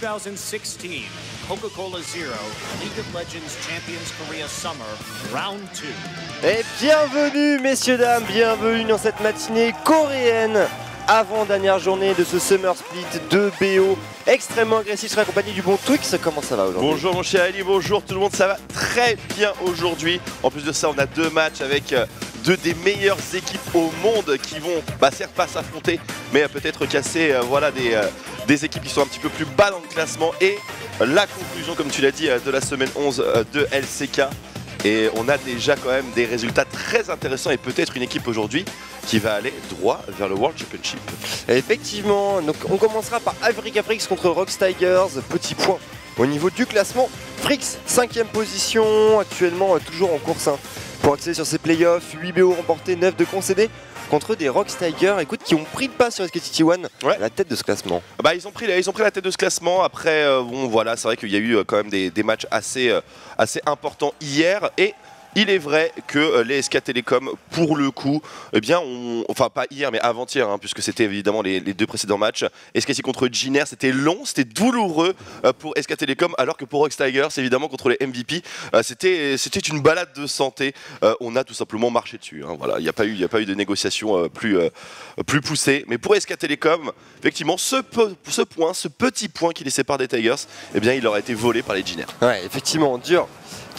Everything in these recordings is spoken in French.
2016 Coca-Cola Zero League of Legends Champions Korea Summer Round 2. Et bienvenue messieurs dames, bienvenue dans cette matinée coréenne avant-dernière journée de ce Summer Split 2 BO extrêmement agressif sur la compagnie du bon Twix. Comment ça va aujourd'hui? Bonjour mon cher Ali, bonjour tout le monde, ça va très bien aujourd'hui. En plus de ça, on a deux matchs avec euh, deux des meilleures équipes au monde qui vont, bah, certes pas s'affronter, mais peut-être casser euh, voilà, des, euh, des équipes qui sont un petit peu plus bas dans le classement. Et la conclusion, comme tu l'as dit, euh, de la semaine 11 euh, de LCK. Et on a déjà quand même des résultats très intéressants et peut-être une équipe aujourd'hui qui va aller droit vers le World Championship. Effectivement, donc on commencera par Africa Frix contre Rocks Tigers. Petit point au niveau du classement. Frix, 5ème position, actuellement toujours en course hein, pour accéder sur ces playoffs. 8 BO remportés, 9 de concédés contre des Rocks Tigers écoute, qui ont pris le pas sur SKT One Ouais. à la tête de ce classement. Bah, ils, ont pris, la- ils ont pris la tête de ce classement. Après, euh, bon, voilà, c'est vrai qu'il y a eu euh, quand même des, des matchs assez, euh, assez importants hier. Et il est vrai que euh, les SK Telecom, pour le coup, eh bien, on- enfin pas hier, mais avant-hier, hein, puisque c'était évidemment les, deux précédents matchs. SKT contre Giner, c'était long, c'était douloureux euh, pour SK Telecom, alors que pour Rox Tigers, évidemment, contre les MVP, euh, c'était une balade de santé. On a tout simplement marché dessus. hein, voilà, il n'y a pas eu, a pas eu de négociation plus, plus poussée. Mais pour SK Telecom, effectivement, ce, point, ce petit point qui les sépare des Tigers, eh bien, il leur a été volé par les Giner. Ouais, effectivement, dur.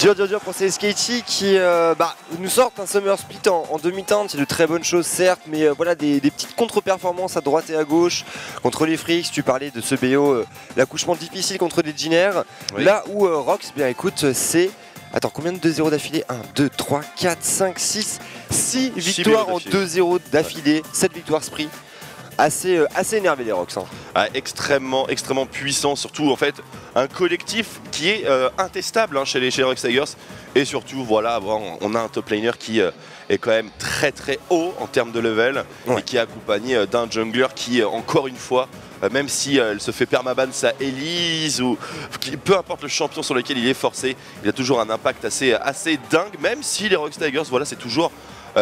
Dur, dur, dur pour ces SKT qui euh, bah, nous sortent un Summer Split en, en demi-teinte. C'est de très bonnes choses, certes, mais euh, voilà des, des petites contre-performances à droite et à gauche. Contre les Freaks, tu parlais de ce BO, euh, l'accouchement difficile contre les Giner. Oui. Là où Rox, bien écoute, c'est. Attends, combien de 2-0 d'affilée? 1, 2, 3, 4, 5, 6, 6 victoires en d'affilée. 2-0 d'affilée, 7 victoires sprint. Assez, euh, assez énervé les Rox. hein. Ah, extrêmement, extrêmement puissant, surtout en fait un collectif qui est euh, intestable hein, chez les chez les Rox Tigers et surtout voilà on a un top laner qui euh, est quand même très très haut en termes de level Ouais. et qui est accompagné euh, d'un jungler qui encore une fois même si elle se fait permaban sa Elise ou peu importe le champion sur lequel il est forcé, il a toujours un impact assez, assez dingue, même si les Rox Tigers, voilà, c'est toujours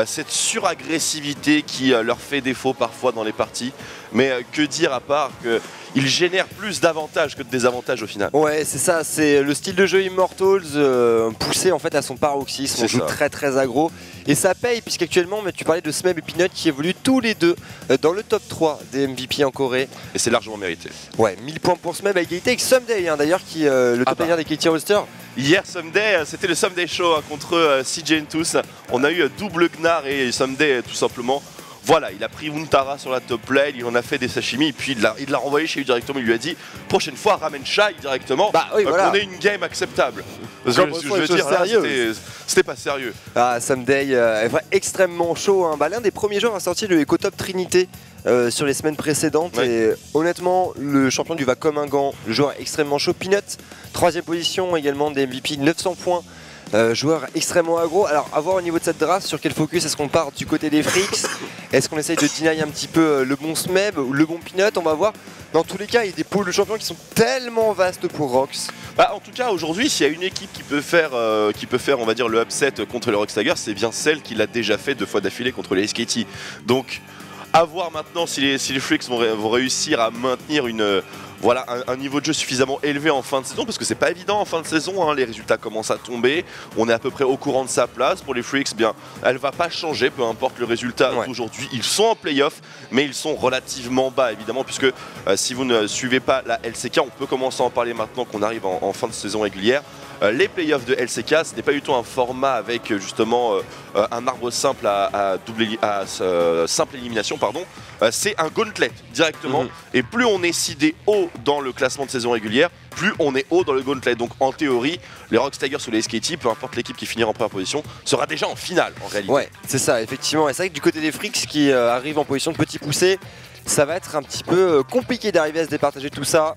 cette suragressivité qui euh, leur fait défaut parfois dans les parties. Mais euh, que dire à part qu'ils génèrent plus d'avantages que de désavantages au final. Ouais, c'est ça, c'est le style de jeu Immortals euh, poussé en fait à son paroxysme. On joue ça. très très aggro et ça paye puisqu'actuellement, tu parlais de Smeb et Peanut qui évoluent tous les deux euh, dans le top 3 des MVP en Corée. Et c'est largement mérité. Ouais, 1000 points pour Smeb à égalité avec Someday hein, d'ailleurs qui euh, le Ah top bah. laner des KT Holster. Hier, Someday, c'était le Someday Show hein, contre euh, CJ Tous. On a eu double Gnar et Someday tout simplement. Voilà, il a pris Wuntara sur la top lane, il en a fait des sashimi, et puis il l'a renvoyé chez lui directement. Il lui a dit prochaine fois, ramène Shai directement. Bah oui, euh, voilà. qu'on ait une game acceptable. Parce que, je veux dire, c'était- pas sérieux. Ah, Someday euh, extrêmement chaud. hein. Bah, L'un des premiers joueurs à sortir le Eco Top Trinité euh, sur les semaines précédentes. Ouais. Et honnêtement, le champion du va comme un gant, le joueur extrêmement chaud. Peanut, troisième position également des MVP, 900 points. Euh, joueur extrêmement aggro. Alors, à voir au niveau de cette draft, sur quel focus est-ce qu'on part du côté des Freaks? Est-ce qu'on essaye de deny un petit peu euh, le bon Smeb ou le bon Peanut? On va voir. Dans tous les cas, il y a des pools de champions qui sont tellement vastes pour Rox. Bah, en tout cas, aujourd'hui, s'il y a une équipe qui peut faire, euh, qui peut faire, on va dire, le upset contre les Rock Tigers, c'est bien celle qui l'a déjà fait deux fois d'affilée contre les SKT. Donc, à voir maintenant si les, si les Freaks vont, ré- vont réussir à maintenir une, voilà, un, un niveau de jeu suffisamment élevé en fin de saison, parce que c'est pas évident en fin de saison. hein, les résultats commencent à tomber. On est à peu près au courant de sa place. Pour les Freaks, bien, elle va pas changer, peu importe le résultat Ouais. d'aujourd'hui. Ils sont en playoff, mais ils sont relativement bas, évidemment, puisque euh, si vous ne suivez pas la LCK, on peut commencer à en parler maintenant qu'on arrive en, en fin de saison régulière. Euh, les playoffs de LCK, ce n'est pas du tout un format avec euh, justement euh, un arbre simple à, à double éli- à, simple élimination, pardon. C'est un gauntlet directement. Mhm. Et plus on est sidé haut dans le classement de saison régulière, plus on est haut dans le gauntlet. Donc en théorie, les Rock Tigers ou les SKT, peu importe l'équipe qui finira en première position, sera déjà en finale en réalité. Ouais, c'est ça, effectivement. Et c'est vrai que du côté des Freaks qui euh, arrivent en position de petit poussé, ça va être un petit peu compliqué d'arriver à se départager tout ça.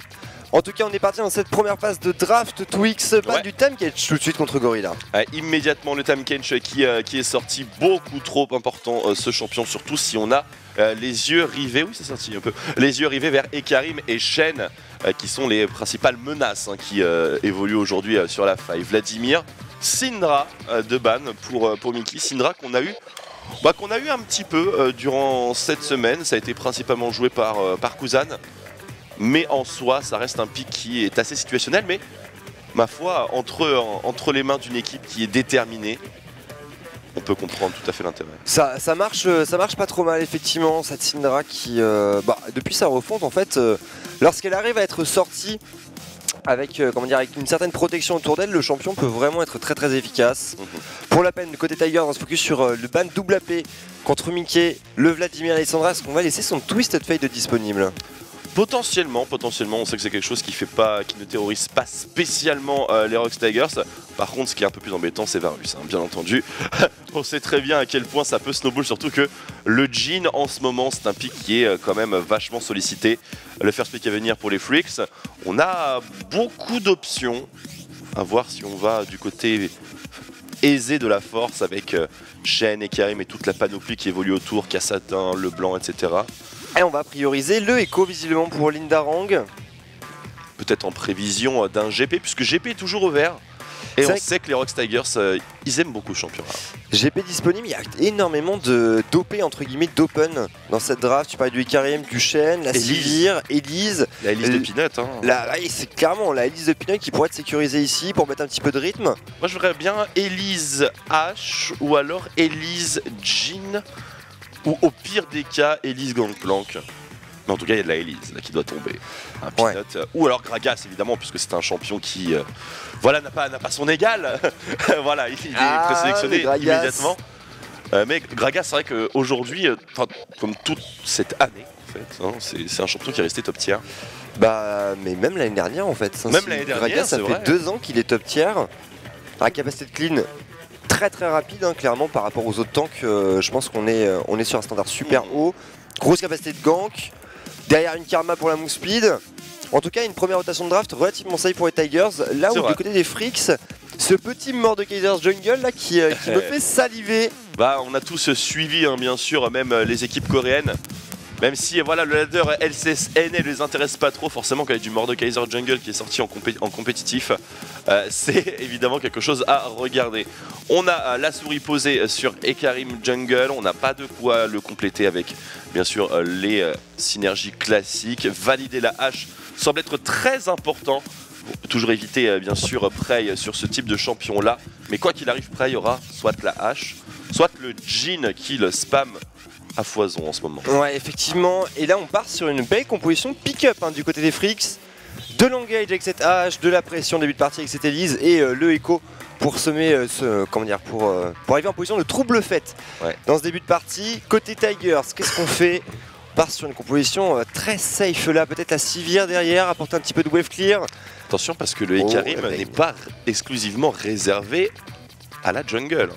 En tout cas, on est parti dans cette première phase de draft Twix, ban Ouais. du Time Catch tout de suite contre Gorilla. Immédiatement le Tam Kench qui, euh, qui est sorti beaucoup trop important euh, ce champion surtout si on a euh, les yeux rivés. Oui c'est sorti un peu. Les yeux rivés vers Ekarim et Shen euh, qui sont les principales menaces hein, qui euh, évoluent aujourd'hui euh, sur la faille Vladimir Syndra euh, de ban pour, euh, pour Mickey. Syndra qu'on a eu bah, qu'on a eu un petit peu euh, durant cette semaine. Ça a été principalement joué par, euh, par Kuzan mais en soi ça reste un pic qui est assez situationnel mais ma foi, entre, en- entre les mains d'une équipe qui est déterminée, on peut comprendre tout à fait l'intérêt. Ça, ça marche, euh, ça marche pas trop mal effectivement cette Syndra qui, euh, bah, depuis sa refonte en fait, euh, lorsqu'elle arrive à être sortie avec, euh, comment dire, avec une certaine protection autour d'elle, le champion peut vraiment être très très efficace. Mhm. Pour la peine, du côté Tiger, on se focus sur le ban double AP contre Mickey, le Vladimir Alessandra. Est-ce qu'on va laisser son Twisted Fate disponible? Potentiellement, potentiellement, on sait que c'est quelque chose qui, fait pas, qui ne terrorise pas spécialement euh, les Rocks Tigers. Par contre, ce qui est un peu plus embêtant, c'est Varus, hein, bien entendu. on sait très bien à quel point ça peut snowball, surtout que le Jean, en ce moment, c'est un pick qui est euh, quand même vachement sollicité. Le first pick à venir pour les Freaks. On a beaucoup d'options. À voir si on va du côté aisé de la force avec euh, Shen et Karim et toute la panoplie qui évolue autour, Cassatin, Leblanc, etc. Et on va prioriser le Echo visiblement pour Linda Rang. peut-être en prévision euh, d'un GP, puisque GP est toujours ouvert. Et on sait que les Rocks Tigers, euh, ils aiment beaucoup le championnat. GP disponible, il y a énormément de dopés entre guillemets d'open dans cette draft. Tu parlais du Ikarim, du Shen, la Elise. Sivir, Elise. La liste de Le- Peanut, hein. La, c'est clairement la Elise de Pinot qui pourrait être sécurisée ici pour mettre un petit peu de rythme. Moi, je voudrais bien Elise H ou alors Elise Jean, ou au pire des cas, Elise Gangplank. Mais en tout cas, il y a de la Elise là, qui doit tomber. Un Ouais. Peanut, euh, Ou alors Gragas, évidemment, puisque c'est un champion qui euh, voilà, n'a pas, pas son égal. voilà, il, il est Ah, présélectionné immédiatement. Euh, mais Gragas, c'est vrai qu'aujourd'hui, euh, comme toute cette année, en fait, hein, c'est un champion qui est resté top tier. Bah, mais même l'année dernière en fait. Même l'année dernière, Gragas, ça fait vrai. deux ans qu'il est top tier. À capacité de clean très très rapide, hein, clairement par rapport aux autres tanks. euh, je pense qu'on est, euh, on est sur un standard super haut. Grosse capacité de gank. Derrière une karma pour la move speed. En tout cas, une première rotation de draft relativement safe pour les Tigers. Là où vrai. du côté des Freaks, ce petit mort de Kaiser's Jungle là qui, euh, qui me fait saliver. Bah, on a tous suivi, hein, bien sûr, même les équipes coréennes. Même si voilà, le ladder LCSN ne les intéresse pas trop, forcément, quand il y a du Mordekaiser Jungle qui est sorti en, compé- en compétitif, euh, c'est évidemment quelque chose à regarder. On a euh, la souris posée sur Ekarim Jungle, on n'a pas de quoi le compléter avec, bien sûr, euh, les synergies classiques. Valider la hache semble être très important. Toujours éviter, bien sûr, Prey sur ce type de champion-là. Mais quoi qu'il arrive, Prey aura soit la hache, soit le Jin qui le spam à foison en ce moment. Ouais, effectivement. Et là, on part sur une belle composition pick-up hein, du côté des Freaks. De l'engage avec cette hache, de la pression début de partie avec cette Elise et euh, le écho pour semer euh, ce, comment dire, pour, euh, pour arriver en position de trouble Ouais. dans ce début de partie. Côté Tigers, qu'est-ce qu'on fait? On part sur une composition très safe là, peut-être la Sivir derrière, apporter un petit peu de wave clear. Attention parce que le Oh, Ekarim ouais. n'est pas exclusivement réservé à la jungle.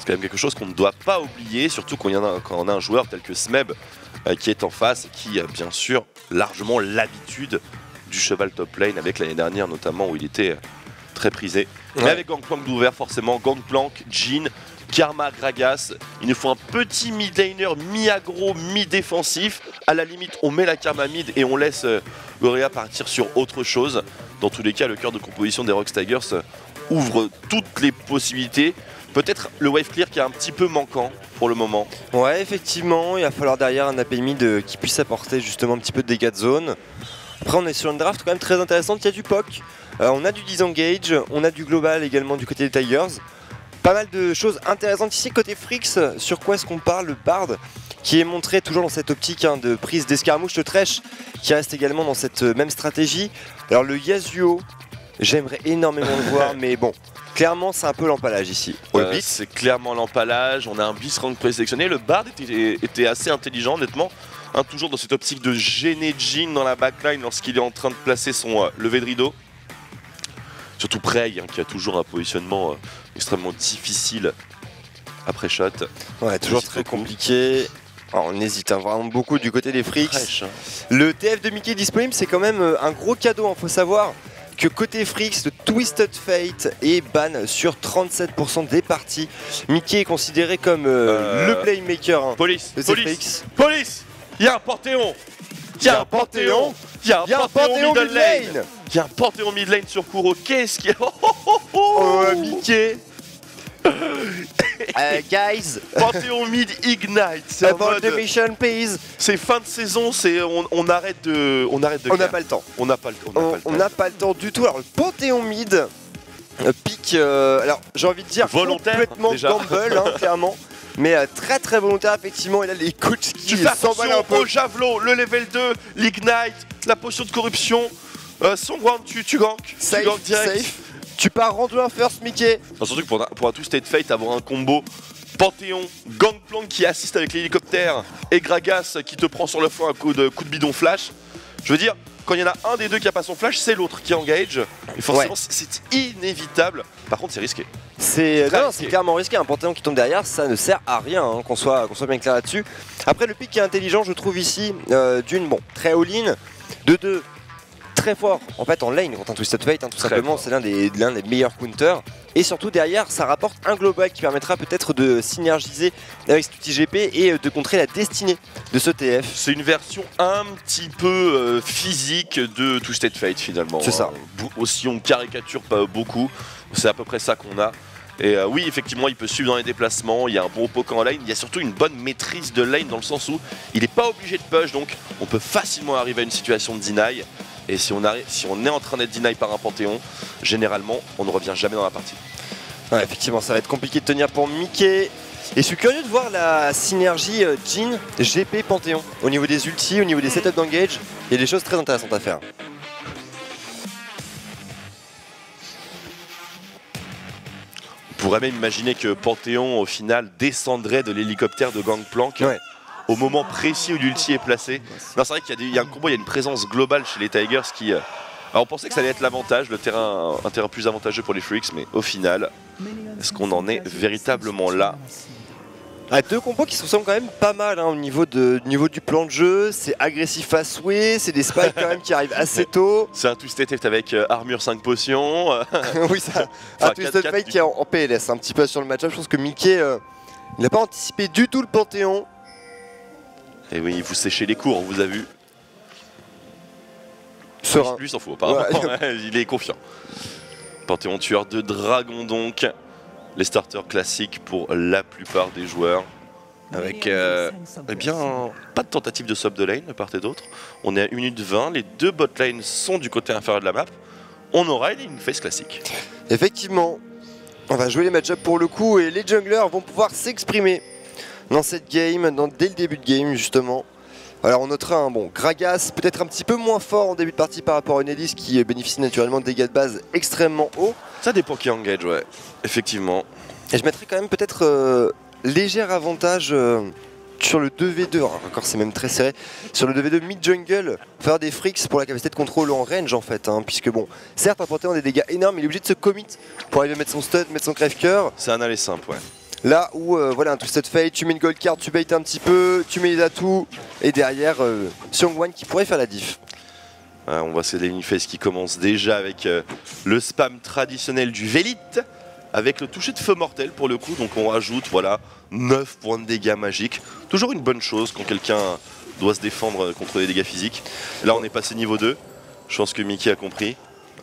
C'est quand même quelque chose qu'on ne doit pas oublier, surtout quand, on a un joueur tel que Smeb euh, qui est en face et qui a bien sûr largement l'habitude du cheval top lane avec l'année dernière notamment où il était euh, très prisé. Mais avec Gangplank d'ouvert forcément, Gangplank, Jean, Karma, Gragas, il nous faut un petit mid laner mi-aggro, mi-défensif. À la limite, on met la Karma mid et on laisse euh, Gorilla partir sur autre chose. Dans tous les cas, le cœur de composition des Rocks Tigers euh, ouvre toutes les possibilités. Peut-être le wave clear qui est un petit peu manquant pour le moment. Ouais, effectivement, il va falloir derrière un AP mid euh, qui puisse apporter justement un petit peu de dégâts de zone. Après, on est sur une draft quand même très intéressante. Il y a du POC, euh, on a du disengage, on a du global également du côté des Tigers. Pas mal de choses intéressantes ici. Côté Frix, sur quoi est-ce qu'on parle Le Bard qui est montré toujours dans cette optique hein, de prise d'escarmouche, le Thresh qui reste également dans cette euh, même stratégie. Alors, le Yasuo, j'aimerais énormément le voir, mais bon, clairement, c'est un peu l'empalage ici. Euh, c'est clairement l'empalage. On a un bis rank présélectionné. Le Bard était, était assez intelligent, honnêtement. Hein, toujours dans cette optique de gêner Jin dans la backline lorsqu'il est en train de placer son euh, lever de rideau. Surtout Prey, hein, qui a toujours un positionnement euh, extrêmement difficile après shot. Ouais, toujours très compliqué. On hésite hein, vraiment beaucoup du côté des Freaks. Hein. Le TF de Mickey disponible, c'est quand même euh, un gros cadeau. Il faut savoir que côté le Twisted Fate est ban sur 37% des parties. Mickey est considéré comme euh, Euh, le playmaker hein, Police, de police, Il y a un panthéon. Il y a un panthéon Il y a un panthéon mid lane. Il y a un panthéon mid lane sur Kuro. Qu'est-ce qu'il y a Oh, oh, oh, oh Oh, euh, Mickey Euh, Guys, Panthéon mid ignite C'est en about mode- the mission please C'est fin de saison, c'est on, on arrête de on arrête de On n'a pas le temps. on n'a pas le on n'a On pas temps. n'a pas le temps du tout. Alors, le Panthéon mid euh, pique. euh, alors, j'ai envie de dire Volontaire, complètement déjà. gamble, hein, clairement. Mais euh, très très volontaire, effectivement. Et là, les coachs Tu qui s'emballent un peu. au javelot, le level 2, l'ignite, la potion de corruption. Son ground, tu, tu gank, tu Safe, gank direct. safe. Tu pars rendre un first, Mickey. Non, surtout que pour un, pour un Twisted Fate, avoir un combo Panthéon, Gangplank qui assiste avec l'hélicoptère et Gragas qui te prend sur le flanc un coup de, coup de bidon flash. Je veux dire, quand il y en a un des deux qui a pas son flash, c'est l'autre qui engage. Et forcément, Ouais. c'est inévitable. Par contre, c'est risqué. C'est clairement risqué. Un Panthéon qui tombe derrière, ça ne sert à rien, hein, qu'on soit, bien clair là-dessus. Après, le pick qui est intelligent, je trouve ici, euh, d'une, bon, très all-in, de deux, très fort en fait en lane contre un Twisted Fate, hein, tout Très simplement, c'est l'un des, meilleurs counters. Et surtout derrière, ça rapporte un global qui permettra peut-être de synergiser avec cet outil GP et euh, de contrer la destinée de ce TF. C'est une version un petit peu euh, physique de Twisted Fate finalement. C'est ça. hein. Aussi on caricature pas beaucoup, c'est à peu près ça qu'on a. Et euh, oui, effectivement, il peut suivre dans les déplacements, il y a un bon poke en lane, il y a surtout une bonne maîtrise de lane dans le sens où il n'est pas obligé de push, donc on peut facilement arriver à une situation de deny. Et si on, arrive, si on est en train d'être deny par un Panthéon, généralement, on ne revient jamais dans la partie. Ouais, effectivement, ça va être compliqué de tenir pour Mickey. Et je suis curieux de voir la synergie euh, Jin, GP, Panthéon. Au niveau des ultis, au niveau des setups d'engage, il y a des choses très intéressantes à faire. On pourrait même imaginer que Panthéon, au final, descendrait de l'hélicoptère de Gangplank Ouais. Au moment précis où l'ulti est placé. Non, c'est vrai qu'il y, a y un combo, il y a une présence globale chez les Tigers qui. euh, alors on pensait que ça allait être l'avantage, le terrain, un terrain plus avantageux pour les Freaks, mais au final, Est-ce qu'on en est véritablement là? Ah, deux combos qui se ressemblent quand même pas mal hein, au niveau, de, niveau du plan de jeu. C'est agressif à souhait, c'est des spikes quand même qui arrivent assez tôt. c'est un Twisted Fate avec euh, armure 5 potions. euh, oui, ça. Enfin, un Twisted 4-4 Fate qui est en, en PLS un petit peu sur le match-up. Je pense que Mickey, euh, il n'a pas anticipé du tout le Panthéon. Et oui, vous séchez les cours, on vous a vu. Serein. Lui, il s'en fout, apparemment. Ouais. il est confiant. Panthéon tueur de dragon, donc. Les starters classiques pour la plupart des joueurs. Avec, euh, eh bien, pas de tentative de sub de lane de part et d'autre. On est à 1 minute 20, les deux bot lanes sont du côté inférieur de la map. On aura une phase classique. Effectivement, on va jouer les match-up pour le coup et les junglers vont pouvoir s'exprimer dans cette game, dans, dès le début de game justement. Alors on notera un bon Gragas peut-être un petit peu moins fort en début de partie par rapport à Nelis qui bénéficie naturellement de dégâts de base extrêmement hauts. Ça dépend qui engage, ouais. Effectivement. Et je mettrais quand même peut-être euh, léger avantage euh, sur le 2v2, Alors, encore c'est même très serré, sur le 2v2 mid-jungle, faire des freaks pour la capacité de contrôle en range en fait, hein, puisque bon, certes un des dégâts énormes, il est obligé de se commit pour arriver à mettre son stun, mettre son crève-cœur, C'est un aller simple, ouais. Là où, euh, voilà, un Twisted Fate, tu mets une gold card, tu baites un petit peu, tu mets les atouts, et derrière, euh, qui pourrait faire la diff. Ouais, on voit ces Lightning Phase qui commence déjà avec euh, le spam traditionnel du Vélite, avec le toucher de feu mortel pour le coup, donc on rajoute voilà 9 points de dégâts magiques. Toujours une bonne chose quand quelqu'un doit se défendre euh, contre les dégâts physiques. Là on est passé niveau 2, je pense que Mickey a compris.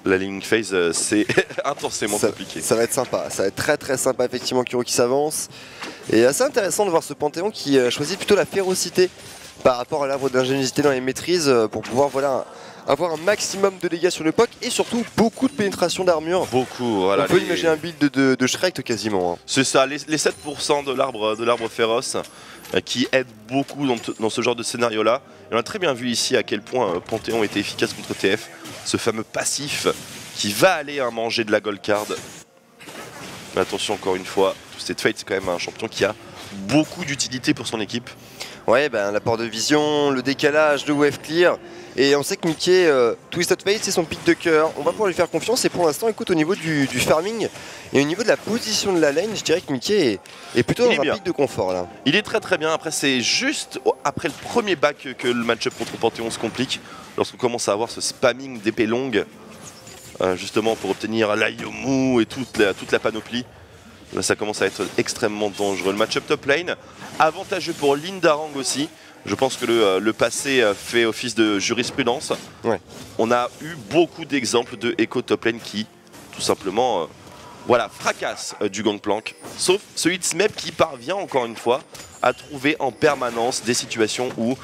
La Lightning Phase euh, c'est intensément Ça, compliqué. ça va être sympa, ça va être très très sympa, effectivement, Kuro qui s'avance. Et assez intéressant de voir ce Panthéon qui euh, choisit plutôt la férocité par rapport à l'arbre d'ingéniosité dans les maîtrises euh, pour pouvoir, voilà, avoir un maximum de dégâts sur le POC et surtout beaucoup de pénétration d'armure. Beaucoup, voilà. On peut les- imaginer un build de, de, de Shrek quasiment. hein. C'est ça, les, les 7% de l'arbre de l'arbre féroce qui aident beaucoup dans, ce genre de scénario-là. Et on a très bien vu ici à quel point euh, Panthéon était efficace contre TF. Ce fameux passif qui va aller hein, manger de la gold card. Mais attention encore une fois, Twisted Fate c'est quand même un champion qui a beaucoup d'utilité pour son équipe. Ouais, ben, l'apport de vision, le décalage de wave clear. Et on sait que Mickey, euh, Twisted Fate, c'est son pic de cœur. On va pouvoir lui faire confiance. Et pour l'instant, écoute, au niveau du, du farming et au niveau de la position de la lane, je dirais que Mickey est, est plutôt est dans un bien. pic de confort là. Il est très très bien. Après, c'est juste après le premier bac que le match-up contre Panthéon se complique. Lorsqu'on commence à avoir ce spamming d'épée longue, euh, justement pour obtenir l'Ayomu et toute la, toute la panoplie. Là, ça commence à être extrêmement dangereux. Le match-up top lane, avantageux pour Lindarang aussi. Je pense que le, euh, le passé euh, fait office de jurisprudence. Ouais. On a eu beaucoup d'exemples de Echo top lane qui, tout simplement, euh, voilà, fracasse euh, du gangplank. Sauf celui de Smeb qui parvient encore une fois à trouver en permanence des situations où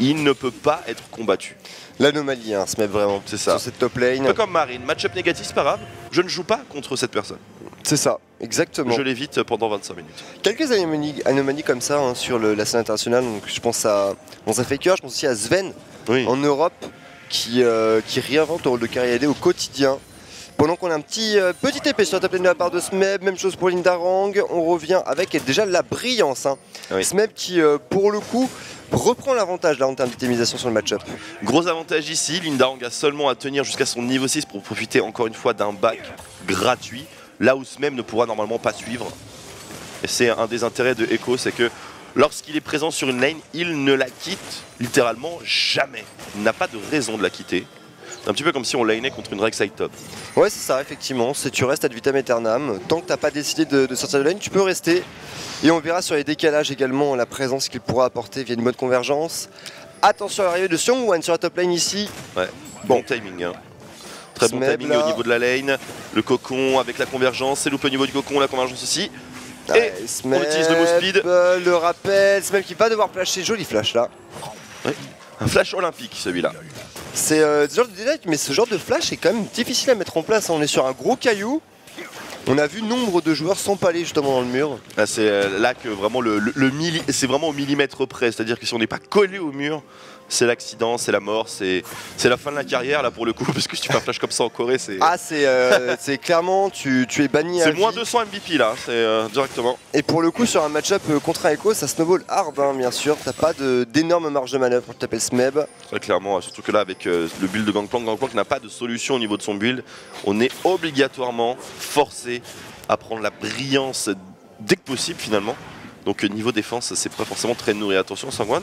il ne peut pas être combattu. L'anomalie, hein, se met vraiment. C'est ça. Sur cette top Un lane. peu comme Marine, match-up négatif, c'est pas grave. Je ne joue pas contre cette personne. C'est ça, exactement. Je l'évite pendant 25 minutes. Quelques anomalies, anomalies comme ça hein, sur le- la scène internationale. Donc, je pense à Faker, je pense aussi à Sven Oui. en Europe qui, euh, qui réinvente le rôle de carrière aidé au quotidien. Pendant qu'on a un petit, euh, petit épée sur la lane de la part de Smeb, même chose pour Lindarang, on revient avec déjà la brillance. hein. Oui. Smeb qui, euh, pour le coup, reprend l'avantage là en termes d'itemisation sur le match-up. Gros avantage ici, Lindarang a seulement à tenir jusqu'à son niveau 6 pour profiter encore une fois d'un bac gratuit, là où ce même ne pourra normalement pas suivre. Et c'est un des intérêts de Echo, c'est que lorsqu'il est présent sur une lane, il ne la quitte littéralement jamais. Il n'a pas de raison de la quitter. C'est un petit peu comme si on lanait contre une Rek'Sai top. Ouais, c'est ça, effectivement. C'est tu restes ad vitam aeternam. Tant que t'as pas décidé de, de sortir de lane, tu peux rester. Et on verra sur les décalages également la présence qu'il pourra apporter via une mode convergence. Attention à l'arrivée de Xiongwan sur la top lane ici. Bon timing. hein. Très bon timing là. au niveau de la lane. Le cocon avec la convergence, c'est loupé au niveau du cocon, la convergence aussi. Ouais, Smeb, utilise le move speed. le rappel, Smeb qui va devoir flasher. Joli flash là. Un flash olympique celui-là. C'est euh, ce genre de détail, mais ce genre de flash est quand même difficile à mettre en place. On est sur un gros caillou. On a vu nombre de joueurs s'empaler justement dans le mur. Là, c'est euh, là que vraiment le, le- le c'est vraiment au millimètre près. C'est-à-dire que si on n'est pas collé au mur, c'est l'accident, c'est la mort, c'est la fin de la carrière là pour le coup. Parce que si tu fais un flash comme ça en Corée, c'est Ah, c'est euh, clairement, tu, tu es banni à c'est vie. moins 200 MVP là, c'est euh, directement. Et pour le coup, sur un match-up euh, contre un Echo, ça snowball hard, hein, bien sûr. T'as pas de- d'énorme marge de manœuvre tu t'appelles Smeb. Très clairement, surtout que là avec euh, le build de Gangplank, Gangplank n'a pas de solution au niveau de son build. On est obligatoirement forcé à prendre la brillance dès que possible finalement. Donc niveau défense, c'est pas forcément très nourri. Attention Sangwan,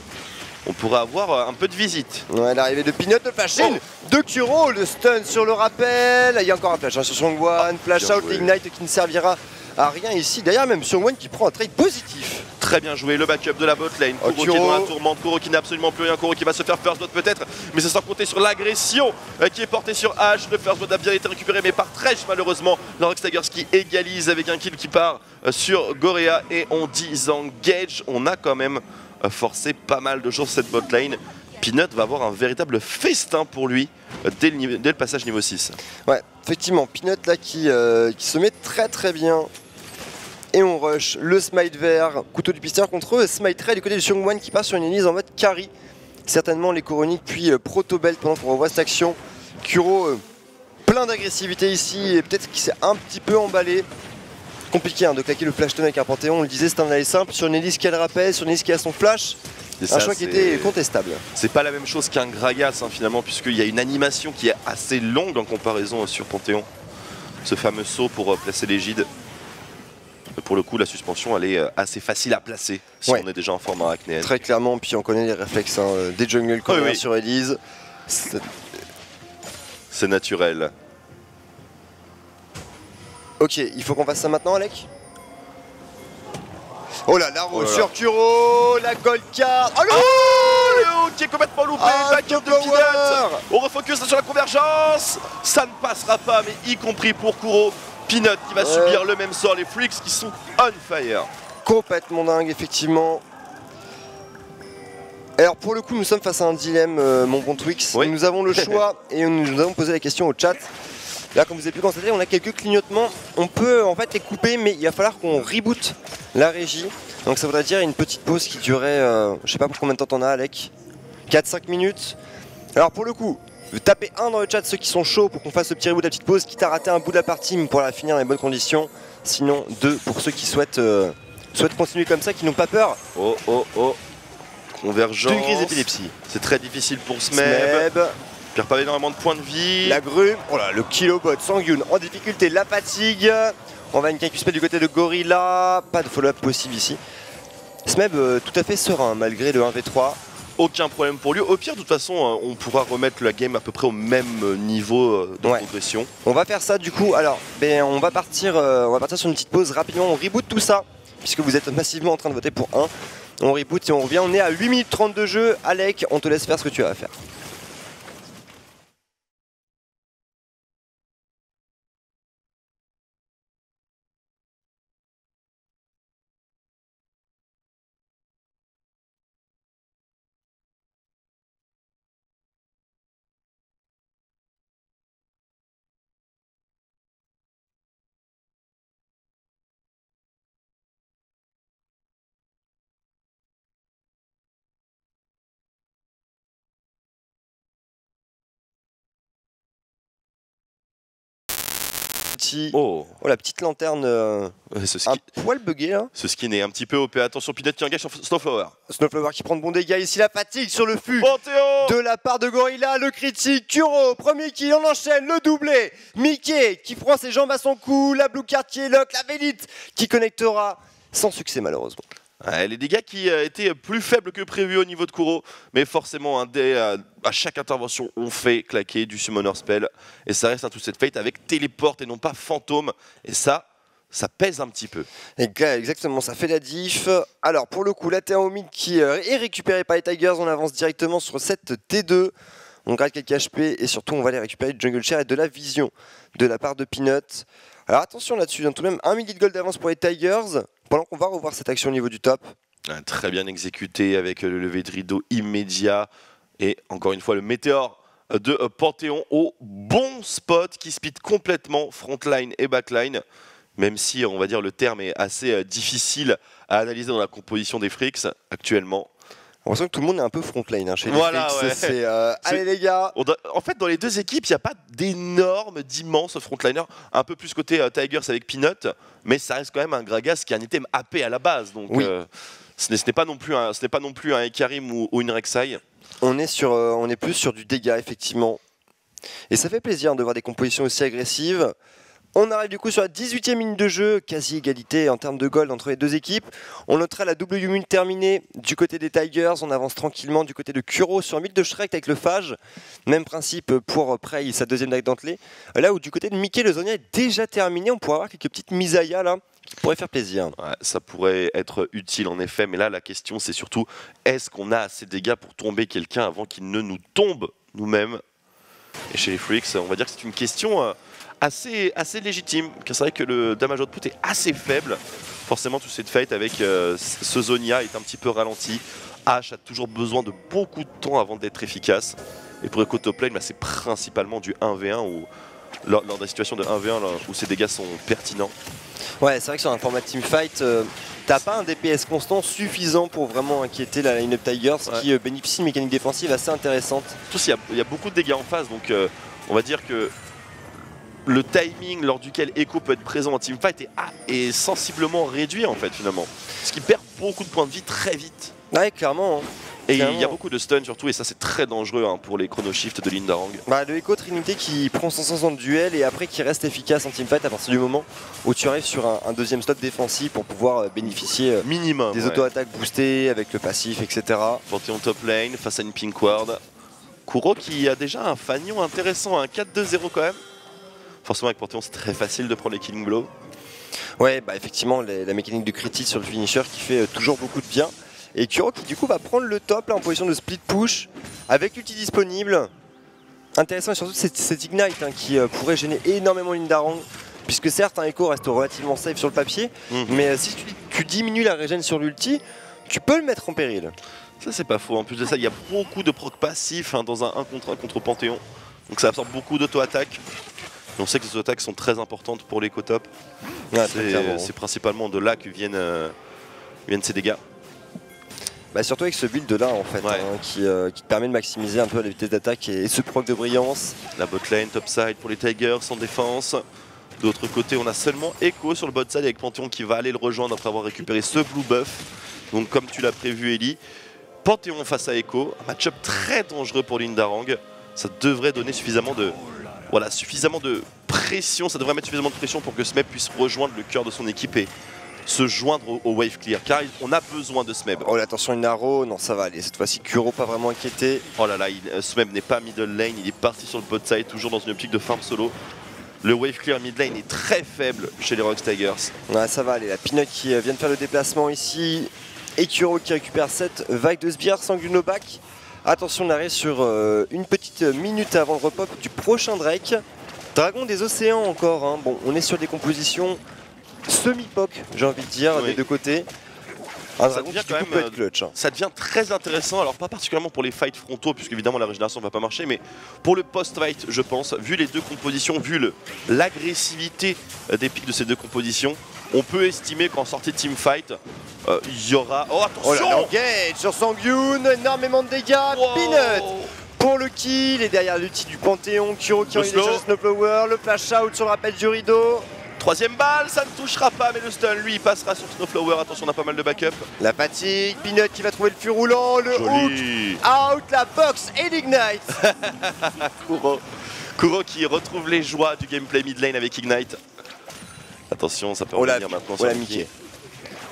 on pourrait avoir euh, un peu de visite. Ouais, l'arrivée de Peanut, de flash in de Kuro, le stun sur le rappel. Il y a encore un flash hein, sur Songwan. Flash bien out, l'ignite qui ne servira à rien ici. D'ailleurs, même Songwan qui prend un trade positif. Très bien joué, le backup de la bot lane. Oh, Kuro qui est dans la tourmente, Kuro qui n'a absolument plus rien, Kuro qui va se faire first blood peut-être, mais c'est sans compter sur l'agression euh, qui est portée sur H. Le first blood a bien été récupéré, mais par Tresh malheureusement. Le Rock Tigers qui égalise avec un kill qui part euh, sur Gorea et on disengage. On a quand même forcé pas mal de choses cette bot lane. Peanut va avoir un véritable festin pour lui dès le, passage niveau 6. Ouais, effectivement, Peanut là qui, euh, qui se met très très bien. Et on rush le smite vert, couteau du pisteur contre eux, smite red du côté du Xiongwan qui passe sur une Elise en mode carry. Certainement les coroniques puis euh, proto belt pendant qu'on revoit cette action. Kuro, euh, plein d'agressivité ici et peut-être qu'il s'est un petit peu emballé. Compliqué hein, de claquer le flash stun avec un Panthéon, on le disait, c'est un aller simple. Sur une Elise qui a le rappel, sur une Elise qui a son flash, un choix qui était contestable. C'est pas la même chose qu'un Gragas hein, finalement, puisqu'il y a une animation qui est assez longue en comparaison euh, sur Panthéon. Ce fameux saut pour euh, placer l'égide. Pour le coup, la suspension, elle est euh, assez facile à placer si Ouais. on est déjà en format acnéenne. Très clairement, puis on connaît les réflexes hein, des jungle quand Oui, on est oui. sur Elise. C'est naturel. Ok, il faut qu'on fasse ça maintenant, Alec? Oh là là, Oh là là. sur Kuro, la gold card Oh le Oh le haut qui est complètement loupé, Ah, le backup de Peanut On refocus sur la convergence Ça ne passera pas, mais y compris pour Kuro. Peanut qui va Ouais. subir le même sort, les Freaks qui sont on fire. Complètement dingue, effectivement. Alors pour le coup, nous sommes face à un dilemme, euh, mon bon Twix. Oui. Nous avons le choix et nous avons posé la question au chat. Là, comme vous avez pu constater, on a quelques clignotements. On peut en fait les couper, mais il va falloir qu'on reboot la régie. Donc ça voudrait dire une petite pause qui durait, euh, je sais pas pour combien de temps t'en as, Alec 4-5 minutes. Alors pour le coup, tapez un dans le chat ceux qui sont chauds pour qu'on fasse ce petit reboot, la petite pause, quitte à rater un bout de la partie, mais pour la finir dans les bonnes conditions. Sinon, deux pour ceux qui souhaitent, euh, souhaitent continuer comme ça, qui n'ont pas peur. Oh oh oh Convergence. D'une crise d'épilepsie. C'est très difficile pour Smeb. Smeb, perd pas énormément de points de vie. la grue, oh là, le kilobot, Sangyun en difficulté, la fatigue. On va une Q du côté de Gorilla, pas de follow-up possible ici. Smeb euh, tout à fait serein malgré le 1v3. Aucun problème pour lui. Au pire, de toute façon, euh, on pourra remettre la game à peu près au même euh, niveau de Ouais. progression. On va faire ça du coup. Alors, ben, on va partir, euh, on va partir sur une petite pause rapidement. On reboot tout ça puisque vous êtes massivement en train de voter pour 1. On reboot et on revient. On est à 8 minutes 30 de jeu. Alec, on te laisse faire ce que tu as à faire. Petit- Oh, Oh la petite lanterne euh, un poil bugué là. ce skin est un petit peu OP. Attention, Pinot qui engage sur Snowflower. Snowflower qui prend de bons dégâts ici. La fatigue sur le fût. De la part de Gorilla, le critique, Kuro, premier kill, on enchaîne, le doublé, Mickey qui prend ses jambes à son cou, la Blue Card qui est lock, la Vélite qui connectera sans succès malheureusement. Les dégâts qui euh, étaient plus faibles que prévu au niveau de Kuro, mais forcément euh, à chaque intervention on fait claquer du summoner spell et ça reste un tout cette fate avec téléport et non pas fantôme et ça ça pèse un petit peu. Exactement, ça fait la diff. Alors pour le coup, la terre qui euh, est récupérée par les Tigers, on avance directement sur cette T2. On gratte quelques HP et surtout on va aller récupérer du Jungle Share et de la vision de la part de Peanut. Alors attention là-dessus, tout de même un millier de gold d'avance pour les Tigers, pendant qu'on va revoir cette action au niveau du top. Ah, Très bien exécuté avec euh, le lever de rideau immédiat et encore une fois le météore de Panthéon au bon spot qui speed complètement frontline et backline. Même si on va dire le terme est assez euh, difficile à analyser dans la composition des Freaks actuellement. On sent que tout le monde est un peu frontline hein, chez les Voilà, ouais. c'est, euh, allez les gars, On doit- En fait, dans les deux équipes, il n'y a pas d'énormes, d'immenses frontliners. Un peu plus côté euh, Tigers avec Peanut, mais ça reste quand même un Gragas qui a un item AP à la base. Donc, Oui. euh, ce n'est pas non plus un, ce n'est pas non plus un Ekarim ou, ou une Rek'Sai. on est, sur, euh, on est plus sur du dégât effectivement. Et ça fait plaisir de voir des compositions aussi agressives. On arrive du coup sur la 18e minute de jeu, quasi égalité en termes de gold entre les deux équipes. On notera la double Yumun terminée du côté des Tigers. On avance tranquillement du côté de Kuro sur 1000 de Shrek avec le Phage. Même principe pour Prey, sa deuxième dague dentelée. Là où du côté de Mickey, le Zonia est déjà terminé. On pourrait avoir quelques petites misaillas là qui pourraient faire plaisir. Ça pourrait être utile en effet, mais là, la question, c'est surtout est-ce qu'on a assez de dégâts pour tomber quelqu'un avant qu'il ne nous tombe nous-mêmes? Et chez les Freaks, on va dire que c'est une question euh, assez, assez légitime, car c'est vrai que le damage output est assez faible. Forcément, tout cette fight avec euh, ce Zonia est un petit peu ralenti. H a toujours besoin de beaucoup de temps avant d'être efficace. Et pour Echo Top Lane, bah, c'est principalement du 1v1 ou lors, lors des situations de 1v1 là, où ces dégâts sont pertinents. Ouais, c'est vrai que sur un format teamfight, euh, t'as pas un DPS constant suffisant pour vraiment inquiéter la line-up Tigers Ouais. qui euh, bénéficie d'une mécanique défensive assez intéressante. Il y, a- il y a beaucoup de dégâts en face, donc euh, on va dire que le timing lors duquel Echo peut être présent en teamfight est, ah, est sensiblement réduit en fait finalement. Ce qui perd beaucoup de points de vie très vite. Ouais, clairement. hein. Et il y a beaucoup de stun surtout, et ça c'est très dangereux hein, pour les chrono shifts de Lindarang. Bah, le Echo Trinité qui prend son sens en duel et après qui reste efficace en teamfight à partir du moment où tu arrives sur un, un deuxième slot défensif pour pouvoir euh, bénéficier euh, Minimum. des ouais. auto-attaques boostées avec le passif, etc. Panthéon top lane face à une pink ward. Kuro qui a déjà un fanion intéressant, un 4-2-0 quand même. Forcément avec Panthéon c'est très facile de prendre les killing blows. Ouais, bah effectivement, les- la mécanique du critique sur le finisher qui fait euh, toujours beaucoup de bien. Et Kuro qui du coup va prendre le top là en position de split push avec l'ulti disponible. Intéressant et surtout c'est cet ignite hein, qui euh, pourrait gêner énormément Lindarang. Puisque certes un Echo reste relativement safe sur le papier, Mhm. mais euh, si tu, tu diminues la régène sur l'ulti, tu peux le mettre en péril. Ça c'est pas faux. En plus de ça, il y a beaucoup de proc passifs hein, dans un 1 contre 1 contre Panthéon. Donc ça absorbe beaucoup d'auto-attaques. Et On sait que les auto-attaques sont très importantes pour l'éco-top. C'est principalement de là que viennent, euh, viennent ces dégâts. Bah, surtout avec ce build là en fait, Ouais. hein, qui, euh, qui permet de maximiser un peu la vitesse d'attaque et, et ce proc de brillance. La bot lane, top side pour les Tigers sans défense. De l'autre côté, on a seulement Echo sur le bot side avec Panthéon qui va aller le rejoindre après avoir récupéré ce blue buff. Donc comme tu l'as prévu Ellie, Panthéon face à Echo, un match-up très dangereux pour Lindarang. Ça devrait donner suffisamment de, voilà, suffisamment de pression, ça devrait mettre suffisamment de pression pour que Smeb puisse rejoindre le cœur de son équipe et se joindre au, au wave clear, car il- on a besoin de Smeb. Oh là, attention, une arrow. Non, ça va aller. Cette fois-ci, Kuro pas vraiment inquiété. Oh là là, il, euh, Smeb n'est pas middle lane, il est parti sur le bot side, toujours dans une optique de farm solo. Le wave clear mid lane est très faible chez les Rocks Tigers. Ouais, ça va aller. La Peanut qui euh, vient de faire le déplacement ici. Et Kuro qui récupère cette vague de sbires sans back. Attention, on arrive sur euh, une petite minute avant le repop du prochain Drake. Dragon des océans encore. hein. Bon, on est sur des compositions semi-poc, j'ai envie de dire, Oui. des deux côtés. Un dragon devient qui du quand coup même, peut être clutch. hein. Ça devient très intéressant, alors pas particulièrement pour les fights frontaux, puisque évidemment la régénération ne va pas marcher, mais pour le post-fight, je pense, vu les deux compositions, vu l'agressivité euh, des pics de ces deux compositions, on peut estimer qu'en sortie de teamfight, euh, il y aura. Oh Oh là attention là, engage sur Sangyun, énormément de dégâts. Wow Peanut pour le kill et derrière l'outil du Panthéon, Kuro qui envoie déjà le Snowflower, le flash out sur le rappel du rideau. Troisième balle, ça ne touchera pas, mais le stun, lui, il passera sur Snowflower. Attention, on a pas mal de backup. La fatigue, Peanut qui va trouver le fût roulant, le hook, out, la box et l'ignite. Kuro. Kuro qui retrouve les joies du gameplay mid lane avec Ignite. Attention, ça peut Oh revenir maintenant oh sur Mickey. Mickey.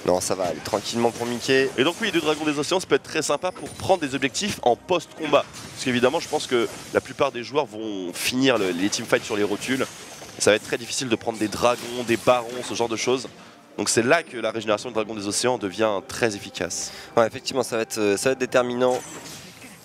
Non, ça va aller tranquillement pour Mickey. Et donc oui, les deux dragons des océans, ça peut être très sympa pour prendre des objectifs en post-combat. Parce qu'évidemment, je pense que la plupart des joueurs vont finir le- les teamfights sur les rotules. Ça va être très difficile de prendre des dragons, des barons, ce genre de choses. Donc c'est là que la régénération du dragon des océans devient très efficace. Ouais, effectivement, ça va être, euh, ça va être déterminant.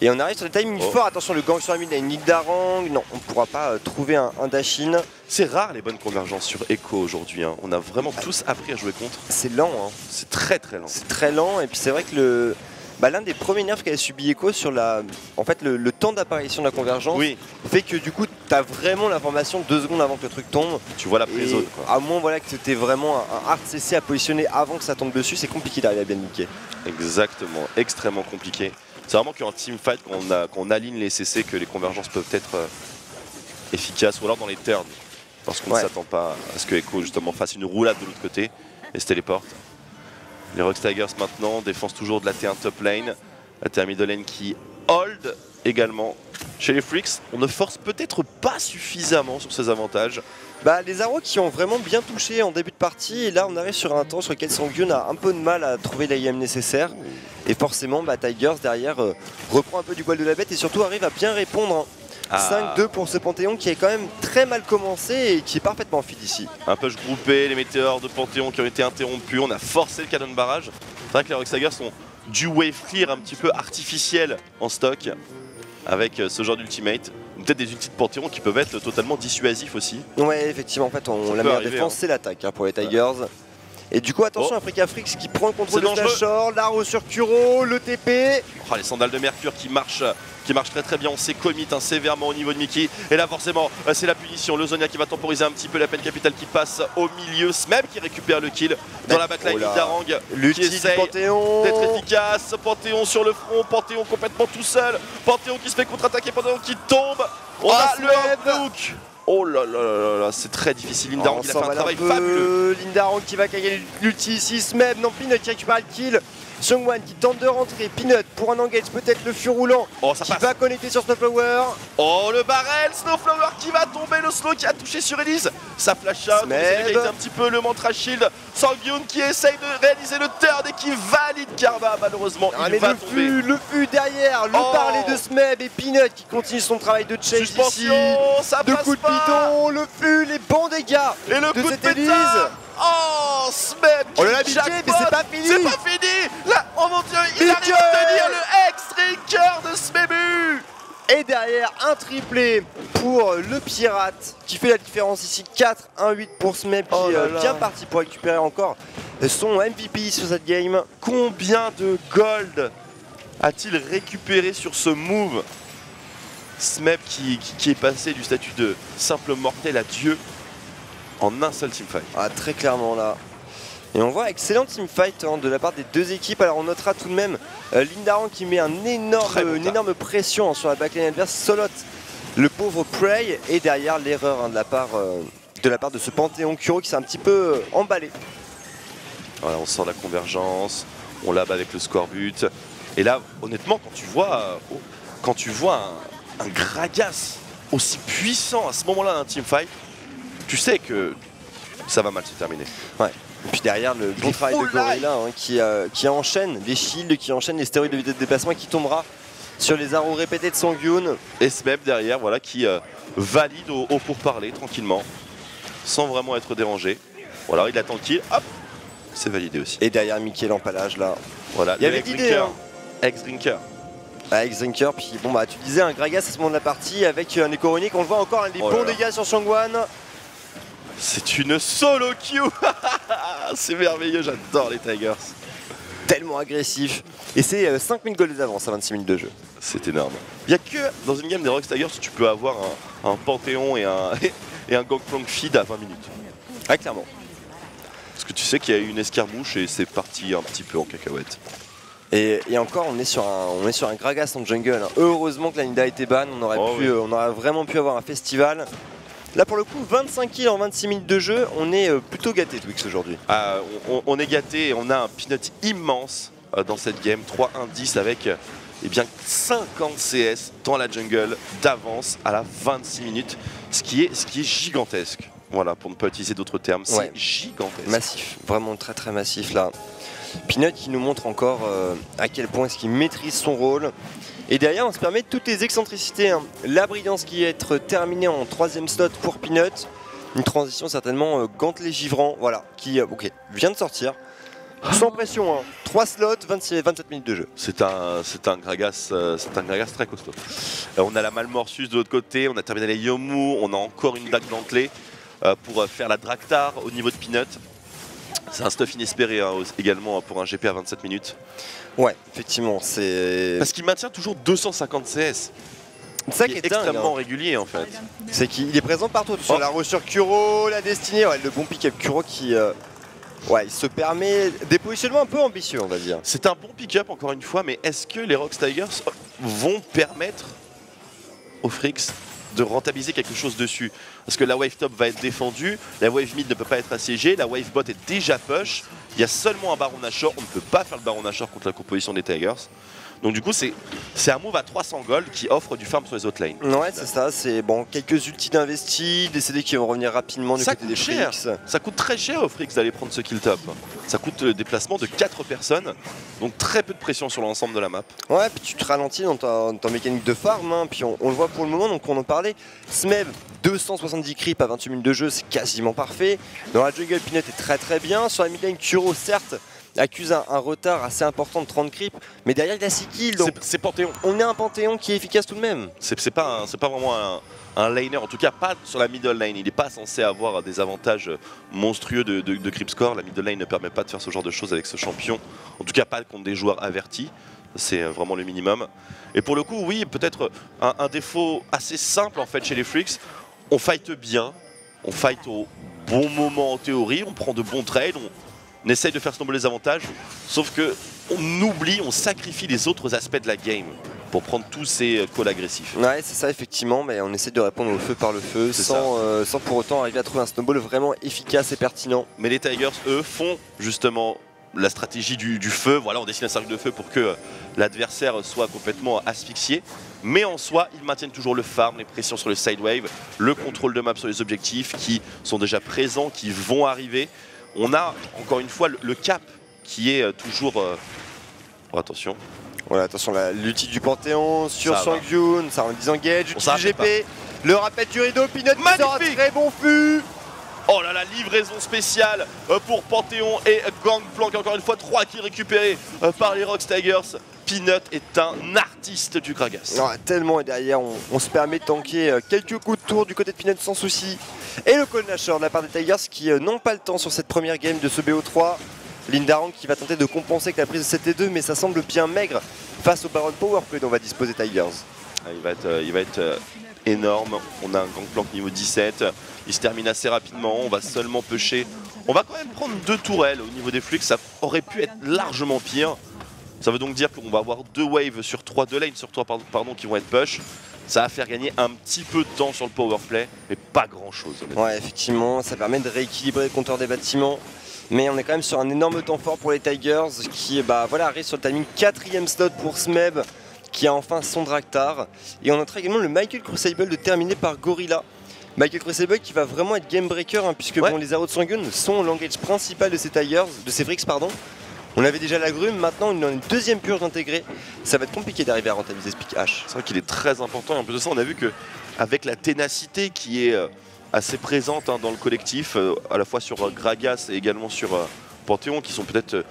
Et on arrive sur le timing Oh. fort. Attention, le gang sur la mid lane, Nick Darang. Non, on ne pourra pas euh, trouver un, un dash-in. C'est rare les bonnes convergences sur Echo aujourd'hui. hein. On a vraiment tous appris à jouer contre. C'est lent, hein. C'est très très lent. c'est très lent. Et puis c'est vrai que le. Bah, l'un des premiers nerfs qu'avait subi Echo sur la. En fait, le, le temps d'apparition de la convergence Oui, fait que du coup, tu as vraiment l'information deux secondes avant que le truc tombe. tu vois la pré-zone quoi. à moins voilà, que tu vraiment un, un hard CC à positionner avant que ça tombe dessus, c'est compliqué d'arriver à bien niquer. Exactement, extrêmement compliqué. C'est vraiment qu'en teamfight, quand on, a- quand on aligne les CC, que les convergences peuvent être euh, efficaces, ou alors dans les turns, parce qu'on Ouais. ne s'attend pas à ce que Echo justement fasse une roulade de l'autre côté et se téléporte. Les Rocks Tigers maintenant défensent toujours de la T1 top lane, la T1 middle lane qui hold également. Chez les Freaks, on ne force peut-être pas suffisamment sur ces avantages. Bah, les arrows qui ont vraiment bien touché en début de partie, et là on arrive sur un temps sur lequel Sangyun a un peu de mal à trouver l'AIM nécessaire. Et forcément, bah, Tigers derrière euh, reprend un peu du poil de la bête et surtout arrive à bien répondre. hein. Ah. 5-2 pour ce Panthéon qui est quand même très mal commencé et qui est parfaitement fit ici. un push groupé, les météores de Panthéon qui ont été interrompus, on a forcé le canon barrage. C'est vrai que les Rock Tigers sont du wave clear un petit peu artificiel en stock avec euh, ce genre d'ultimate. Peut-être des ultis de Panthéon qui peuvent être totalement dissuasifs aussi. Ouais, effectivement, en fait, on, la meilleure défense hein. c'est l'attaque hein, pour les Tigers. Et du coup, attention, Oh. Africa Frix qui prend le contrôle de. Flashor, l'arrow sur Kuro, le TP. Oh, les sandales de Mercure qui marchent, qui marchent très très bien. On s'est commit hein, sévèrement au niveau de Mickey. Et là forcément, euh, c'est la punition. Le Zonia qui va temporiser un petit peu la peine capitale qui passe au milieu. Smeb qui récupère le kill dans la backline Oh. Darang qui essaye d'être efficace. Panthéon sur le front, Panthéon complètement tout seul. Panthéon qui se fait contre-attaquer, Panthéon qui tombe. On Ah, a le Smeb. hook. Oh là là là là là, c'est très difficile. Lindarang, on il a fait un travail peu. fabuleux. Lindarang qui va caguer l'ulti ici. Smeb, non, Peanut qui récupère le kill. Sungwan qui tente de rentrer. Peanut pour un engage, peut-être le fur roulant. Oh, ça qui passe. va connecter sur Snowflower. Oh le barrel, Snowflower qui va tomber, le slow qui a touché sur Elise. Ça flash out, d'égaliser un petit peu le mantra shield. Sangyun qui essaye de réaliser le turn et qui valide Karma. Malheureusement, Ah, il mais va le tomber. fût, le fût derrière, le Oh. parler de Smeb et Peanut qui continue son travail de chase ici. Ça De coups de piton, le fût, les bons dégâts Et le de coup de cette. Élise. Oh, là, qui Mickey, jackpot. mais c'est pas fini. C'est pas fini Là, oh mon dieu, il Mickey. arrive à tenir le ex-drinker de Smebu Et derrière, un triplé pour le pirate qui fait la différence ici. 4-1-8 pour Smeb qui Oh là est là. bien parti pour récupérer encore son MVP sur cette game. Combien de gold a-t-il récupéré sur ce move Smeb qui, qui- qui est passé du statut de simple mortel à dieu en un seul teamfight. Ah, très clairement là. Et on voit excellent teamfight hein, de la part des deux équipes. Alors on notera tout de même euh, Lindaran qui met un énorme, Très bon une énorme pression hein, sur la backline adverse. Solot, le pauvre Prey, et derrière l'erreur hein, de, la part, euh, de la part de ce Panthéon Kuro qui s'est un petit peu euh, emballé. Voilà, on sort la convergence, on lab avec le score but. Et là, honnêtement, quand tu vois, euh, quand tu vois un, un Gragas aussi puissant à ce moment-là d'un teamfight, tu sais que ça va mal se terminer. Et puis derrière, le bon travail de. Gorilla hein, qui, euh, qui enchaîne les shields, qui enchaîne les stéroïdes de vitesse de déplacement qui tombera sur les arrows répétés de Sangyun. Et Smeb derrière, voilà, qui euh, valide au, au pourparler tranquillement, sans vraiment être dérangé. Voilà, il attend kill, hop, c'est validé aussi. Et derrière Mickey l'empalage là. Voilà, Il y avait l'idée, ex-drinker. hein. Ex-drinker. Avec Zinker, puis bon bah tu disais un Gragas à ce moment de la partie avec un Ecoronic, on le voit encore, hein, des Oh bons dégâts sur Shangwan. C'est une solo queue C'est merveilleux, j'adore les Tigers. Tellement agressif. Et c'est euh, 5000 goals d'avance à 26 minutes de jeu. C'est énorme. Il n'y a que dans une game des Rocks Tigers tu peux avoir un, un Panthéon et un, et un Gangplank feed à 20 minutes. Ah clairement. Parce que tu sais qu'il y a eu une escarmouche et c'est parti un petit peu en cacahuète. Et, et encore, on est sur un, on est sur un Gragas en jungle. hein. Heureusement que la Nida était ban, on aurait, Oh pu, oui. euh, on aurait vraiment pu avoir un festival. Là pour le coup, 25 kills en 26 minutes de jeu, on est euh, plutôt gâté Twix aujourd'hui. Ah, on, est gâté et on a un peanut immense euh, dans cette game. 3-1-10 avec euh, eh bien, 50 CS dans la jungle d'avance à la 26 minutes. Ce qui est, ce qui est gigantesque. Voilà, pour ne pas utiliser d'autres termes. C'est Ouais. gigantesque. Massif, vraiment très très massif là. Peanut qui nous montre encore euh, à quel point est-ce qu'il maîtrise son rôle. Et derrière, on se permet toutes les excentricités. hein. La brillance qui est être terminée en troisième slot pour Peanut. Une transition certainement euh, gantelet givrant, voilà, qui euh, vient de sortir. Sans pression, hein. 3 slots, 26, 27 minutes de jeu. C'est un, c'est un Gragas, euh, c'est un Gragas très costaud. Euh, on a la Malmorsus de l'autre côté, on a terminé les Yomu, on a encore une dague euh, pour euh, faire la Draktar au niveau de Peanut. C'est un stuff inespéré hein, également pour un GP à 27 minutes. Ouais, effectivement, c'est Parce qu'il maintient toujours 250 CS. c'est ça qui qui est est dingue. extrêmement hein. régulier en fait. C'est qu'il est présent partout. Sur Oh. la roue sur Kuro, la destinée, ouais, le bon pick-up Kuro qui euh, ouais, il se permet des positionnements un peu ambitieux, on va dire. C'est un bon pick-up encore une fois, mais est-ce que les Rocks Tigers vont permettre aux Frix de rentabiliser quelque chose dessus Parce que la wave top va être défendue, la wave mid ne peut pas être assiégée, la wave bot est déjà push, il y a seulement un Baron Nashor, on ne peut pas faire le Baron Nashor contre la composition des Tigers. Donc du coup c'est c'est un move à 300 gold qui offre du farm sur les autres lanes. Ouais, c'est ça, c'est bon, quelques ultis d'investis, des CD qui vont revenir rapidement du Ça côté des coûte cher. Ça coûte très cher aux Frix d'aller prendre ce kill top. Ça coûte le déplacement de 4 personnes, donc très peu de pression sur l'ensemble de la map. Ouais, puis tu te ralentis dans ta, dans ta mécanique de farm, hein, puis on, on le voit pour le moment, donc on en parlait. Smev, 270 creeps à 28 minutes de jeu, c'est quasiment parfait. Dans la jungle, Peanut est très très bien. Sur la midlane, Kuro, certes, accuse un, un retard assez important de 30 creeps, mais derrière il a 6 kills, C'est- Panthéon. on est un panthéon qui est efficace tout de même. C'est pas, un- pas vraiment un, un laner, en tout cas pas sur la middle lane. Il n'est pas censé avoir des avantages monstrueux de, de, de creep score. La middle lane ne permet pas de faire ce genre de choses avec ce champion. En tout cas pas contre des joueurs avertis. C'est vraiment le minimum. Et pour le coup, oui, peut-être un, un défaut assez simple en fait chez les Freaks. On fight bien, on fight au bon moment en théorie, on prend de bons trades, on, on essaye de faire snowball les avantages. Sauf que on oublie, on sacrifie les autres aspects de la game pour prendre tous ces euh, calls agressifs. Ouais, c'est ça, effectivement, mais on essaie de répondre au feu par le feu sans, euh, sans pour autant arriver à trouver un snowball vraiment efficace et pertinent. Mais les Tigers, eux, font justement la stratégie du, du feu. Voilà, on dessine un cercle de feu pour que euh, l'adversaire soit complètement asphyxié. Mais en soi, ils maintiennent toujours le farm, les pressions sur le side wave, le contrôle de map sur les objectifs qui sont déjà présents, qui vont arriver. On a encore une fois le, le cap qui est euh, toujours. euh, oh, attention. Voilà, attention, l'ulti du Panthéon sur. Sangyun, ça en disengage, rappelle GP, le rappel du rideau, sort un Magnifique très bon fût Oh là là, livraison spéciale euh, pour Panthéon et Gangplank. Encore une fois, 3 kills récupérés euh, par les Rocks Tigers. Peanut est un artiste du Gragas. Ouais, tellement et derrière on, on se permet de tanker euh, quelques coups de tour du côté de Peanut sans souci. Et le call de la part des Tigers qui n'ont pas le temps sur cette première game de ce BO3. Lindarang qui va tenter de compenser avec la prise de 7 et 2 mais ça semble bien maigre face au Baron Powerplay dont va disposer Tigers. Ah, Il va être, il va être énorme. On a un Gangplank niveau 17. Il se termine assez rapidement. On va seulement pêcher. On va quand même prendre deux tourelles au niveau des flux. Ça aurait pu être largement pire. Ça veut donc dire qu'on va avoir deux waves sur trois, deux lanes sur trois pardon, qui vont être push. Ça va faire gagner un petit peu de temps sur le power play, mais pas grand chose. Ouais, effectivement, ça permet de rééquilibrer le compteur des bâtiments. Mais on est quand même sur un énorme temps fort pour les Tigers qui bah, voilà, arrive sur le timing 4ème slot pour Smeb qui a enfin son Draktar. Et on notera également le Michael Crucible de terminer par Gorilla. Michael Crucible qui va vraiment être game breaker hein, puisque bon, les arrows de Sangun sont l'engage principal de ces Tigers, de ces Fricks pardon. On avait déjà la grume, maintenant on a une deuxième purge intégrée. Ça va être compliqué d'arriver à rentabiliser ce pick H. C'est vrai qu'il est très important et en plus de ça on a vu que avec la ténacité qui est euh, assez présente hein, dans le collectif, euh, à la fois sur euh, Gragas et également sur Panthéon qui sont peut-être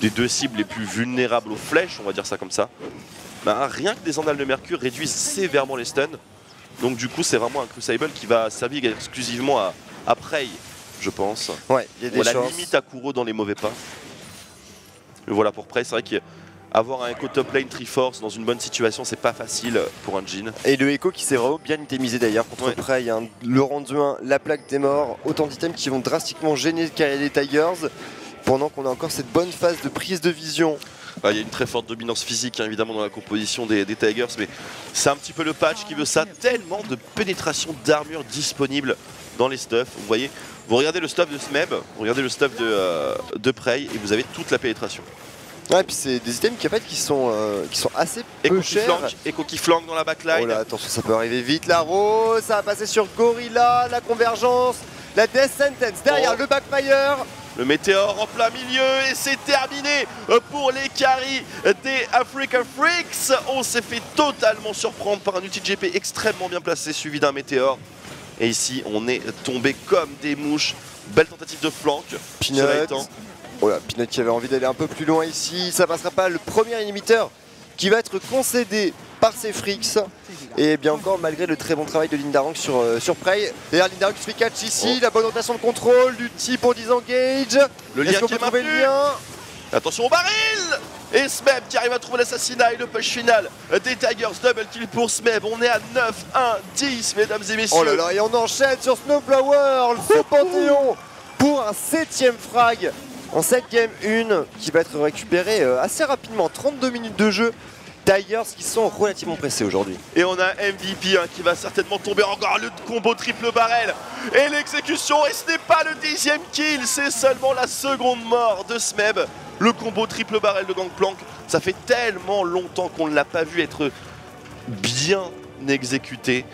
des deux cibles les plus vulnérables aux flèches, on va dire ça comme ça. Bah, rien que des andales de mercure réduisent sévèrement les stuns. Donc du coup c'est vraiment un Crucible qui va servir exclusivement à, à Prey, je pense. Ouais, il y a des Ou à la limite à Kuro dans les mauvais pas. Mais voilà pour Prey, c'est vrai qu'avoir un Echo top lane Triforce dans une bonne situation, c'est pas facile pour un Jin. Et le Echo qui s'est vraiment bien itemisé d'ailleurs contre ouais. Prey, hein. le rendu la plaque des morts, autant d'items qui vont drastiquement gêner les Tigers pendant qu'on a encore cette bonne phase de prise de vision. Il y a une très forte dominance physique hein, évidemment dans la composition des, des Tigers, mais c'est un petit peu le patch qui veut ça. Tellement de pénétration d'armure disponible dans les stuffs. Vous voyez, vous regardez le stuff de Smeb, vous regardez le stuff de, euh, de Prey et vous avez toute la pénétration. Ouais, et puis c'est des items qui, en fait, qui, sont, euh, qui sont assez peu Echo chers. Echo qui flanque dans la backline. Oh là, attention, ça peut arriver vite. La rose, ça va passer sur Gorilla, la convergence, la Death Sentence derrière Oh. le backfire. Le météore en plein milieu et c'est terminé pour les carries des Africa Freaks. On s'est fait totalement surprendre par un outil de GP extrêmement bien placé suivi d'un météore. Et ici on est tombé comme des mouches. Belle tentative de flank. Peanut. Cela étant, Oh Peanut qui avait envie d'aller un peu plus loin ici. Ça passera pas. Le premier inhibiteur qui va être concédé par ses freaks. Et bien encore, malgré le très bon travail de Lindarang sur, euh, sur Prey. D'ailleurs, Lindarang qui se fait catch ici. Oh. La bonne rotation de contrôle. L'ulti pour disengage. le lien qui est trouver le maintenu. lien Attention au baril Et Smeb qui arrive à trouver l'assassinat et le push final des Tigers. Double kill pour Smeb. On est à 9-1-10 mesdames et messieurs. Oh là là, et on enchaîne sur Snowflower, le Panthéon, pour un septième frag en cette game 1 qui va être récupéré euh, assez rapidement, 32 minutes de jeu. Tigers qui sont relativement pressés aujourd'hui. Et on a MVP hein, qui va certainement tomber encore le combo triple barrel et l'exécution et ce n'est pas le dixième kill, c'est seulement la seconde mort de Smeb. Le combo triple barrel de Gangplank, ça fait tellement longtemps qu'on ne l'a pas vu être bien exécuté.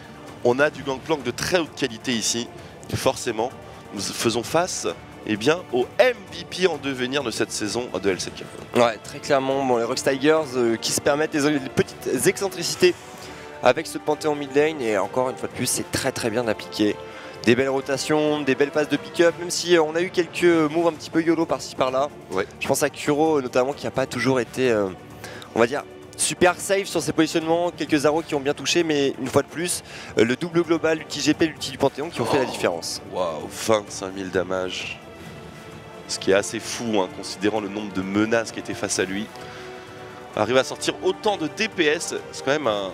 On a du Gangplank de très haute qualité ici et forcément nous faisons face eh bien, au MVP en devenir de cette saison de LCK. Ouais, très clairement, bon, les Rocks Tigers euh, qui se permettent des, des petites excentricités avec ce Panthéon mid lane et encore une fois de plus, c'est très très bien d'appliquer. Des belles rotations, des belles passes de pick-up, même si euh, on a eu quelques moves un petit peu YOLO par-ci par-là. Ouais. Je pense à Kuro notamment qui n'a pas toujours été, euh, on va dire, super safe sur ses positionnements. Quelques arrows qui ont bien touché, mais une fois de plus, le double global, l'ulti GP, l'ulti du Panthéon qui ont fait la différence. Waouh, 25 000 damage. Ce qui est assez fou, hein, considérant le nombre de menaces qui étaient face à lui. Arriver à sortir autant de DPS, c'est quand même un,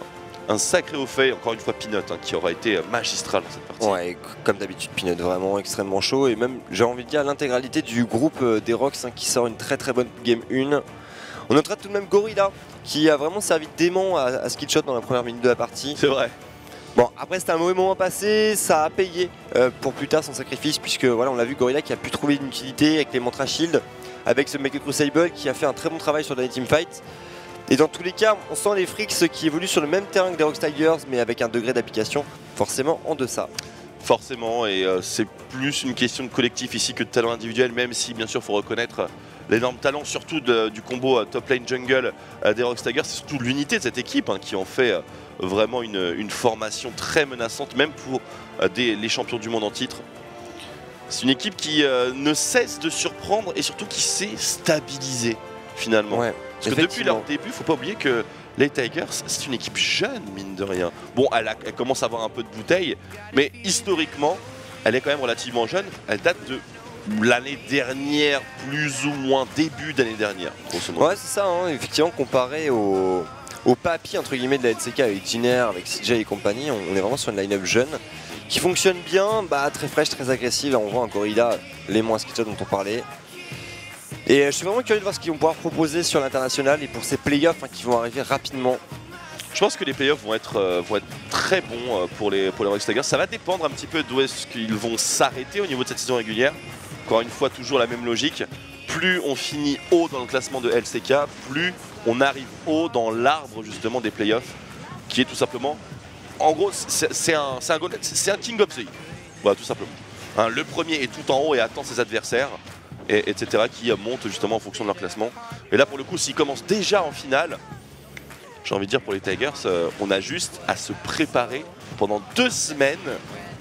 un sacré au fait. Encore une fois, Peanut, hein, qui aura été magistral dans cette partie. Ouais, comme d'habitude, Pinot vraiment extrêmement chaud. Et même, j'ai envie de dire, l'intégralité du groupe euh, des Rocks hein, qui sort une très très bonne game 1. On notera tout de même Gorilla qui a vraiment servi d'aimant à, à Skillshot dans la première minute de la partie. C'est vrai. Bon, après c'était un mauvais moment passé, ça a payé euh, pour plus tard son sacrifice, puisque voilà, on l'a vu, Gorilla qui a pu trouver une utilité avec les Mantra Shield, avec ce Mega Crucible qui a fait un très bon travail sur la Teamfight. Et dans tous les cas, on sent les Freaks qui évoluent sur le même terrain que les Rocks Tigers, mais avec un degré d'application forcément en deçà. Forcément, et euh, c'est plus une question de collectif ici que de talent individuel, même si bien sûr il faut reconnaître euh, l'énorme talent, surtout du combo top lane jungle des Rockstaggers, c'est surtout l'unité de cette équipe hein, qui en fait vraiment une, une formation très menaçante, même pour euh, des- les champions du monde en titre. C'est une équipe qui euh, ne cesse de surprendre et surtout qui sait stabiliser finalement. Ouais, Parce que depuis leur début, faut pas oublier que les Tigers, c'est une équipe jeune, mine de rien. Bon, elle, a- elle commence à avoir un peu de bouteille, mais historiquement, elle est quand même relativement jeune. Elle date de l'année dernière, plus ou moins début d'année dernière, grosso modo. Ouais, c'est ça, hein, effectivement, comparé au, au papy entre guillemets de la LCK avec Jiner, avec CJ et compagnie, on, est vraiment sur une line-up jeune qui fonctionne bien, bah, très fraîche, très agressive. On voit un Gorilla, les moins skitchers dont on parlait. Et euh, je suis vraiment curieux de voir ce qu'ils vont pouvoir proposer sur l'international et pour ces playoffs hein, qui vont arriver rapidement. Je pense que les playoffs vont être, euh, vont être très bons euh, pour les, pour les Rockstagers. Ça va dépendre un petit peu d'où est-ce qu'ils vont s'arrêter au niveau de cette saison régulière. Encore une fois, toujours la même logique. Plus on finit haut dans le classement de LCK, plus on arrive haut dans l'arbre justement des playoffs, qui est tout simplement, en gros, c'est un, un, un King of the. Voilà, tout simplement. Hein, le premier est tout en haut et attend ses adversaires, et, etc., qui montent justement en fonction de leur classement. Et là, pour le coup, s'ils commencent déjà en finale, j'ai envie de dire pour les Tigers, euh, on a juste à se préparer pendant deux semaines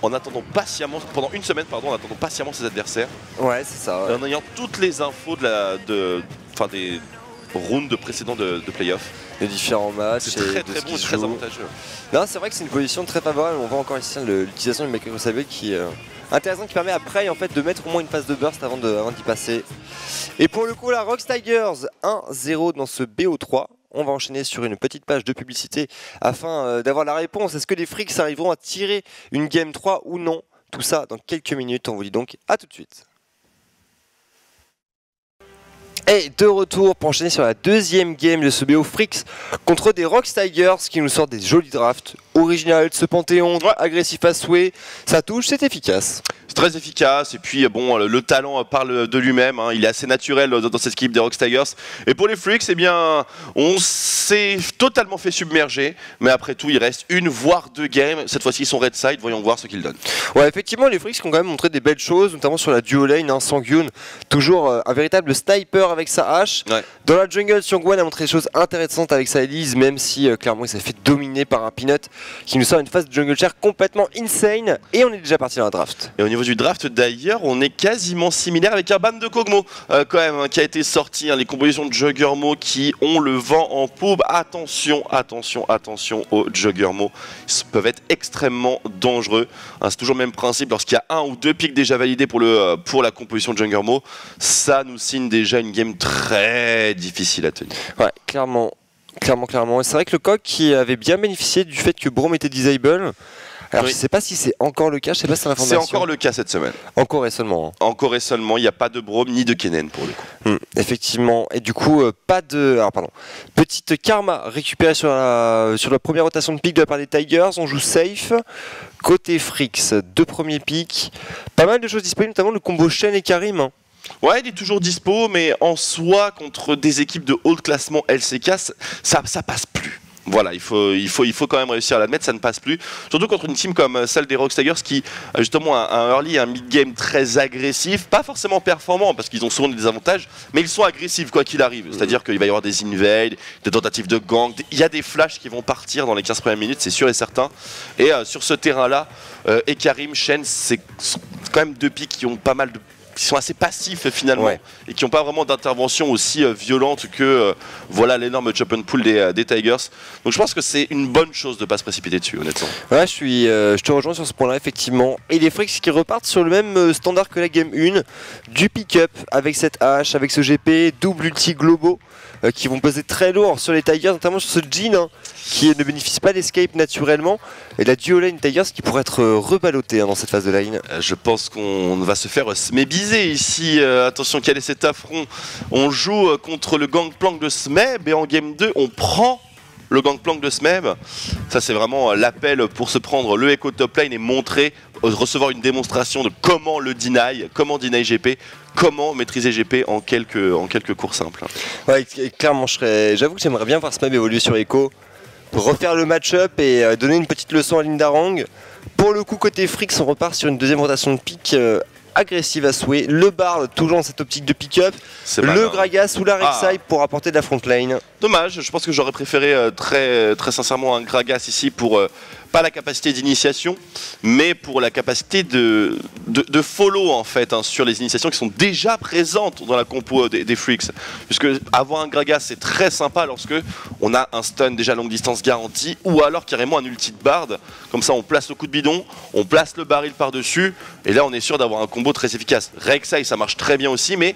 en attendant patiemment, pendant une semaine pardon, en attendant patiemment ses adversaires, Ouais, c'est ça. ouais. et en ayant toutes les infos de la, de, enfin des rounds précédents de, de playoffs. Les différents matchs. C'est très très bon très avantageux. Non, c'est vrai que c'est une position très favorable. On voit encore ici le- l'utilisation du Michael Sabe qui est euh, intéressant, qui permet après en fait de mettre au moins une phase de burst avant d'y passer. Et pour le coup, la Rocks Tigers 1-0 dans ce BO3. On va enchaîner sur une petite page de publicité afin euh, d'avoir la réponse. Est-ce que les Freaks arriveront à tirer une Game 3 ou non? Tout ça dans quelques minutes. On vous dit donc à tout de suite. Et de retour pour enchaîner sur la deuxième game de ce BO Freaks contre des Rocks Tigers qui nous sortent des jolis drafts. Original, ce panthéon, agressif à souhait, ça touche, c'est efficace. C'est très efficace et puis bon, le, le talent parle de lui-même. hein. Il est assez naturel dans, dans cette équipe des Rocks Tigers. Et pour les Freaks, eh bien, on s'est totalement fait submerger. Mais après tout, il reste une voire deux games. Cette fois-ci, ils sont red side. Voyons voir ce qu'ils donnent. Ouais, effectivement, les Freaks qui ont quand même montré des belles choses, notamment sur la duo lane, hein, Sangyun, toujours euh, un véritable sniper avec sa hache. Ouais. Dans la jungle, Xiongguan a montré des choses intéressantes avec sa Elise, même si euh, clairement il s'est fait dominer par un Peanut qui nous sort une phase de jungle chair complètement insane. Et on est déjà parti dans la draft. Et au niveau du draft d'ailleurs, on est quasiment similaire avec un ban de Kog'Maw euh, quand même hein, qui a été sorti. hein, les compositions de Juggermo qui ont le vent en poupe. Attention, attention, attention aux Juggermo. Ils peuvent être extrêmement dangereux. Hein, c'est toujours le même principe. Lorsqu'il y a un ou deux pics déjà validés pour, le, euh, pour la composition de Juggermo, ça nous signe déjà une game très difficile à tenir. Ouais, clairement. Clairement, clairement. Et c'est vrai que le coq qui avait bien bénéficié du fait que Brom était disable. Alors Oui. je sais pas si c'est encore le cas, je sais pas si c'est C'est l'information. encore le cas cette semaine. Encore et seulement. hein. Encore et seulement, il n'y a pas de Brome ni de Kennen pour le coup. Hmm, effectivement. Et du coup, euh, pas de. Alors, pardon. Petite karma récupérée sur la, sur la première rotation de pick de la part des Tigers. On joue safe. Côté Frix, deux premiers picks. Pas mal de choses disponibles, notamment le combo Shen et Karim. hein. Ouais, il est toujours dispo, mais en soi, contre des équipes de haut classement LCK, ça, ça passe plus. Voilà, il faut, il, faut, il faut quand même réussir à l'admettre, ça ne passe plus. Surtout contre une team comme celle des Rocks Tigers qui a justement un, un early, un mid-game très agressif, pas forcément performant parce qu'ils ont souvent des désavantages, mais ils sont agressifs quoi qu'il arrive. C'est-à-dire qu'il va y avoir des invades, des tentatives de gang, il y a des flashs qui vont partir dans les 15 premières minutes, c'est sûr et certain. Et euh, sur ce terrain-là, euh, et Karim, Shen, c'est quand même deux pics qui ont pas mal de qui sont assez passifs finalement Ouais. et qui n'ont pas vraiment d'intervention aussi euh, violente que euh, voilà l'énorme chop and pull des, euh, des Tigers. Donc je pense que c'est une bonne chose de ne pas se précipiter dessus honnêtement. Ouais, je, suis, euh, je te rejoins sur ce point-là, effectivement. Et les Frix qui repartent sur le même standard que la game 1, du pick-up avec cette hache, avec ce GP, double ulti globaux, euh, qui vont peser très lourd sur les Tigers, notamment sur ce Jean, hein, qui ne bénéficie pas d'escape naturellement, et la duo lane Tigers qui pourrait être euh, reballotée hein, dans cette phase de lane. Euh, je pense qu'on va se faire smébiser ici. Attention quel est cet affront. On joue contre le gangplank de Smeb et en game 2 on prend le gangplank de Smeb. Ça c'est vraiment l'appel pour se prendre le echo top lane et montrer, recevoir une démonstration de comment le deny, comment deny GP, comment maîtriser GP en quelques, en quelques cours simples? Ouais, clairement, j'avoue que j'aimerais bien voir Smab évoluer sur Echo, pour refaire le match-up et euh, donner une petite leçon à Lindarang. Pour le coup, côté Frix, on repart sur une deuxième rotation de pick euh, agressive à souhait. Le Bard, toujours dans cette optique de pick-up. Le. Gragas ou la Rek'Sai pour apporter de la front lane. Dommage, je pense que j'aurais préféré euh, très, très sincèrement un Gragas ici pour pas la capacité d'initiation, mais pour la capacité de, de, follow en fait hein, sur les initiations qui sont déjà présentes dans la compo des, Freaks. Puisque avoir un Gragas c'est très sympa lorsque on a un stun déjà longue distance garanti ou alors carrément un ulti de bard. Comme ça on place le coup de bidon, on place le baril par-dessus et là on est sûr d'avoir un combo très efficace. Rek'Sai ça marche très bien aussi, mais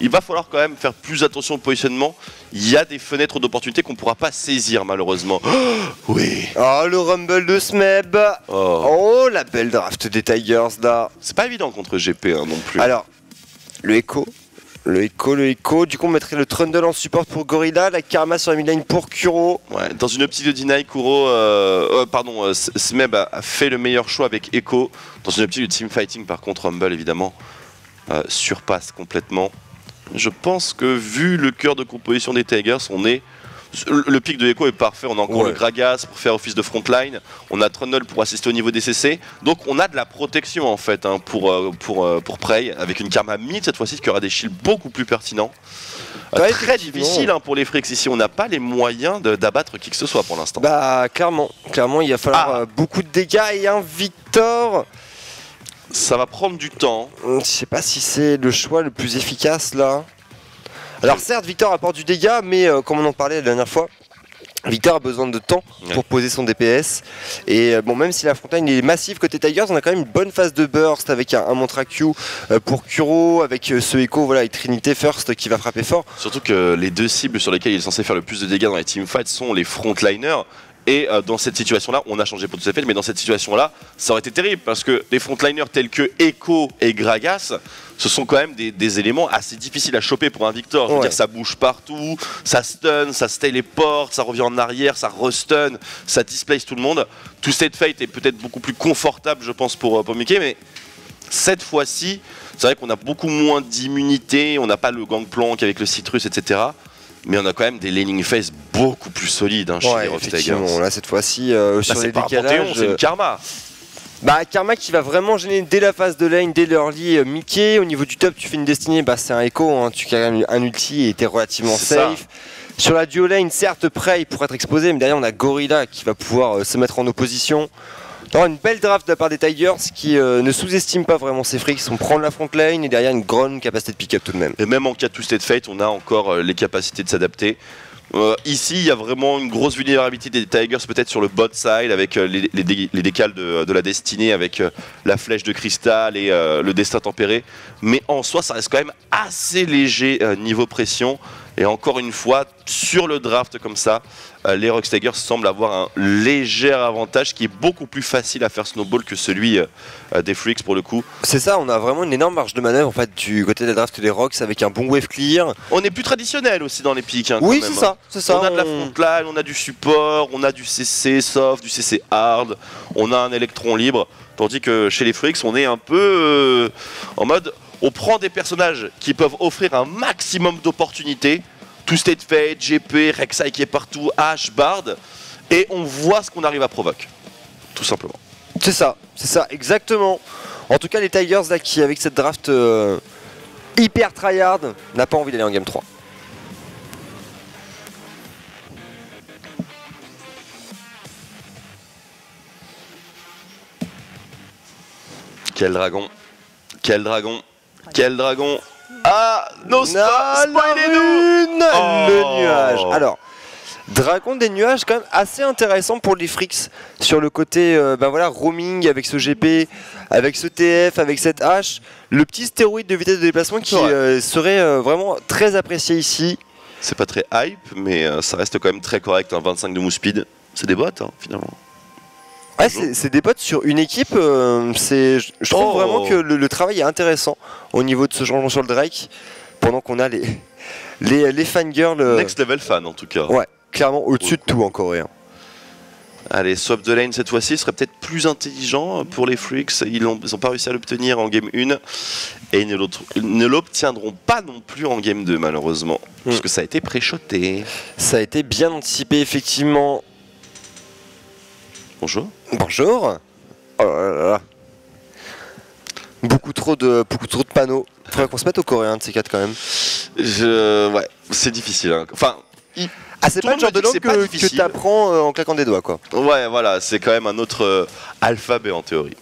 il va falloir quand même faire plus attention au positionnement. Il y a des fenêtres d'opportunité qu'on ne pourra pas saisir malheureusement. oui. Oh, le Rumble de Smeb. Oh. Oh, la belle draft des Tigers là. C'est pas évident contre GP hein, non plus. Alors, le Echo, Le Echo, le Echo. Du coup, on mettrait le Trundle en support pour Gorilla, la Karma sur la midline pour Kuro. Ouais, dans une optique de deny, Kuro, euh, euh, pardon, euh, Smeb a, fait le meilleur choix avec Echo. Dans une optique de team fighting, par contre, Humble évidemment euh, surpasse complètement. Je pense que vu le cœur de composition des Tigers, on est le pic de Echo est parfait. On a encore Ouais. le Gragas pour faire office de frontline. On a Trundle pour assister au niveau des CC. Donc on a de la protection en fait hein, pour, euh, pour, euh, pour Prey avec une Karma mid cette fois-ci qui aura des shields beaucoup plus pertinents. Euh, Ouais, très difficile hein, pour les Freaks ici. On n'a pas les moyens d'abattre qui que ce soit pour l'instant. Bah, clairement. Clairement, il va falloir Ah. beaucoup de dégâts et un Victor. Ça va prendre du temps. Hum, Je sais pas si c'est le choix le plus efficace là. Alors certes, Victor apporte du dégât, mais euh, comme on en parlait la dernière fois, Victor a besoin de temps Ouais. pour poser son DPS. Et euh, bon, même si la frontline est massive côté Tigers, on a quand même une bonne phase de burst avec un, un Mantra Q euh, pour Kuro, avec euh, ce Echo, voilà, et Trinité First qui va frapper fort. Surtout que les deux cibles sur lesquelles il est censé faire le plus de dégâts dans les teamfights sont les frontliners. Et euh, dans cette situation-là, on a changé pour tout à fait, mais dans cette situation-là, ça aurait été terrible parce que les frontliners tels que Echo et Gragas, ce sont quand même des, des éléments assez difficiles à choper pour un Victor. Je veux Ouais. dire, ça bouge partout, ça stun, ça stay les portes, ça revient en arrière, ça restun, ça displace tout le monde. Tout cette fate est peut-être beaucoup plus confortable, je pense, pour, euh, pour Mickey, mais cette fois-ci, c'est vrai qu'on a beaucoup moins d'immunité, on n'a pas le gangplank avec le citrus, etc. Mais on a quand même des laning phase beaucoup plus solides hein, chez les. Tigers. Là, cette fois-ci, euh, Là, sur c'est les décalages. c'est une karma. Bah Karma qui va vraiment gêner dès la phase de lane, dès l'early euh, Mickey. Au niveau du top, tu fais une destinée, bah c'est un Echo, hein. tu carries un ulti et t'es relativement ça. safe. Sur la duo lane, certes Prey pour être exposé, mais derrière on a Gorilla qui va pouvoir euh, se mettre en opposition. Non, une belle draft de la part des Tigers qui euh, ne sous-estime pas vraiment ses freaks. On prend la front lane et derrière une grande capacité de pick-up tout de même. Et même en cas de Twisted Fate, on a encore euh, les capacités de s'adapter. Euh, ici, il y a vraiment une grosse vulnérabilité des Tigers, peut-être sur le bot side, avec les, les dé- les décales de, la destinée, avec la flèche de cristal et le destin tempéré. Mais en soi, ça reste quand même assez léger niveau pression. Et encore une fois, sur le draft comme ça, euh, les Rocks Tigers semblent avoir un léger avantage qui est beaucoup plus facile à faire snowball que celui euh, euh, des Freaks pour le coup. C'est ça, on a vraiment une énorme marge de manœuvre en fait du côté des drafts des Rocks avec un bon wave clear. On est plus traditionnel aussi dans les pics. hein, Oui, c'est hein. ça, c'est ça. on a de la on- frontline, on a du support, on a du CC soft, du CC hard, on a un électron libre. Tandis que chez les Freaks, on est un peu euh, en mode on prend des personnages qui peuvent offrir un maximum d'opportunités. Tout State Fate, GP, Rek'Sai qui est partout, Ash, Bard, et on voit ce qu'on arrive à provoquer. Tout simplement. C'est ça, c'est ça, exactement. En tout cas, les Tigers, là, qui avec cette draft euh, hyper tryhard, n'a pas envie d'aller en game 3. Quel dragon Quel dragon Quel dragon Ah Non, spoilez-nous lune, Oh. Le nuage. Alors, Dragon des nuages, quand même assez intéressant pour les Freaks sur le côté euh, ben voilà, roaming avec ce GP, avec ce TF, avec cette H. Le petit stéroïde de vitesse de déplacement qui euh, serait euh, vraiment très apprécié ici. C'est pas très hype, mais ça reste quand même très correct. Un 25 de move speed, c'est des bottes hein, finalement. Ouais, c'est des potes sur une équipe. euh, c'est, je je trouve Oh. vraiment que le, le travail est intéressant au niveau de ce changement sur le Drake. Pendant qu'on a les, les, les fangirls euh, Next level fan en tout cas. ouais, clairement au-dessus de tout en coréen. Allez, swap de lane cette fois-ci serait peut-être plus intelligent pour les Freaks. Ils n'ont pas réussi à l'obtenir en game 1 et ils ne l'obtiendront pas non plus en game 2 malheureusement. Hmm. Parce que ça a été pré-shoté. Ça a été bien anticipé effectivement. Bonjour. Bonjour. Oh là là là. Beaucoup trop de, beaucoup trop de panneaux. Faudrait qu'on se mette au coréen de ces quatre quand même. Je... Ouais, c'est difficile. hein. Enfin, il- Ah, c'est pas le genre de langue que que, t'apprends euh, en claquant des doigts quoi. ouais, voilà, c'est quand même un autre euh, alphabet en théorie.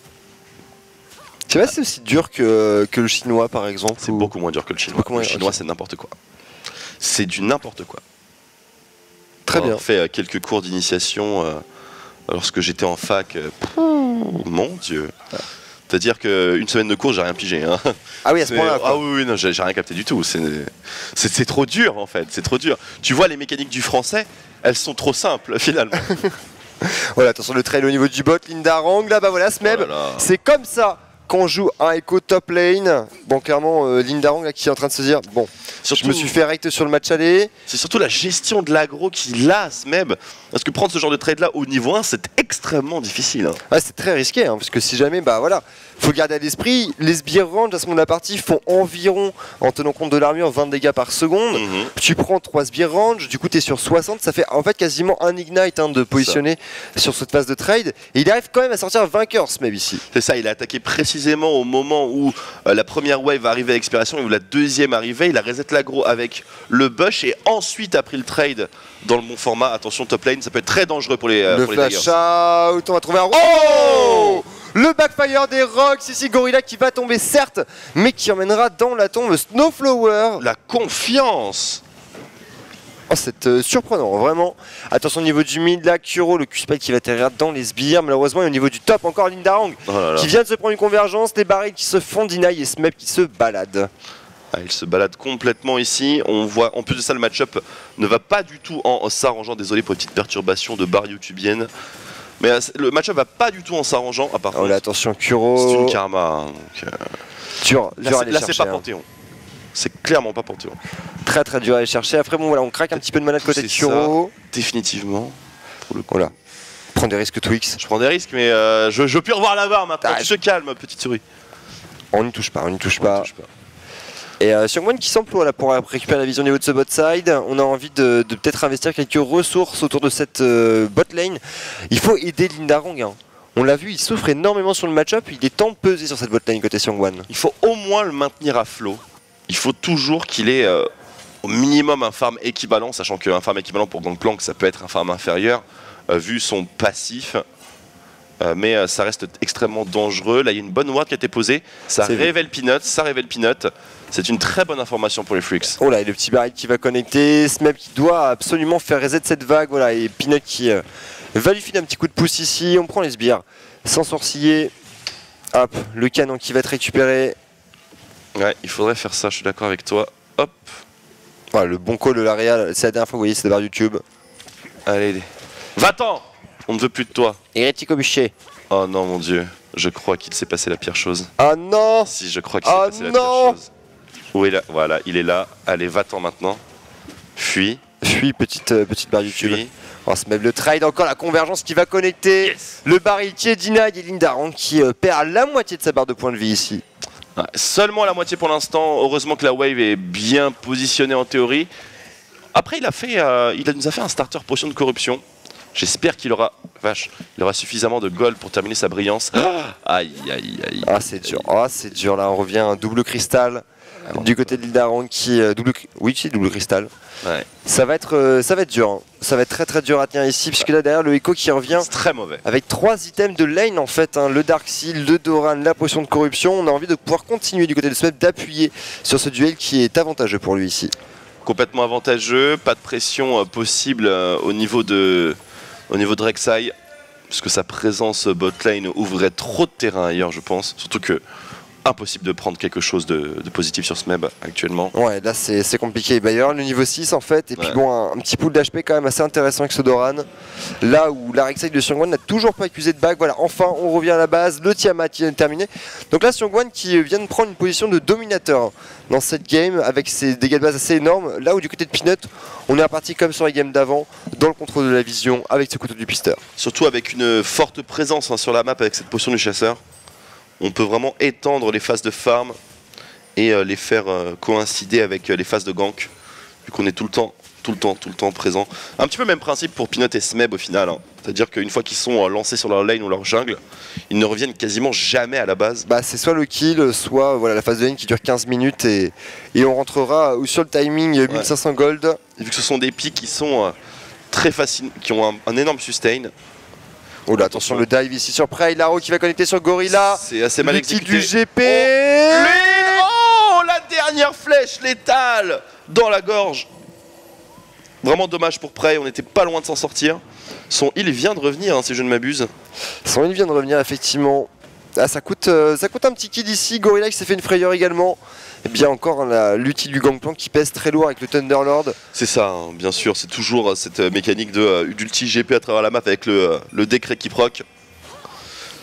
Je sais pas si c'est aussi dur que, que le chinois par exemple. C'est ou- beaucoup moins dur que le chinois. Moins- le chinois, c'est n'importe quoi. C'est du n'importe quoi. Très On bien. fait euh, quelques cours d'initiation lorsque j'étais en fac. euh, pouh, mon Dieu. C'est-à-dire qu'une semaine de cours, j'ai rien pigé. hein. Ah oui, à ce point-là. quoi. Ah oui, oui, non, j'ai rien capté du tout. C'est- trop dur en fait. C'est trop dur. Tu vois, les mécaniques du français, elles sont trop simples finalement. Voilà, attention le trail au niveau du bot, Linda Rang, là bah voilà, Smeb. Oh. C'est comme ça qu'on joue un Echo top lane. Bon, clairement, euh, Lindarang là, qui est en train de se dire Bon, Surtout, je me suis fait recte sur le match aller. C'est surtout la gestion de l'agro qui lasse même. Parce que prendre ce genre de trade là au niveau 1, c'est extrêmement difficile. hein. Ouais, c'est très risqué, hein, parce que si jamais, bah voilà, faut garder à l'esprit, les sbires range à ce moment de la partie font environ, en tenant compte de l'armure, 20 dégâts par seconde. Mhm. Tu prends 3 sbires range, du coup tu es sur 60, ça fait en fait quasiment un ignite hein, de positionner sur cette phase de trade. Et il arrive quand même à sortir vainqueur, Smeb ici. C'est ça, il a attaqué précisément au moment où euh, la première wave arrivait à l'expiration et où la deuxième arrivait. Il a reset l'agro avec le bush et ensuite a pris le trade dans le bon format. Attention, top lane, ça peut être très dangereux pour les, euh, le pour les flash Tigers. out, on va trouver un... Oh le backfire des rocks, ici Gorilla qui va tomber certes, mais qui emmènera dans la tombe Snowflower. La confiance Oh, c'est euh, surprenant, vraiment. Attention au niveau du mid, là, Kuro, le Q-spell qui va atterrir dans les sbires. Malheureusement, et au niveau du top, encore Lindarang Oh là là. qui vient de se prendre une convergence. Les barils qui se font deny et Smep qui se balade. Ah, il se balade complètement ici. On voit, en plus de ça, le match-up ne va pas du tout en s'arrangeant. Désolé pour les petites perturbations de barre youtubienne. Mais euh, le match-up va pas du tout en s'arrangeant. À part Oh là, attention, c'est Kuro. une karma. donc, euh, Dur, là, dur c'est- là, c'est pas hein. Panthéon. C'est clairement pas Panthéon. Très très dur à aller chercher. Après, bon, voilà, on craque un petit peu de mana de côté de C'est Kuro. Définitivement. Pour le coup. Voilà. Prends des risques Twix. Je prends des risques, mais euh, je, je peux revoir la barre maintenant. Ah, tu te calmes, petite souris. On n'y touche pas, on n'y touche On pas. touche pas. Et euh, qui s'emploie là pour récupérer la vision au niveau de ce bot side. On a envie de, de peut-être investir quelques ressources autour de cette euh, bot lane. Il faut aider Lindarong. hein. On l'a vu, il souffre énormément sur le match-up. Il est temps de peser sur cette bot lane côté Xiongwan. Il faut au moins le maintenir à flot. Il faut toujours qu'il ait euh, au minimum un farm équivalent, sachant qu'un farm équivalent pour Gangplank, ça peut être un farm inférieur, euh, vu son passif. Mais ça reste extrêmement dangereux. Là, il y a une bonne ward qui a été posée. Ça révèle Peanut, ça révèle Peanut. C'est une très bonne information pour les Freaks. Oh là, et le petit baril qui va connecter. Smep qui doit absolument faire reset cette vague. Voilà, et Peanut qui euh, va lui filer un petit coup de pouce ici. On prend les sbires sans sourciller. Hop, le canon qui va être récupéré. Ouais, il faudrait faire ça, je suis d'accord avec toi. Hop, Voilà, le bon call de la Real. C'est la dernière fois que vous voyez cette barre YouTube. allez. Va-t'en On ne veut plus de toi. Hérétique au bûcher. Oh non, mon dieu. Je crois qu'il s'est passé la pire chose. Ah non Si, je crois qu'il s'est Oh passé la pire chose. Où est là Voilà, il est là. Allez, va-t'en maintenant. Fuis, Fuis, petite, euh, petite barre YouTube. fuis. On se met le trade, encore la convergence qui va connecter. Yes Le baril qui est denied et Lindarang qui euh, perd la moitié de sa barre de points de vie ici. Ouais, Seulement la moitié pour l'instant. Heureusement que la wave est bien positionnée en théorie. Après, il a fait, euh, il nous a fait un starter potion de corruption. J'espère qu'il aura, vache, il aura suffisamment de gold pour terminer sa brillance. aïe, aïe, aïe. Ah c'est dur, ah c'est dur là, on revient à un double cristal du côté de Lindarang qui... euh, double, oui, c'est double cristal. Ouais. Ça va être, euh, ça va être dur, hein. ça va être très très dur à tenir ici, puisque là derrière le Echo qui revient très mauvais. avec trois items de lane en fait, hein, le Dark Seal, le Doran, la potion de corruption. On a envie de pouvoir continuer du côté de Smep, d'appuyer sur ce duel qui est avantageux pour lui ici. Complètement avantageux, pas de pression euh, possible au niveau de, au niveau de Rek'Sai, puisque sa présence bot lane ouvrait trop de terrain ailleurs, je pense. Surtout que impossible de prendre quelque chose de, de positif sur Smeb actuellement. Ouais, là c'est compliqué. Bah, il va y avoir le niveau 6 en fait, et puis bon, un, un petit pool d'HP quand même assez intéressant avec ce Doran. Là où la Rek'Sai de Xiongwan n'a toujours pas accusé de bague. Voilà, enfin on revient à la base, le Tiamat est terminé. Donc là, Xiongwan qui vient de prendre une position de dominateur dans cette game avec ses dégâts de base assez énormes. Là où du côté de Peanut, on est reparti comme sur les games d'avant, dans le contrôle de la vision avec ce couteau du pisteur. Surtout avec une forte présence hein, sur la map avec cette potion du chasseur. On peut vraiment étendre les phases de farm et euh, les faire euh, coïncider avec euh, les phases de gank, vu qu'on est tout le temps, tout le temps, tout le temps présent. Un petit peu le même principe pour Peanut et Smeb au final. hein. C'est-à-dire qu'une fois qu'ils sont lancés sur leur lane ou leur jungle, ils ne reviennent quasiment jamais à la base. Bah, c'est soit le kill, soit voilà, la phase de lane qui dure 15 minutes et, et on rentrera ou sur le timing euh, 1500 gold. Et vu que ce sont des pics qui sont euh, très faciles, qui ont un, un énorme sustain, Oh là, attention le dive ici sur Prey, Laro qui va connecter sur Gorilla. c'est assez mal exécuté. du GP Oh La dernière flèche létale dans la gorge Vraiment dommage pour Prey, on n'était pas loin de s'en sortir. Son heal vient de revenir, hein, si je ne m'abuse. Son heal vient de revenir effectivement. Ah, ça, coûte, euh, ça coûte un petit kill ici. Gorilla qui s'est fait une frayeur également. Et bien encore la- l'outil du Gangplank qui pèse très lourd avec le Thunderlord. C'est ça, hein, bien sûr, c'est toujours euh, cette euh, mécanique de d'ulti GP à travers la map avec le, le décret qui proc.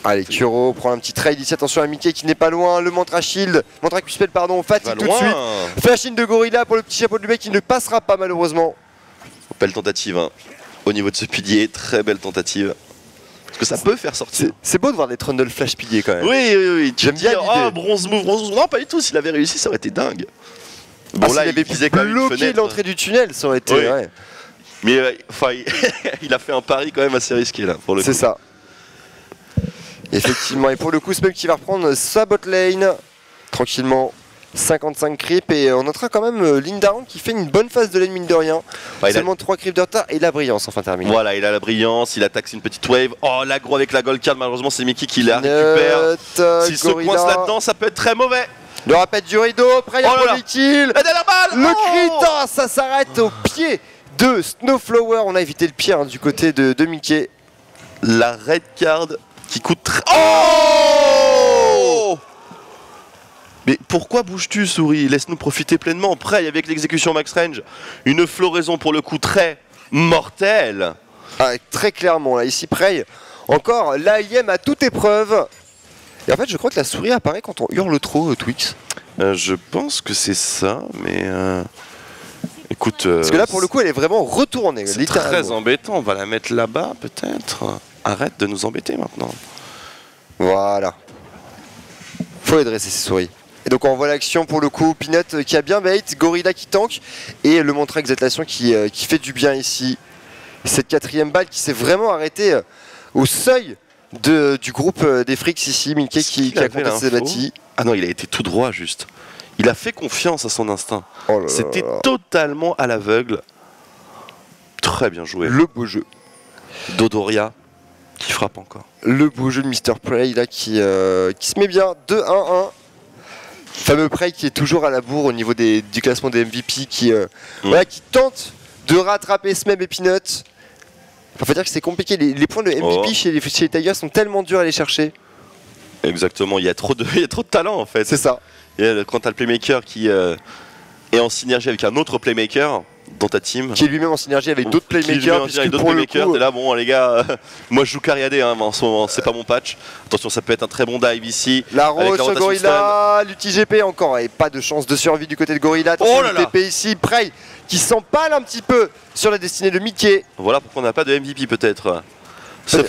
Allez, Kuro prend un petit trade ici. Attention à Mickey qui n'est pas loin. Le Mantra Shield, Mantra Cuspel, pardon, fatigue tout de suite. Flash in de Gorilla pour le petit chapeau de mec qui ne passera pas malheureusement. Belle tentative hein. au niveau de ce pilier, très belle tentative. Parce que ça peut faire sortir. C'est beau de voir des Trundle flash pilier quand même. Oui, oui, oui. J'aime bien oh, bronze move, bronze move. Non, pas du tout. S'il avait réussi, ça aurait été dingue. Bon, Ah, là, il avait visait quand même bloqué l'entrée du tunnel, ça aurait été. Oui. ouais, Mais euh, enfin, il, il a fait un pari quand même assez risqué là pour le c'est ça. Effectivement, et pour le coup, Smug qui va reprendre sa bot lane tranquillement. 55 creep et on notera quand même euh, Lindaron qui fait une bonne phase de lane mine de rien. Il a- Seulement 3 creeps de retard et la brillance enfin terminée. Voilà, il a la brillance, il attaque une petite wave. Oh, l'aggro avec la gold card, malheureusement, c'est Mickey qui la récupère. Euh, S'il se coince là-dedans, ça peut être très mauvais. Le rappel du rideau, prêt Oh là là. le kill. La dernière balle Le Oh crit, ah, ça s'arrête au pied de Snowflower. On a évité le pire hein, du côté de, de Mickey. La red card qui coûte très... Oh Mais pourquoi bouges-tu, souris? Laisse-nous profiter pleinement. Prêt avec l'exécution max range. Une floraison pour le coup très mortelle. Ah, très clairement, là, ici, Prey, encore l'AIM à toute épreuve. Et en fait, je crois que la souris apparaît quand on hurle trop, euh, Twix. Euh, je pense que c'est ça, mais... euh, Écoute... Parce que là, pour le coup, elle est vraiment retournée. C'est très embêtant. On va la mettre là-bas, peut-être. Arrête de nous embêter maintenant. Voilà. Faut les dresser, ces souris. Et donc, on voit l'action pour le coup. Peanut qui a bien bait, Gorilla qui tank. Et le montre exaltation qui, euh, qui fait du bien ici. Cette quatrième balle qui s'est vraiment arrêtée euh, au seuil de, du groupe euh, des Fricks ici. Mickey Est-ce qui, a contesté Bati. Ah non, il a été tout droit, juste. Il a fait confiance à son instinct. Oh C'était totalement à l'aveugle. Très bien joué. le beau jeu. Dodoria qui frappe encore. le beau jeu de Mr. Prey là qui, euh, qui se met bien 2-1-1. Fameux Prey qui est toujours à la bourre au niveau des- du classement des MVP qui, euh, Mm. voilà, qui tente de rattraper Smeb et Peanut. Il faut dire que c'est compliqué. Les, les points de MVP Oh. chez, les, chez les Tigers sont tellement durs à aller chercher. Exactement, il y a trop de, il y a trop de talent en fait. C'est ça. Et euh, quand t'as le playmaker qui euh, est en synergie avec un autre playmaker dans ta team. Qui est lui-même en synergie avec d'autres Qui playmakers. synergie avec d'autres playmakers, t'es là, bon les gars, moi je joue Cariadé hein, en ce moment, c'est pas mon patch. Attention, ça peut être un très bon dive ici. La rotation Gorilla, l'UTGP encore, et pas de chance de survie du côté de Gorilla. Attention, Oh là là. TP ici, Prey qui s'empale un petit peu sur la destinée de Mickey. Voilà pourquoi on n'a pas de MVP peut-être.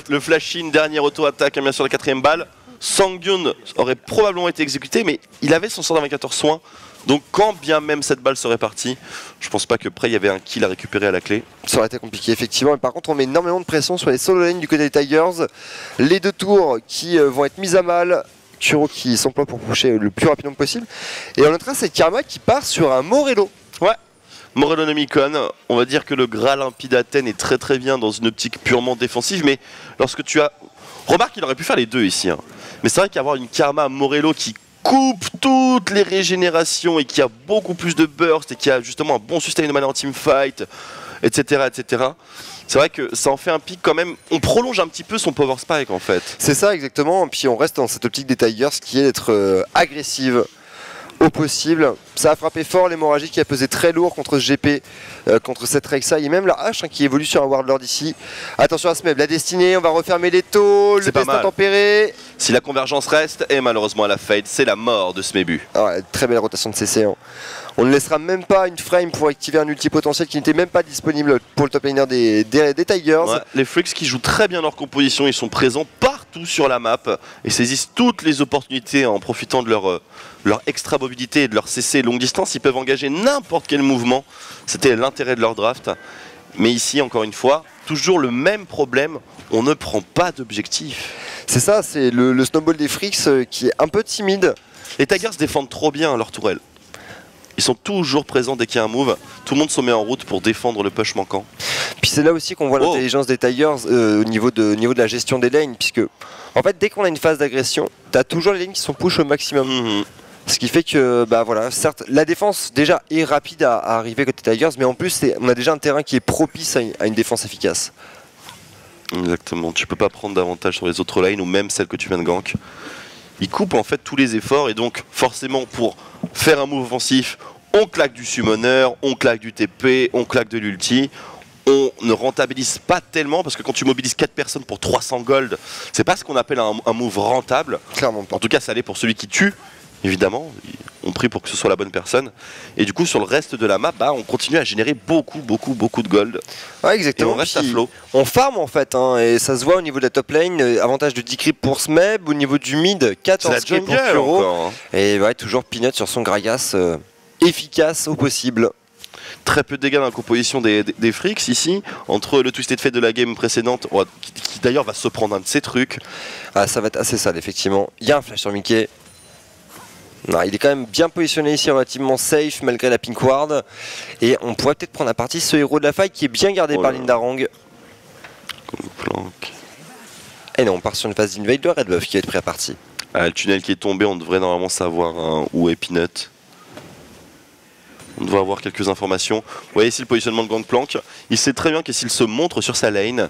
Le flash-in, dernière auto-attaque, bien sûr la quatrième balle. Sangyun aurait probablement été exécuté, mais il avait son sort d'indicateur soin. Donc quand bien même cette balle serait partie, je pense pas que près il y avait un kill à récupérer à la clé. Ça aurait été compliqué effectivement, mais par contre on met énormément de pression sur les solo lanes du côté des Tigers. Les deux tours qui euh, vont être mises à mal. Kuro qui s'emploie pour pusher le plus rapidement possible. Et on notera cette Karma qui part sur un Morello. Morellonomicon, on va dire que le Graal limpide d'Athènes est très très bien dans une optique purement défensive, mais lorsque tu as... Remarque qu'il aurait pu faire les deux ici. hein. Mais c'est vrai qu'avoir une Karma Morello qui coupe toutes les régénérations et qui a beaucoup plus de burst et qui a justement un bon sustain de mana en teamfight, etc. etc. C'est vrai que ça en fait un pic quand même. On prolonge un petit peu son power spike en fait. C'est ça exactement, puis on reste dans cette optique des Tigers qui est d'être euh, agressive au possible. Ça a frappé fort l'hémorragie qui a pesé très lourd contre ce GP, euh, contre cette Rexa et même la hache hein, qui évolue sur un Warlord ici. Attention à ce meuble, la destinée, on va refermer les taux, le C'est pas destin mal. tempéré. Si la convergence reste, et malheureusement à la fade, c'est la mort de Smebu. Ah ouais, très belle rotation de CC. hein. On ne laissera même pas une frame pour activer un ulti potentiel qui n'était même pas disponible pour le top laner des, des, des Tigers. Ouais, les Freaks qui jouent très bien leur composition, ils sont présents partout sur la map et saisissent toutes les opportunités en profitant de leur, euh, leur extra mobilité et de leur CC longue distance. Ils peuvent engager n'importe quel mouvement. C'était l'intérêt de leur draft. Mais ici, encore une fois, toujours le même problème. On ne prend pas d'objectif. C'est ça, c'est le, le snowball des Freaks euh, qui est un peu timide. Les Tigers défendent trop bien leur tourelle. Ils sont toujours présents dès qu'il y a un move. Tout le monde se met en route pour défendre le push manquant. Puis c'est là aussi qu'on voit Oh. l'intelligence des Tigers euh, au, niveau de, au niveau de la gestion des lanes, puisque en fait dès qu'on a une phase d'agression, t'as toujours les lanes qui sont push au maximum. Mhm. Ce qui fait que, bah voilà, certes, la défense déjà est rapide à, à arriver côté Tigers, mais en plus on a déjà un terrain qui est propice à une, à une défense efficace. Exactement, tu peux pas prendre davantage sur les autres lanes ou même celles que tu viens de gank. Il coupe en fait tous les efforts et donc forcément pour faire un move offensif, on claque du summoner, on claque du TP, on claque de l'ulti, on ne rentabilise pas tellement parce que quand tu mobilises 4 personnes pour 300 gold, c'est pas ce qu'on appelle un, un move rentable. Clairement pas. En tout cas, ça l'est pour celui qui tue, évidemment. On prie pour que ce soit la bonne personne. Et du coup, sur le reste de la map, bah, on continue à générer beaucoup, beaucoup, beaucoup de gold. Ouais, Et exactement. on reste à flot. On farm en fait, hein, et ça se voit au niveau de la top lane. euh, Avantage de 10 creeps pour Smeb, au niveau du mid, C'est 14 la creeps pour jungle Kuro. encore. hein. Et ouais, toujours Peanut sur son Gragas, euh, efficace au possible. Très peu de dégâts dans la composition des, des, des Freaks ici. Entre le Twisted Fate de la game précédente, qui, qui d'ailleurs va se prendre un de ces trucs. Ah, ça va être assez sale, effectivement. Il y a un flash sur Mickey. Non, il est quand même bien positionné ici, relativement safe malgré la pink ward. Et on pourrait peut-être prendre à partie ce héros de la faille qui est bien gardé Oh par. Lindarang. Planque. Et non, on part sur une phase d'invade de Red Buff qui va être pris à partie. Ah, le tunnel qui est tombé, on devrait normalement savoir hein, où est Peanut. On devrait avoir quelques informations. Vous voyez ici le positionnement de Gangplank. Il sait très bien que s'il se montre sur sa lane,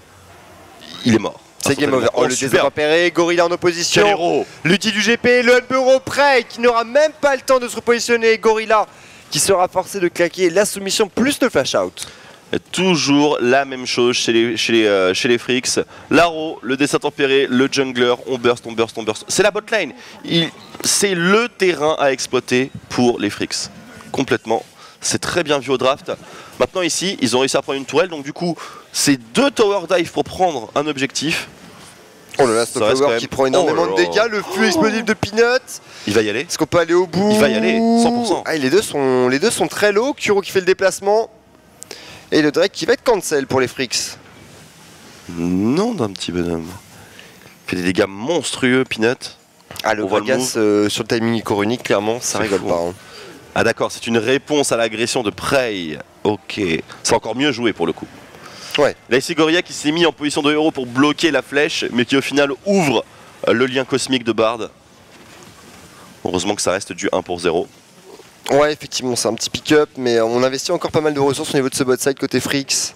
il est mort. C'est game over. Oh, le super. désert repéré, Gorilla en opposition. L'outil du GP, le bureau prêt, qui n'aura même pas le temps de se repositionner. Gorilla qui sera forcé de claquer la soumission plus le flash out. Et Toujours la même chose chez les, chez les, euh, chez les Freaks. Laro, le dessin tempéré, le jungler, on burst, on burst, on burst. C'est la botlane. C'est le terrain à exploiter pour les Freaks. Complètement. C'est très bien vu au draft. Maintenant ici, ils ont réussi à prendre une tourelle. Donc du coup, c'est deux tower dive pour prendre un objectif. Oh là là, Snowflower qui prend énormément Oh de dégâts, le flux explosif de Peanut. Il va y aller. Est-ce qu'on peut aller au bout Il va y aller, 100%. Ah, les, deux sont, les deux sont très low. Kuro qui fait le déplacement. Et le Drake qui va être cancel pour les Freaks. Non d'un petit bonhomme. Il fait des dégâts monstrueux, Peanut. Ah, le Gragas euh, sur le timing iconique, clairement, ça rigole fou. pas. hein. Ah d'accord, c'est une réponse à l'agression de Prey. Ok. C'est encore mieux joué pour le coup. Ouais. Gorilla qui s'est mis en position de héros pour bloquer la flèche, mais qui au final ouvre euh, le lien cosmique de Bard. Heureusement que ça reste du 1 pour 0. Ouais, effectivement, c'est un petit pick-up, mais on investit encore pas mal de ressources au niveau de ce bot side côté Freaks.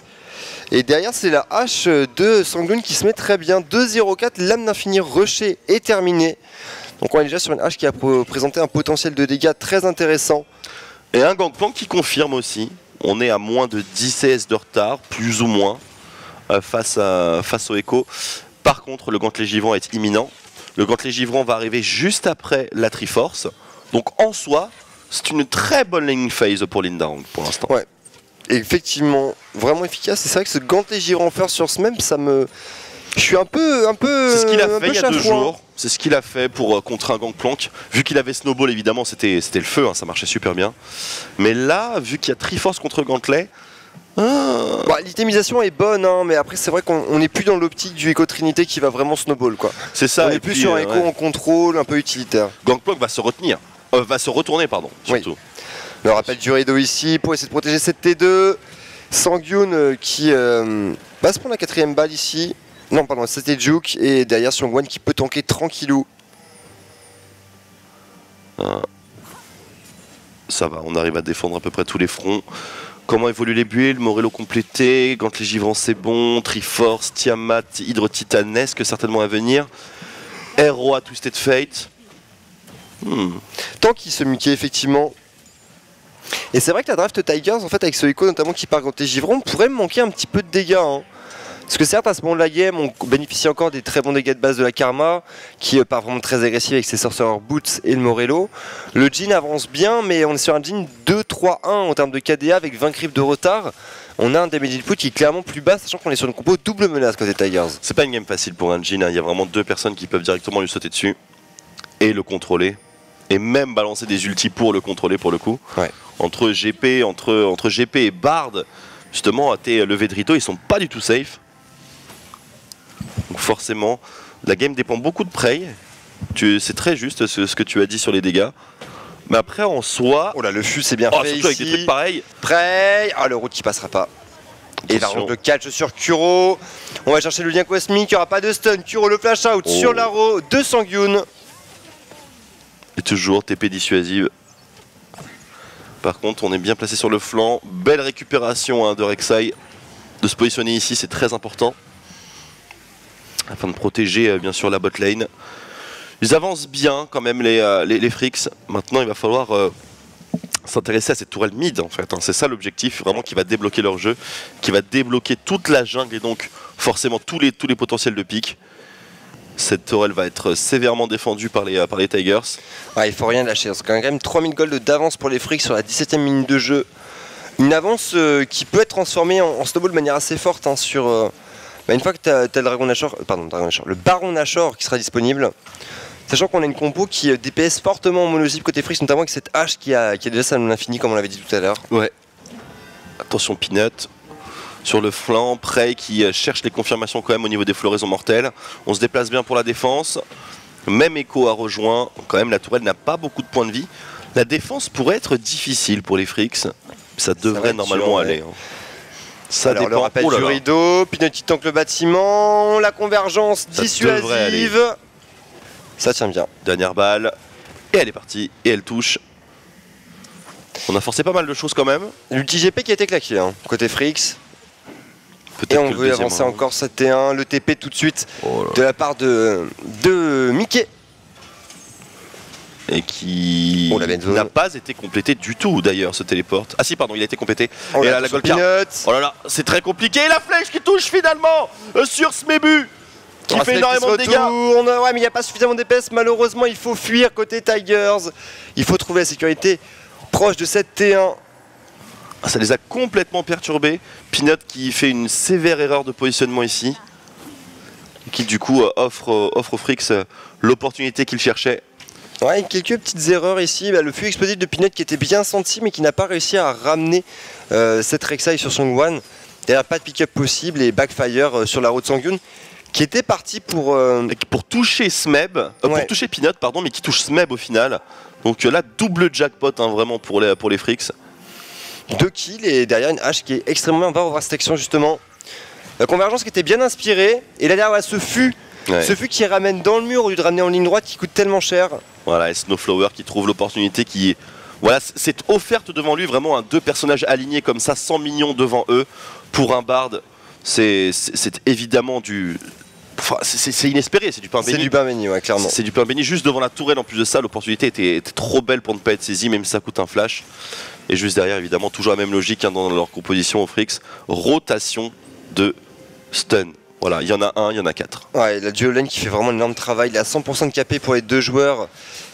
Et derrière, c'est la hache de Sangloon qui se met très bien. 2-0-4, l'âme d'infini rushée est terminée. Donc on est déjà sur une hache qui a présenté un potentiel de dégâts très intéressant. Et un gangplank qui confirme aussi. On est à moins de 10 CS de retard, plus ou moins, euh, face, à, face au Echo. Par contre, le gantelet givrant est imminent. Le gantelet givrant va arriver juste après la Triforce. Donc en soi, c'est une très bonne laning phase pour Lindarang pour l'instant. Ouais. Effectivement, vraiment efficace. C'est vrai que ce gantelet girant first sur ce même, ça me. Je suis un peu. Un peu C'est ce qu'il a fait il y a deux jours. C'est ce qu'il a fait pour euh, contrer un gangplank. Vu qu'il avait Snowball, évidemment, c'était le feu, hein, ça marchait super bien. Mais là, vu qu'il y a Triforce contre Gantelet, ah, Bah, L'itemisation est bonne, hein, mais après, c'est vrai qu'on n'est plus dans l'optique du Echo Trinité qui va vraiment snowball. Quoi. c'est ça. on et est plus puis, sur un euh, Echo ouais. en contrôle, un peu utilitaire. Gangplank va se retenir. Euh, va se retourner, pardon, Oui. surtout. Le rappel du rideau ici pour essayer de protéger cette T2. Sangyun euh, qui euh, va se prendre la quatrième balle ici. Non, pardon, c'était Juke. Et derrière Xiongwan qui peut tanker tranquillou. Ça va, on arrive à défendre à peu près tous les fronts. Comment évoluent les builds? Morello complété, Gantelet givrant c'est bon, Triforce, Tiamat, Hydre titanesque certainement à venir. Roi Twisted Fate. Hmm. Tant qu'il se Mickey, effectivement. Et c'est vrai que la draft Tigers, en fait, avec ce Echo notamment qui part contre les givrons, pourrait me manquer un petit peu de dégâts. hein. Parce que certes, à ce moment de la game, on bénéficie encore des très bons dégâts de base de la Karma, qui euh, part vraiment très agressif avec ses Sorcerer Boots et le Morello. Le Jean avance bien, mais on est sur un Jean 2-3-1 en termes de KDA avec 20 creeps de retard. On a un damage input qui est clairement plus bas, sachant qu'on est sur une compo double menace côté Tigers. C'est pas une game facile pour un Jin, hein. il y a vraiment deux personnes qui peuvent directement lui sauter dessus et le contrôler. Et même balancer des ultis pour le contrôler pour le coup. Ouais. Entre GP, entre, entre GP et Bard, justement, à tes levées de rito, ils sont pas du tout safe. Donc forcément, la game dépend beaucoup de Prey. C'est très juste ce, ce que tu as dit sur les dégâts. Mais après, en soi, Oh là, le fût c'est bien oh, fait surtout avec des ici. trucs pareils, Prêt Ah, le route qui passera pas. Et la ronde de catch sur Kuro. On va chercher le lien cosmique, il n'y aura pas de stun. Kuro le flash out Oh. sur l'aro de Sangyun. Et toujours TP dissuasive. Par contre, on est bien placé sur le flanc. Belle récupération hein, de Rek'Sai. De se positionner ici, c'est très important. Afin de protéger euh, bien sûr la bot lane. Ils avancent bien quand même les, euh, les, Freaks. Maintenant, il va falloir euh, s'intéresser à cette tourelle mid en fait. hein. C'est ça l'objectif, vraiment qui va débloquer leur jeu, qui va débloquer toute la jungle et donc forcément tous les, tous les potentiels de pique. Cette tourelle va être sévèrement défendue par les, par les Tigers. Ouais, il faut rien lâcher. C'est quand même 3000 gold d'avance pour les frics sur la 17ème minute de jeu. Une avance qui peut être transformée en, snowball de manière assez forte hein, sur. Bah, une fois que tu as, le Dragon Nashor, pardon, Dragon Nashor, le Baron Nashor qui sera disponible. Sachant qu'on a une compo qui euh, DPS fortement en monozip côté frics, notamment avec cette hache qui a, qui a déjà sa non infini comme on l'avait dit tout à l'heure. Ouais. Attention Peanut. Sur le flanc, Prey qui euh, cherche les confirmations quand même au niveau des floraisons mortelles. On se déplace bien pour la défense. Même Echo a rejoint. Quand même, la tourelle n'a pas beaucoup de points de vie. La défense pourrait être difficile pour les Freaks. Ça devrait normalement dur, ouais. aller. hein. Ça Alors, le dépend. rappel Oh là du là. rideau, Pinot qui tank le bâtiment, la convergence Ça dissuasive. Ça tient bien. Dernière balle. Et elle est partie. Et elle touche. On a forcé pas mal de choses quand même. L'UTGP qui a été claqué, hein, côté Frix. Peut-être Et on le veut avancer encore 7T1, le TP tout de suite Oh de la part de, de Mickey. Et qui Oh, n'a pas été complété du tout d'ailleurs ce téléporte. Ah si pardon, il a été complété. Oh et là, la. Oh là là, c'est très compliqué. Et la flèche qui touche finalement euh, sur Smebu qui Oh, fait énormément de dégâts. Ouais, mais il n'y a pas suffisamment d'épaisse. Malheureusement, il faut fuir côté Tigers. Il faut trouver la sécurité proche de cette T1. Ah, Ça les a complètement perturbés. Peanut qui fait une sévère erreur de positionnement ici. Qui du coup euh, offre, euh, offre aux Frix euh, l'opportunité qu'il cherchait. Ouais, quelques petites erreurs ici. Bah, le flux explosif de Peanut qui était bien senti, mais qui n'a pas réussi à ramener euh, cette Rek'Sai sur son One. D'ailleurs, pas de pick-up possible et backfire euh, sur la route Sangyun, qui était parti pour. euh, Pour toucher Smeb, euh, Ouais. pour toucher Peanut, pardon, mais qui touche Smeb au final. Donc là, double jackpot hein, vraiment pour les, pour les Frix. deux kills et derrière une hache qui est extrêmement. Va revoir cette action justement. La convergence qui était bien inspirée. Et là derrière, voilà, ce fût, Ouais. ce fût qui ramène dans le mur au lieu de ramener en ligne droite qui coûte tellement cher. Voilà, et Snowflower qui trouve l'opportunité qui voilà, c- c'est offerte devant lui vraiment un deux personnages alignés comme ça, 100 millions devant eux pour un bard. C'est c'est- c'est évidemment du enfin, c'est- c'est c'est inespéré, c'est du pain C'est béni. du pain béni, ouais, clairement. C'est du pain béni juste devant la tourelle en plus de ça, l'opportunité était, était trop belle pour ne pas être saisie même si ça coûte un flash. Et juste derrière évidemment toujours la même logique hein, dans leur composition au Frix, rotation de stun. Voilà, il y en a un, il y en a quatre. Ouais, la duo lane qui fait vraiment un énorme travail. Il est à 100% de KP pour les deux joueurs,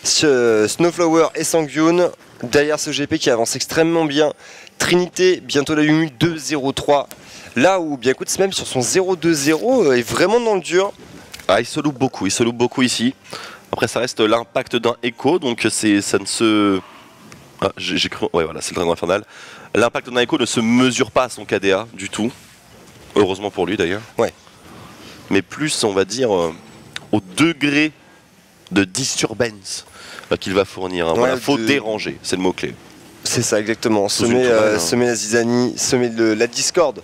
ce- Snowflower et Sangyun. Derrière ce GP qui avance extrêmement bien. Trinité, bientôt la Yumu 2-0-3. Là où, bien écoute, même sur son 0-2-0 euh, est vraiment dans le dur. Ah, il se loupe beaucoup, il se loupe beaucoup ici. Après, ça reste l'impact d'un écho, donc c'est ça ne se. Ah, j'ai j'ai cru. Ouais, voilà, c'est le dragon infernal. L'impact d'un écho ne se mesure pas à son KDA du tout. Heureusement pour lui d'ailleurs. Ouais. Mais plus, on va dire, euh, au degré de disturbance euh, qu'il va fournir. hein. Voilà, faut de- déranger, c'est le mot-clé. C'est ça, exactement. Semer, euh, semer la zizanie, semer la discorde.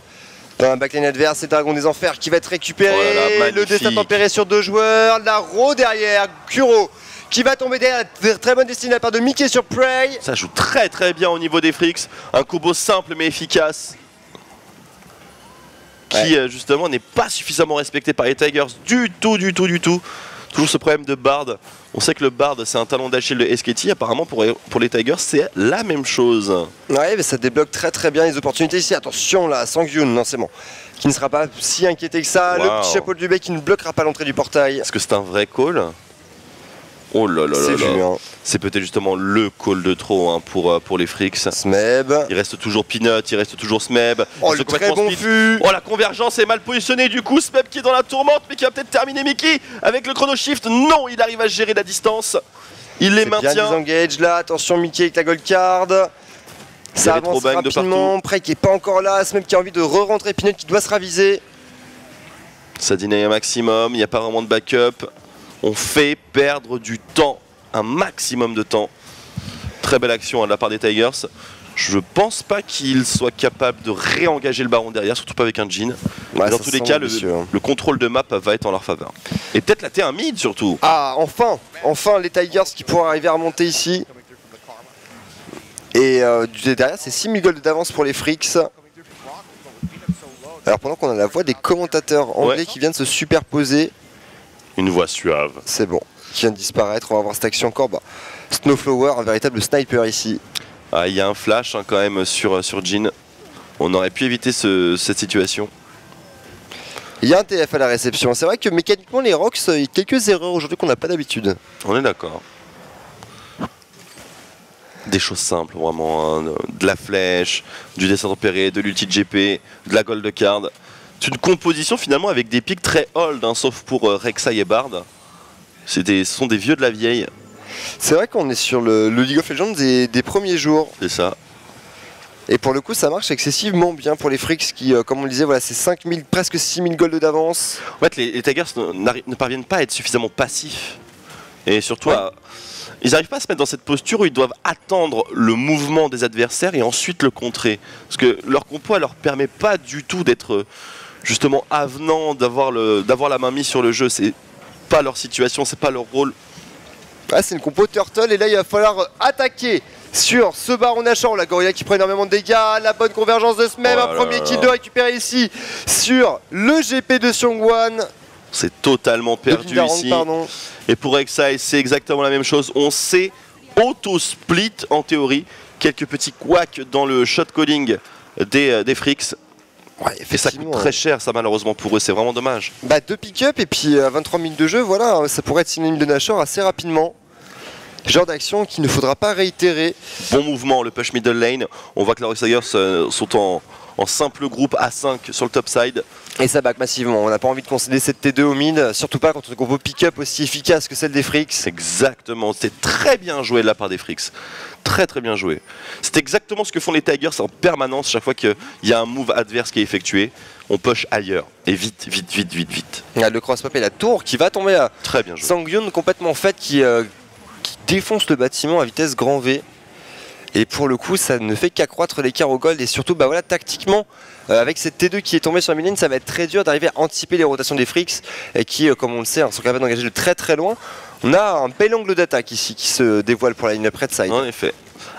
Dans la backline adverse, c'est Dragon des Enfers qui va être récupéré. Oh là là, le destin tempéré sur deux joueurs. La roue derrière, Kuro qui va tomber derrière. Très bonne destinée de la part de Mickey sur Prey. Ça joue très très bien au niveau des Frix. Un combo simple mais efficace. Qui euh, justement n'est pas suffisamment respecté par les Tigers du tout, du tout, du tout. Toujours ce problème de Bard. On sait que le Bard c'est un talon d'Achille de SKT. Apparemment pour, pour les Tigers c'est la même chose. Ouais, mais ça débloque très très bien les opportunités ici. Attention là, Sangyun, non c'est bon. Qui ne sera pas si inquiété que ça. Le petit chapeau du bec qui ne bloquera pas l'entrée du portail. Est-ce que c'est un vrai call? Oh là là là C'est là. vu. C'est peut-être justement le call de trop hein, pour, euh, pour les Frix. Smeb. Il reste toujours Peanut, il reste toujours Smeb. Oh, le très bon. Oh la convergence est mal positionnée du coup Smeb qui est dans la tourmente mais qui va peut-être terminer Mickey avec le chrono shift. Non, il arrive à gérer la distance. Il les C'est bien maintient. disengage là. Attention Mickey avec la gold card. Ça avance rapidement. Prey qui est pas encore là. Smeb qui a envie de re-rentrer. Pinot qui doit se raviser. Ça dîne un maximum, il n'y a pas vraiment de backup. On fait perdre du temps, un maximum de temps. Très belle action hein, de la part des Tigers. Je pense pas qu'il soit capable de réengager le baron derrière, surtout pas avec un jean. Ouais, dans tous les cas, le, hein. le contrôle de map va être en leur faveur. Et peut-être la T1 mid surtout. Ah, enfin Enfin les Tigers qui pourront arriver à remonter ici. Et euh, derrière, c'est 6000 gold d'avance pour les Freaks. Alors pendant qu'on a la voix des commentateurs anglais Ouais. qui viennent se superposer, Une voix suave. c'est bon, qui vient de disparaître, on va voir cette action encore. Bah, Snowflower, un véritable sniper ici. Ah, il y a un flash hein, quand même sur, sur Jin. On aurait pu éviter ce- cette situation. Il y a un TF à la réception. C'est vrai que mécaniquement, les Rocks, il y a quelques erreurs aujourd'hui qu'on n'a pas d'habitude. On est d'accord. Des choses simples, vraiment. hein, De la flèche, du dessin tempéré, de l'ulti GP, de la gold card. C'est une composition finalement avec des pics très old, hein, sauf pour euh, Rek'Sai et Bard. C'est des- ce sont des vieux de la vieille, C'est vrai qu'on est sur le, le League of Legends des, des premiers jours. c'est ça. Et pour le coup, ça marche excessivement bien pour les Freaks qui, euh, comme on le disait, voilà, c'est 5000, presque 6000 gold d'avance. En fait, les, les Tigers ne, parviennent pas à être suffisamment passifs. Et surtout, Ouais. à- ils n'arrivent pas à se mettre dans cette posture où ils doivent attendre le mouvement des adversaires et ensuite le contrer. Parce que leur compo, elle leur permet pas du tout d'être euh, justement avenant, d'avoir, la main mise sur le jeu. C'est pas leur situation, c'est pas leur rôle. Ah, c'est une compo Turtle et là il va falloir euh, attaquer sur ce baron Nashor, la gorilla qui prend énormément de dégâts, la bonne convergence de ce même, Oh un premier kill de récupérer ici sur le GP de Xiongwan, C'est totalement perdu ici. pardon. Et pour Rek'Sai, c'est exactement la même chose. On sait auto-split en théorie. Quelques petits couacs dans le shot calling des, euh, des Freaks. Ouais, Et ça coûte très cher, ça malheureusement pour eux, c'est vraiment dommage. Bah deux pick-up et puis à 23 minutes de jeu, voilà, hein, ça pourrait être synonyme de Nashor assez rapidement. Genre d'action qu'il ne faudra pas réitérer. Bon mouvement, le push middle lane. On voit que les Rockstagers euh, sont en, en simple groupe à 5 sur le top side. Et ça back massivement. On n'a pas envie de concéder cette T2 au mid, surtout pas contre une compo pick-up aussi efficace que celle des Freaks. C'est exactement, c'est très bien joué de la part des Freaks. Très très bien joué. C'est exactement ce que font les Tigers en permanence chaque fois qu'il y a un move adverse qui est effectué. On push ailleurs. Et vite, vite, vite, vite, vite. Ah, le cross-pop et la tour qui va tomber à Très bien joué. Sangyun complètement faite qui, euh, qui défonce le bâtiment à vitesse grand V. Et pour le coup, ça ne fait qu'accroître l'écart au gold. Et surtout, bah voilà, tactiquement, euh, avec cette T2 qui est tombée sur la midlane, ça va être très dur d'arriver à anticiper les rotations des Freaks et qui, euh, comme on le sait, hein, sont capables d'engager de très très loin. On a un bel angle d'attaque ici qui se dévoile pour la ligne red side. En effet.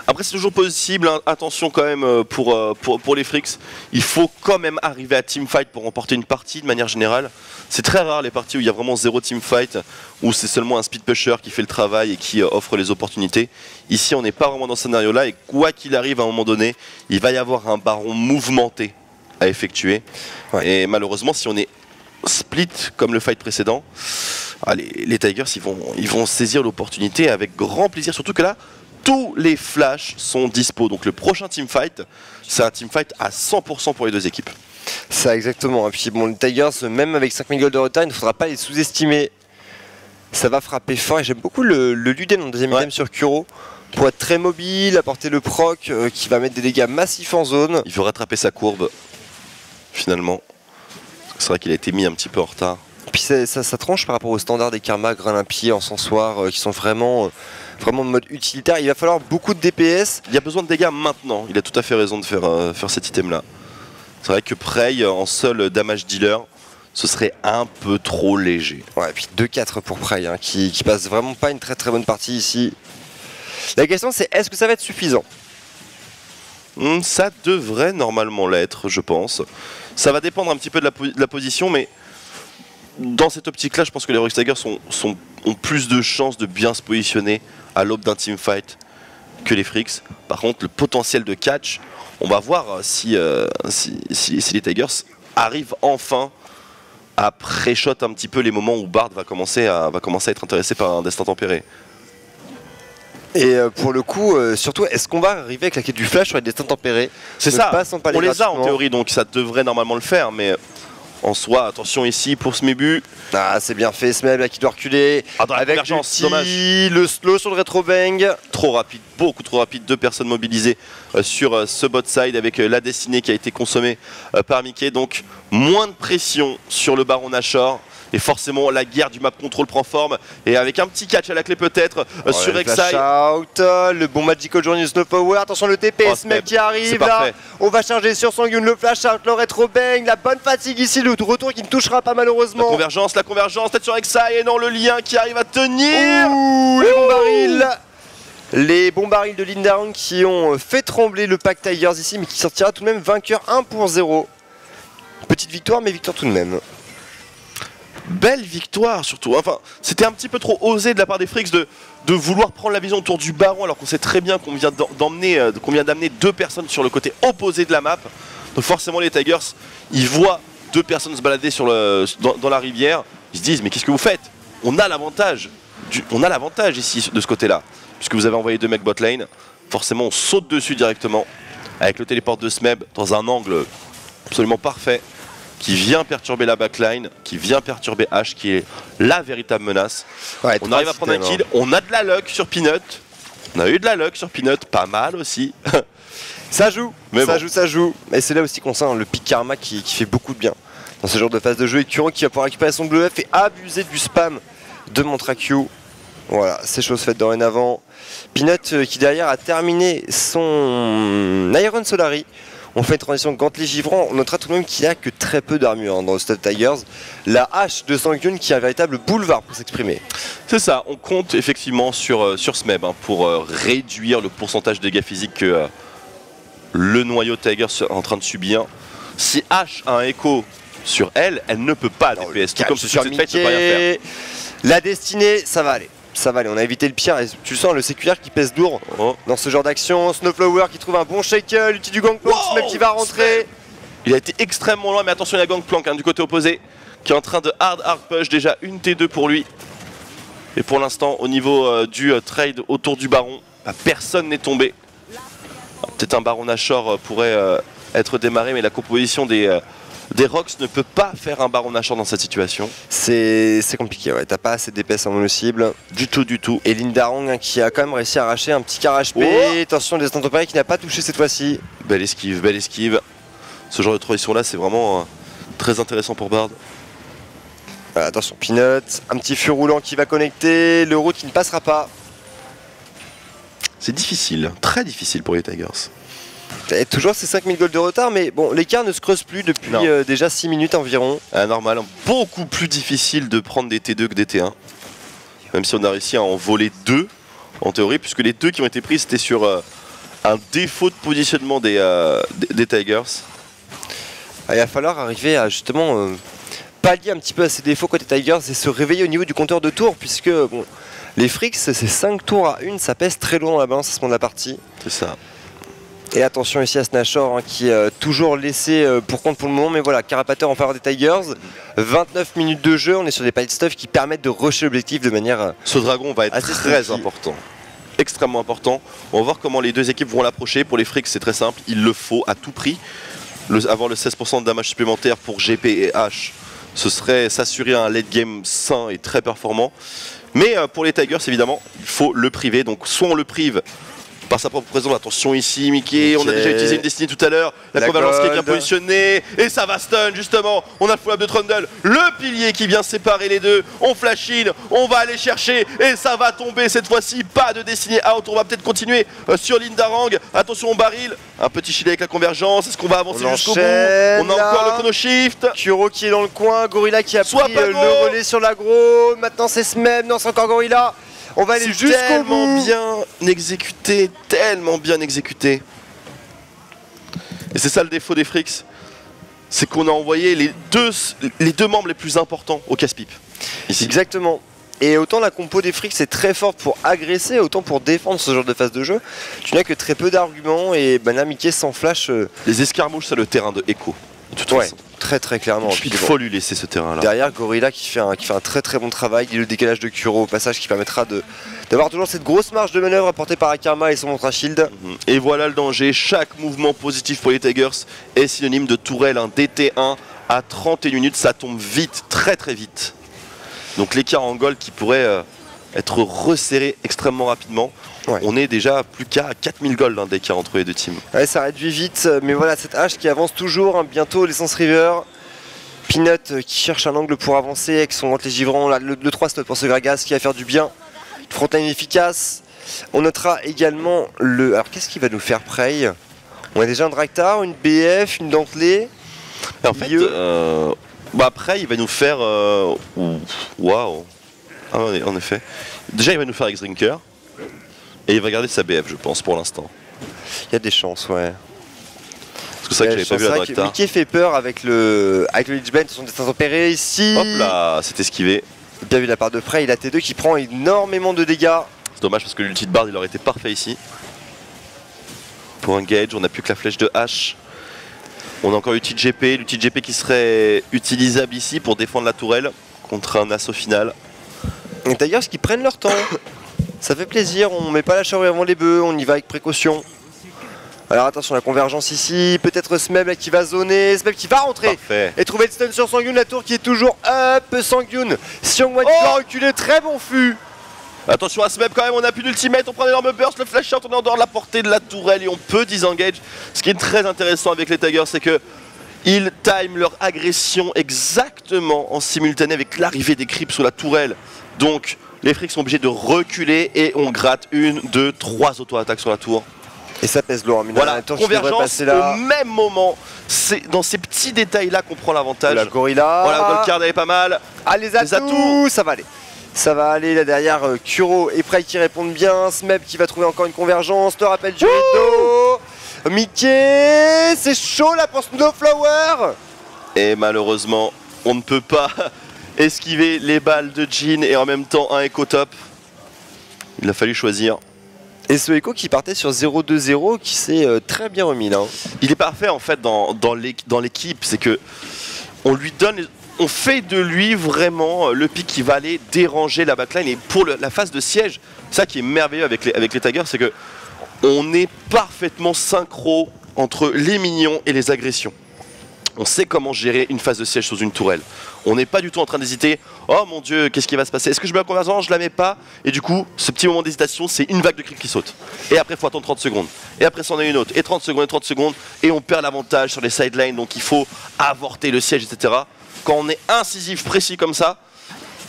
Après, c'est toujours possible. hein. Attention quand même euh, pour, euh, pour, pour les Freaks. Il faut quand même arriver à teamfight pour remporter une partie de manière générale. C'est très rare les parties où il y a vraiment zéro teamfight, où c'est seulement un speed pusher qui fait le travail et qui euh, offre les opportunités. Ici, on n'est pas vraiment dans ce scénario-là. Et quoi qu'il arrive à un moment donné, il va y avoir un baron mouvementé à effectuer. Et malheureusement, si on est split comme le fight précédent, ah, les, les Tigers ils vont, ils vont saisir l'opportunité avec grand plaisir. Surtout que là, tous les flashs sont dispo. Donc le prochain teamfight, c'est un teamfight à 100% pour les deux équipes. Ça, exactement. Et puis, bon, les Tigers, même avec 5000 gold de retard, il ne faudra pas les sous-estimer. Ça va frapper fort. Et j'aime beaucoup le, le Luden en deuxième Ouais. item sur Kuro. Pour être très mobile, apporter le proc euh, qui va mettre des dégâts massifs en zone. Il veut rattraper sa courbe, finalement. C'est vrai qu'il a été mis un petit peu en retard. Puis ça, ça, ça tranche par rapport aux standards des karma, grain pied, encensoir, euh, qui sont vraiment, euh, vraiment en mode utilitaire. Il va falloir beaucoup de DPS. Il y a besoin de dégâts maintenant. Il a tout à fait raison de faire, euh, faire cet item-là. C'est vrai que Prey en seul damage dealer, ce serait un peu trop léger. Ouais, et puis 2-4 pour Prey, hein, qui, qui passe vraiment pas une très très bonne partie ici. La question c'est est-ce que ça va être suffisant? Hmm, ça devrait normalement l'être, je pense. Ça va dépendre un petit peu de la, po- de la position, mais dans cette optique-là, je pense que les Rockstagers sont, sont- ont plus de chances de bien se positionner à l'aube d'un teamfight que les Freaks. Par contre, le potentiel de catch, on va voir euh, si, euh, si, si- si les Tigers arrivent enfin à pré-shot un petit peu les moments où Bard va commencer à, va commencer à être intéressé par un destin tempéré. Et euh, pour le coup, euh, surtout, est-ce qu'on va arriver avec la quête du flash sur les destins tempérés? C'est ça, pas on les a en théorie, donc ça devrait normalement le faire, mais en soi, attention ici pour ce Mébu. Ah, c'est bien fait, Smeb là qui doit reculer. Ah, dans la avec dommage. le slow sur le rétro bang. Trop rapide, beaucoup trop rapide, deux personnes mobilisées euh, sur euh, ce bot side avec euh, la destinée qui a été consommée par Mickey, donc moins de pression sur le baron Nashor. Et forcément, la guerre du map control prend forme. Et avec un petit catch à la clé, peut-être, euh, sur le Rek'Sai. flash out, euh, le bon Magical Journey Snow Power. Attention, le TP, Oh, Smeb Smeb, qui arrive là. On va charger sur Sangyun, le flash out, le rétro bang. La bonne fatigue ici, le retour qui ne touchera pas La malheureusement. convergence, la convergence, tête sur Rek'Sai. Et non, le lien qui arrive à tenir. Ouh, les bons barils Les bons barils de Lindarang qui ont euh, fait trembler le pack Tigers ici, mais qui sortira tout de même vainqueur 1 pour 0. Petite victoire, mais victoire tout de même. Belle victoire surtout. Enfin, c'était un petit peu trop osé de la part des Fricks de, vouloir prendre la vision autour du baron alors qu'on sait très bien qu'on vient d'emmener euh, qu'on vient d'amener deux personnes sur le côté opposé de la map. Donc forcément les Tigers, ils voient deux personnes se balader dans, la rivière, ils se disent mais qu'est-ce que vous faites? On a l'avantage, on a l'avantage ici de ce côté-là, puisque vous avez envoyé deux mecs bot lane. Forcément on saute dessus directement avec le téléport de Smeb dans un angle absolument parfait qui vient perturber la backline, qui vient perturber H, qui est la véritable menace. on arrive à prendre un kill, on a de la luck sur Peanut. On a eu de la luck sur Peanut, pas mal aussi. ça joue, Mais ça joue, ça joue. Mais c'est là aussi qu'on sent le pic karma qui, fait beaucoup de bien. Dans ce genre de phase de jeu, et Kuro qui va pouvoir récupérer son bleu F et abuser du spam de Montracchio. Voilà, c'est chose faite dorénavant. Peanut euh, qui derrière a terminé son Iron Solari. On fait une transition Gantley-Givran. On notera tout de même qu'il n'y a que très peu d'armure hein, dans le Stud Tigers. La hache de Sangyun qui a un véritable boulevard pour s'exprimer. C'est ça, on compte effectivement sur, euh, sur Smeb hein, pour euh, réduire le pourcentage de dégâts physiques que euh, le noyau Tigers est en train de subir. Si H a un écho sur elle, elle ne peut pas DPS. Tout comme ce sur cette fête, peut rien faire. La destinée, ça va aller ça va aller, on a évité le pire. tu sens le séculaire qui pèse lourd oh. dans ce genre d'action. Snowflower qui trouve un bon shaker, l'outil du gangplank, wow, qui va rentrer. Il a été extrêmement loin, mais attention, il y a gangplank hein, du côté opposé qui est en train de hard hard push. Déjà une T2 pour lui. Et pour l'instant, au niveau euh, du euh, trade autour du baron, bah, personne n'est tombé. Peut-être un baron Nashor euh, pourrait être démarré, mais la composition des des Rocks ne peut pas faire un Baron Nashor dans cette situation. C'est compliqué, ouais. T'as pas assez d'épaisse en mono cible. Du tout, du tout. Et Lindarong hein, qui a quand même réussi à arracher un petit car HP. Oh Attention, des intempéries qui n'a pas touché cette fois-ci. Belle esquive, belle esquive. Ce genre de transition là, c'est vraiment euh, très intéressant pour Bard. attention, Peanut. Un petit feu roulant qui va connecter. Le route qui ne passera pas. C'est difficile, très difficile pour les Tigers toujours ces 5000 goals de retard, mais bon, l'écart ne se creuse plus depuis euh, déjà 6 minutes environ. Ah, normal, beaucoup plus difficile de prendre des T2 que des T1. Même si on a réussi à en voler deux, en théorie, puisque les deux qui ont été pris, c'était sur euh, un défaut de positionnement des, euh, des, Tigers. Ah, il va falloir arriver à justement pallier un petit peu à ces défauts côté Tigers et se réveiller au niveau du compteur de tours, puisque bon, les Freaks, c'est 5 tours à une, ça pèse très loin dans la balance à ce moment de la partie. C'est ça. Et attention ici à Snashor hein, qui est euh, toujours laissé euh, pour compte pour le moment. Mais voilà, Carapateur en faveur des Tigers. 29 minutes de jeu, on est sur des de stuff qui permettent de rusher l'objectif de manière. Euh, Ce dragon va être très important. Extrêmement important. On va voir comment les deux équipes vont l'approcher. Pour les frics, c'est très simple. Il le faut à tout prix. avoir le 16% de damage supplémentaire pour GP et H, ce serait s'assurer un late game sain et très performant. Mais pour les Tigers, évidemment, il faut le priver. Donc soit on le prive par sa propre présence. Attention ici, Mickey. On a déjà utilisé une destinée tout à l'heure. La, convergence qui est bien positionnée. Et ça va stun, justement. On a le full de Trundle. Le pilier qui vient séparer les deux. On flash in. On va aller chercher. Et ça va tomber cette fois-ci. Pas de destinée out. On va peut-être continuer euh, sur Lindarang. Attention au baril. Un petit shield avec la convergence. Est-ce qu'on va avancer jusqu'au bout? On a encore le chrono shift. Kuro qui est dans le coin. Gorilla qui a pris euh, le relais sur l'agro. Maintenant c'est ce même. Non, c'est encore Gorilla. On va aller jusqu'au tellement bien exécuté, tellement bien exécuté. Et c'est ça le défaut des Fricks, c'est qu'on a envoyé les deux, les deux membres les plus importants au casse-pipe. Exactement. Et autant la compo des frics est très forte pour agresser, autant pour défendre ce genre de phase de jeu, tu n'as que très peu d'arguments et ben là Mickey sans flash. Euh, les escarmouches, c'est le terrain de Echo. De toute façon. Très très clairement. Il faut lui laisser ce terrain-là. Derrière, Gorilla qui fait, un, qui fait un très très bon travail. Il le décalage de Kuro au passage qui permettra d'avoir toujours cette grosse marge de manœuvre apportée par Akarma et son montre shield. Mhm. Et voilà le danger. Chaque mouvement positif pour les Tigers est synonyme de tourelle. Un DT1 à 31 minutes, ça tombe vite, très très vite. Donc l'écart en gold qui pourrait euh, être resserré extrêmement rapidement. On est déjà plus qu'à 4000 gold hein, d'écart entre les deux teams. Ouais, ça réduit vite, mais voilà cette hache qui avance toujours. Hein, bientôt l'essence river. Peanut euh, qui cherche un angle pour avancer avec son les givrons. le, 3 stop pour ce Gragas qui va faire du bien. Une frontline efficace. On notera également le. Alors qu'est-ce qu'il va nous faire Prey? On a déjà un Draktar, une BF, une Dentelée. En fait, euh, bah après, il va nous faire. Euh, waouh! Ah, en effet. Déjà, il va nous faire X-Drinker. Et il va garder sa BF, je pense, pour l'instant. Il y a des chances, ouais. Parce que c'est vrai que j'avais pas vu la Draktar. Mickey fait peur avec le, avec le Lich Bane, son destin tempéré ici. Hop là, c'est esquivé. Bien vu de la part de Frey, il a T2 qui prend énormément de dégâts. C'est dommage parce que l'ulti de Bard il aurait été parfait ici. Pour un gauge, on n'a plus que la flèche de hache. On a encore l'ulti de GP, l'ulti de GP qui serait utilisable ici pour défendre la tourelle contre un assaut final. Et d'ailleurs, ce qu'ils prennent leur temps. Ça fait plaisir, on met pas la charrue avant les bœufs, on y va avec précaution. Alors attention, la convergence ici, peut-être Smeb là qui va zoner, Smeb qui va rentrer Parfait. et trouver le stun sur Sangyun, la tour qui est toujours up, Sangyun. Xiongwan qui Oh va reculer, très bon fût. Attention à Smeb quand même, on a plus d'ultimate, on prend un énorme burst, le flash out, on est en dehors de la portée de la tourelle et on peut disengage. Ce qui est très intéressant avec les Tigers, c'est que ils time leur agression exactement en simultané avec l'arrivée des creeps sous la tourelle. Donc les frics sont obligés de reculer et on gratte une, deux, trois auto-attaques sur la tour. Et ça pèse lourd, mais Voilà, devrait convergence passer là. au même moment. C'est dans ces petits détails là qu'on prend l'avantage. La gorilla. Voilà, Goldcard elle est pas mal. Ah les atouts, Les atouts. ça va aller. Ça va aller là derrière euh, Kuro et Prey qui répondent bien, Smeb qui va trouver encore une convergence, le rappel du rideau. Mickey, c'est chaud là pour Snowflower. Et malheureusement, on ne peut pas esquiver les balles de Jean et en même temps un Echo Top. Il a fallu choisir. Et ce Echo qui partait sur 0-2-0 qui s'est euh, très bien remis là. hein. Il est parfait en fait dans, dans l'équ- dans l'équipe, c'est que on lui donne, on fait de lui vraiment euh, le pic qui va aller déranger la backline. Et pour le- la phase de siège, ça qui est merveilleux avec les, avec les Tigers, c'est que on est parfaitement synchro entre les minions et les agressions. On sait comment gérer une phase de siège sous une tourelle. On n'est pas du tout en train d'hésiter. Oh mon dieu, qu'est-ce qui va se passer? Est-ce que je mets la convergence Je la mets pas. Et du coup, ce petit moment d'hésitation, c'est une vague de creep qui saute. Et après, il faut attendre 30 secondes. Et après, c'en est une autre. Et 30 secondes, et 30 secondes. Et on perd l'avantage sur les sidelines. Donc il faut avorter le siège, etc. Quand on est incisif, précis comme ça,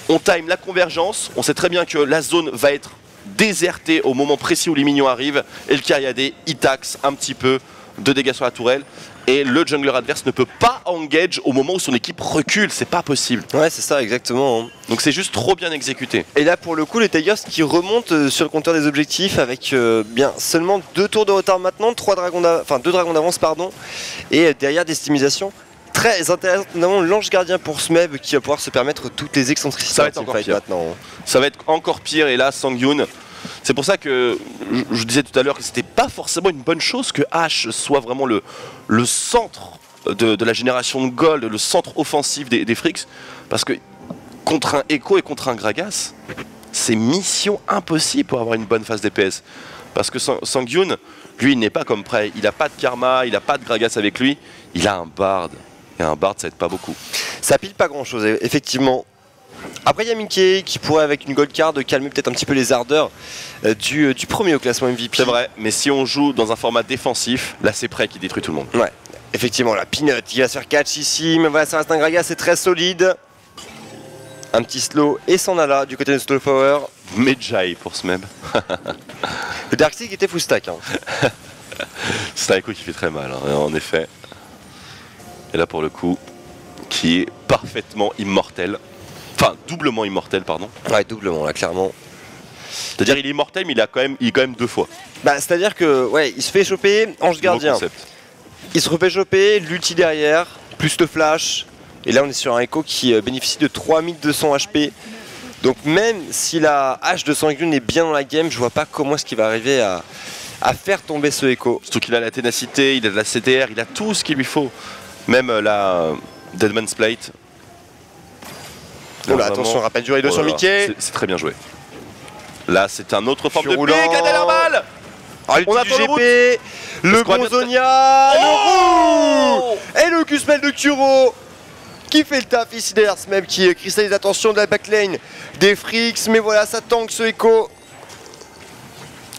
on time la convergence. On sait très bien que la zone va être désertée au moment précis où les minions arrivent. Et le Kyriadé, il taxe un petit peu de dégâts sur la tourelle. Et le jungler adverse ne peut pas engage au moment où son équipe recule. C'est pas possible. Ouais, c'est ça exactement. hein. Donc c'est juste trop bien exécuté. Et là pour le coup, les Tigers qui remontent euh, sur le compteur des objectifs avec euh, bien seulement deux tours de retard maintenant, trois dragons enfin deux dragons d'avance pardon, et euh, derrière des stymisations très intéressantes, notamment l'ange gardien pour Smeb qui va pouvoir se permettre toutes les excentricités Ça va être en encore pire. maintenant. hein. Ça va être encore pire. Et là, Sangyun. C'est pour ça que je, disais tout à l'heure que c'était pas forcément une bonne chose que H soit vraiment le, centre de, la génération de Gold, le centre offensif des, des Fricks. Parce que contre un Echo et contre un Gragas, c'est mission impossible pour avoir une bonne phase DPS. Parce que Sang- Sangyun, lui, il n'est pas comme Prey. Il a pas de karma, il a pas de Gragas avec lui. Il a un Bard. Et un Bard, ça aide pas beaucoup. Ça pile pas grand chose, effectivement. Après, il y a Mickey qui pourrait, avec une gold card, calmer peut-être un petit peu les ardeurs euh, du, euh, du premier au classement MVP. C'est vrai, mais si on joue dans un format défensif, là c'est Prey qui détruit tout le monde. Ouais, effectivement, la Peanut qui va se faire catch ici, mais voilà, ça reste un Gragas, c'est très solide. Un petit slow et s'en a là du côté de Snowflower. Medjay pour Smeb. Le Darkseid qui était full stack. hein. C'est un coup qui fait très mal, hein, en effet. Et là pour le coup, qui est parfaitement immortel. Enfin, doublement immortel, pardon. Ouais, doublement là, clairement. C'est-à-dire il est immortel, mais il, a quand même, il est quand même deux fois. Bah, c'est-à-dire que, ouais, il se fait choper, Ange Gardien. Il se refait choper, l'ulti derrière, plus le flash. Et là, on est sur un Echo qui euh, bénéficie de 3200 HP. Donc, même si la hache de Sangyun est bien dans la game, je vois pas comment est-ce qu'il va arriver à, à faire tomber ce Echo. Surtout qu'il a la ténacité, il a de la CTR, il a tout ce qu'il lui faut. Même euh, la Deadman's Plate. Attention, rappel du rideau sur Mickey. c'est- très bien joué. Là, c'est un autre forme de Adèle Armal Ah, l'ulti On le GP, le Parce qu'on va bon bien- Zonia, le roux et le Q-spell de Kuro qui fait le taf ici derrière même qui cristallise l'attention de la backline des Fricks. Mais voilà, ça tank ce Echo.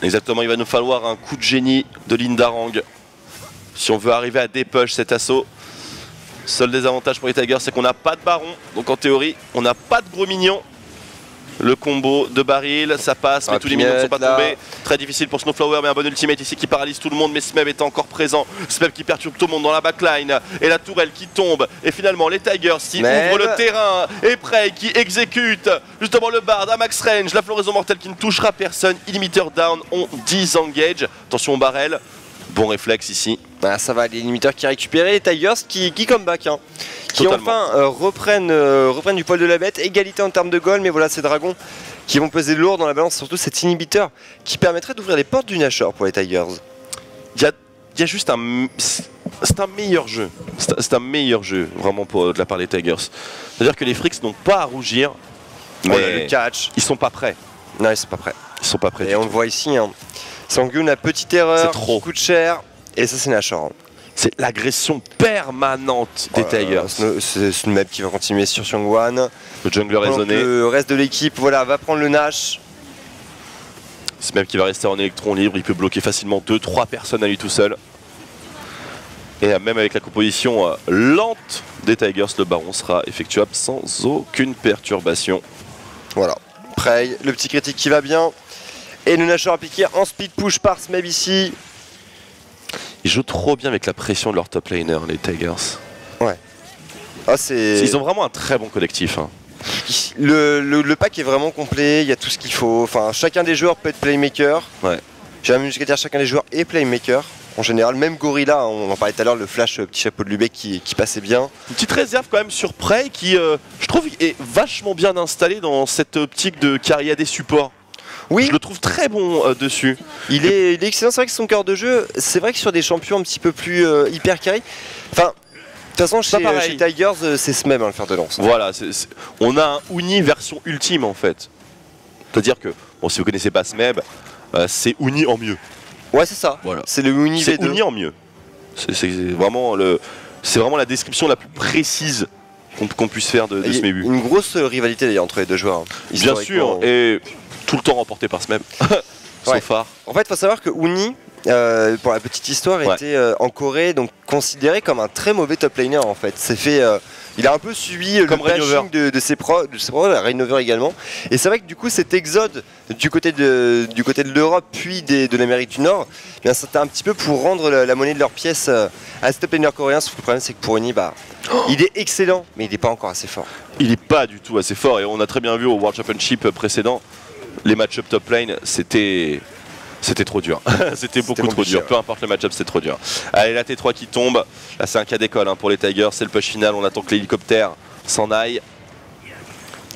Exactement, il va nous falloir un coup de génie de Lindarang si on veut arriver à dépush cet assaut. Seul désavantage pour les Tigers, c'est qu'on n'a pas de baron. Donc en théorie, on n'a pas de gros minions. Le combo de baril, ça passe, mais Ah, tous les minions ne sont pas là. tombés. Très difficile pour Snowflower, mais un bon ultimate ici qui paralyse tout le monde. Mais Smeb est encore présent. Smeb qui perturbe tout le monde dans la backline. Et la tourelle qui tombe. Et finalement, les Tigers qui ouvrent le terrain. Et Prey qui exécute justement le bard à max range. La floraison mortelle qui ne touchera personne. Illimiter down, on disengage. Attention au barrel. Bon réflexe ici. Bah, ça va, les limiteurs qui récupèrent les Tigers qui, qui come back, hein. qui enfin euh, reprennent, euh, reprennent du poil de la bête, égalité en termes de goal, mais voilà, ces dragons qui vont peser lourd dans la balance, surtout cet inhibiteur qui permettrait d'ouvrir les portes du Nashor pour les Tigers. Il y a, il y a juste un. C'est un meilleur jeu. C'est un meilleur jeu, vraiment, pour, de la part des Tigers. C'est-à-dire que les Freaks n'ont pas à rougir, mais Voilà, le catch. ils sont pas prêts. Non, ils sont pas prêts. Ils sont pas prêts. Et on tout. le voit ici, hein. Sangyun a petite erreur, trop. qui coûte cher, et ça c'est Nashor. C'est l'agression permanente des Tigers. c'est- une map qui va continuer sur Xiongwan. Le jungler raisonné. Le reste de l'équipe voilà, va prendre le Nash. C'est même qui va rester en électron libre. Il peut bloquer facilement 2-3 personnes à lui tout seul. Et même avec la composition euh, lente des Tigers, le baron sera effectuable sans aucune perturbation. Voilà. Prey, le petit critique qui va bien. Et le Nashor appliqué en speed push par Smeb ici. Ils jouent trop bien avec la pression de leur top laner, les Tigers. Ah, c'est... Ils ont vraiment un très bon collectif. hein. le, le- le pack est vraiment complet, il y a tout ce qu'il faut. Enfin, chacun des joueurs peut être playmaker. Ouais. J'ai même jusqu'à dire chacun des joueurs est playmaker. En général, même Gorilla, on en parlait tout à l'heure, le flash euh, petit chapeau de Lubeck qui, qui passait bien. Une petite réserve quand même sur Prey qui, euh, je trouve, est vachement bien installé dans cette optique de carrière des supports. Oui, Je le trouve très bon euh, dessus. il est, il est excellent, c'est vrai que son cœur de jeu, c'est vrai que sur des champions un petit peu plus euh, hyper carry, enfin, de toute façon, chez, chez Tigers, euh, c'est Smeb hein, le fer de lance. Voilà, on a un Uni version ultime en fait. C'est-à-dire que, bon, si vous connaissez pas Smeb, c'est Uni en mieux. Ouais, c'est ça. Voilà. C'est le Uni C'est V2. Uni en mieux. C'est vraiment le, c'est vraiment la description la plus précise qu'on puisse faire de, de ce. Une grosse rivalité d'ailleurs entre les deux joueurs. hein. Bien sûr, et tout le temps remporté par Smeb. Ouais. So far. En fait, il faut savoir que Uni, euh, pour la petite histoire, Ouais. était euh, en Corée donc considéré comme un très mauvais top laner en fait. C'est fait. euh, il a un peu suivi euh, Comme le bashing de, de ses pros, de ses pros, Rainover également. Et c'est vrai que du coup cet exode du côté de, du côté de l'Europe puis des- de l'Amérique du Nord, eh bien c'était un petit peu pour rendre la, la monnaie de leur pièce à ce top laner coréen. Sauf que le problème c'est que pour Uni, bah, il est excellent, mais il n'est pas encore assez fort. Il n'est pas du tout assez fort et on a très bien vu au World Championship précédent, les match-up top lane, c'était. C'était trop dur. c'était beaucoup trop dur. Peu importe le match-up, c'était trop dur. Allez, la T3 qui tombe. Là, c'est un cas d'école hein, pour les Tigers. C'est le push final. On attend que l'hélicoptère s'en aille.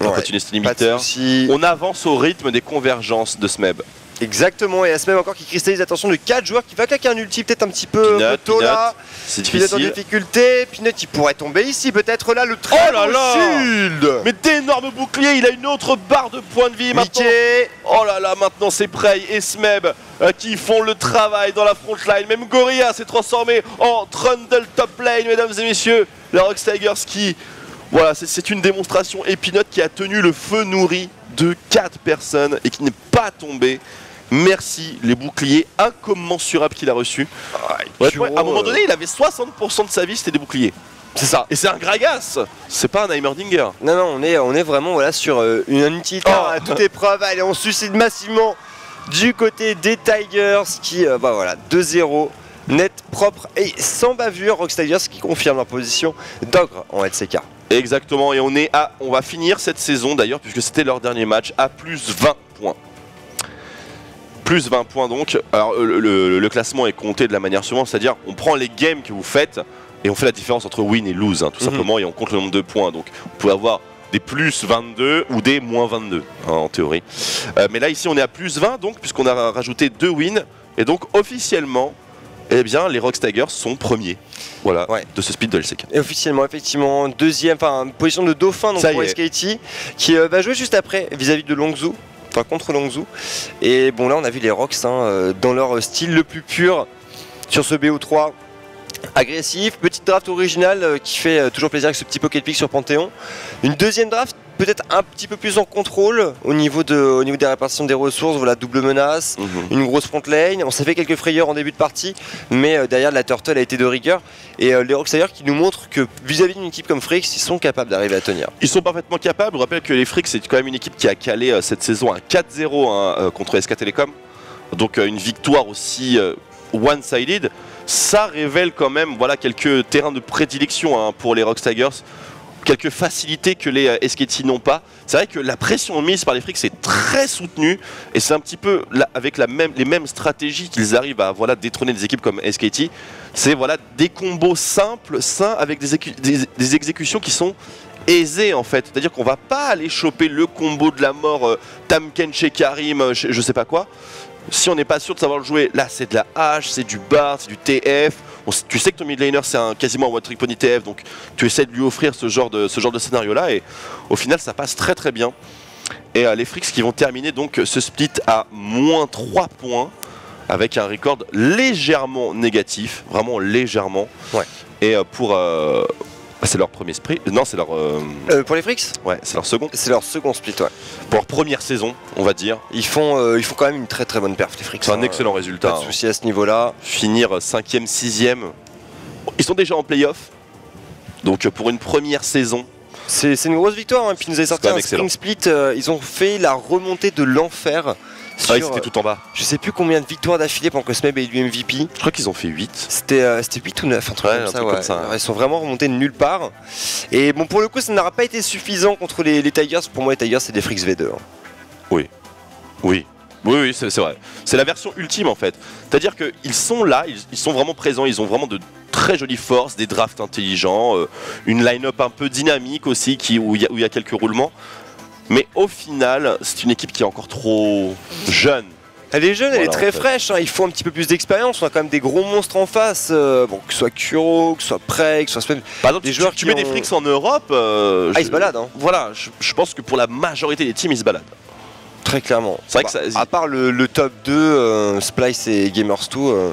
On Ouais, continue ce limiteur. On avance au rythme des convergences de Smeb. Exactement, et semaine encore qui cristallise l'attention de 4 joueurs qui va claquer un ulti peut-être un petit peu Peanut, peu tôt là. C'est en difficulté, Peanut il pourrait tomber ici peut-être là le très Oh là shield Mais d'énormes boucliers, il a une autre barre de points de vie maintenant. Mickey Oh là là, maintenant c'est Prey et Smeb euh, qui font le travail dans la front line. Même Gorilla s'est transformé en Trundle top lane, mesdames et messieurs. La Rock Tigers qui. Voilà, c'est- c'est une démonstration épinote qui a tenu le feu nourri de 4 personnes et qui n'est pas tombé. Merci les boucliers incommensurables qu'il a reçus. Ouais, ouais, à un moment donné, il avait 60% de sa vie, c'était des boucliers. C'est ça Et c'est un Gragas C'est pas un Heimerdinger Non non on est, on est vraiment voilà, sur euh, une un utilitaire Oh. à toute épreuve, allez on suscite massivement du côté des Tigers qui euh, bah voilà 2-0 net, propre et sans bavure Rock Tigers qui confirme leur position d'ogre en LCK. Exactement, et on est à, on va finir cette saison d'ailleurs, puisque c'était leur dernier match, à plus 20 points. Plus 20 points donc. Alors le, le- le classement est compté de la manière suivante, c'est-à-dire on prend les games que vous faites et on fait la différence entre win et lose, hein, tout Mhm. simplement, et on compte le nombre de points. Donc vous pouvez avoir des plus 22 ou des moins 22 hein, en théorie. Euh, mais là ici on est à plus 20 donc puisqu'on a rajouté deux wins et donc officiellement eh bien les Rocks Tigers sont premiers. Voilà, Ouais. de ce speed de LCK. Et officiellement, effectivement, deuxième, enfin, position de dauphin donc Ça pour. SKT, qui euh, va jouer juste après vis-à-vis de Longzhu, enfin contre Longzhu. Et bon, là, on a vu les Rocks hein, euh, dans leur style le plus pur sur ce BO3. Agressif, petite draft originale euh, qui fait euh, toujours plaisir avec ce petit pocket pick sur Panthéon. Une deuxième draft peut-être un petit peu plus en contrôle au niveau, de, au niveau des répartitions des ressources, voilà, double menace, Mhm. une grosse front lane. On s'est fait quelques frayeurs en début de partie, mais euh, derrière la Turtle a été de rigueur. Et euh, les Rocks d'ailleurs qui nous montrent que vis-à-vis d'une équipe comme Frix, ils sont capables d'arriver à tenir. Ils sont parfaitement capables. Je rappelle que les Freaks, c'est quand même une équipe qui a calé euh, cette saison un 4-0 hein, euh, contre SK Telecom. Donc une victoire aussi one-sided. Ça révèle quand même voilà, quelques terrains de prédilection hein, pour les Rocks Tigers. Quelques facilités que les euh, SKT n'ont pas. C'est vrai que la pression mise par les Freaks est très soutenue et c'est un petit peu avec les mêmes stratégies qu'ils arrivent à voilà, détrôner des équipes comme SKT. C'est voilà, des combos simples, sains, avec des, écu- des- des exécutions qui sont aisées en fait. C'est-à-dire qu'on va pas aller choper le combo de la mort euh, Tamken chez Karim, euh, je sais pas quoi. Si on n'est pas sûr de savoir le jouer, là c'est de la hache, c'est du bar, c'est du TF. On tu sais que ton mid laner c'est un, quasiment un one trick pony TF, donc tu essaies de lui offrir ce genre de, ce genre de scénario là et au final ça passe très très bien. Et euh, les Freaks qui vont terminer donc ce split à moins 3 points avec un record légèrement négatif, vraiment légèrement. Ouais. Et euh, pour. euh, c'est leur premier split. Non, c'est leur. euh, Euh, pour les Freaks, ouais, c'est leur second. c'est leur second split. Ouais. Pour leur première saison, on va dire. Ils font, euh, ils font quand même une très très bonne perf les Freaks. C'est un excellent résultat. Pas de hein. souci à ce niveau-là. finir 5ème, 6ème. Ils sont déjà en playoff. Donc euh, pour une première saison, C'est c'est une grosse victoire. Hein. Puis ils nous avaient sorti quand un même excellent. spring split. euh, ils ont fait la remontée de l'enfer. Ah, ils étaient tout en bas. Je sais plus combien de victoires d'affilée pendant que Smeb est du MVP. Je crois qu'ils ont fait 8. C'était euh, c'était 8 ou 9, un truc, Ouais, comme, un ça, truc ouais. comme ça. Ils sont vraiment remontés de nulle part. Et bon, pour le coup, ça n'aura pas été suffisant contre les, les Tigers. Pour moi, les Tigers, c'est des Freaks V2. hein. Oui. Oui. Oui, oui, c'est vrai. C'est la version ultime en fait. C'est-à-dire qu'ils sont là, ils, ils sont vraiment présents, ils ont vraiment de très jolies forces, des drafts intelligents, euh, une line-up un peu dynamique aussi qui, où il y, a- où il y a quelques roulements. Mais au final, c'est une équipe qui est encore trop jeune. Elle est jeune, elle est très en fait. fraîche. hein. Il faut un petit peu plus d'expérience. On a quand même des gros monstres en face. euh, bon, que ce soit Kuro, que ce soit Prey, que ce soit. Par exemple, Les tu- joueurs tu, qui mets des frics en Europe. euh, Ah, je- ils se baladent. hein. Voilà, je, je pense que pour la majorité des teams, ils se baladent. Très clairement. C'est vrai que Bah, ça- À part le, le top 2, euh, Splice et Gamers 2. euh,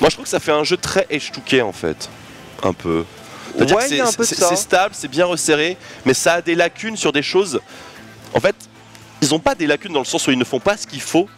Moi, je trouve que ça fait un jeu très H2K en fait. Un peu. C'est-à-dire Ouais, que c'est- stable, c'est bien resserré, mais ça a des lacunes sur des choses. En fait, ils n'ont pas des lacunes dans le sens où ils ne font pas ce qu'il faut,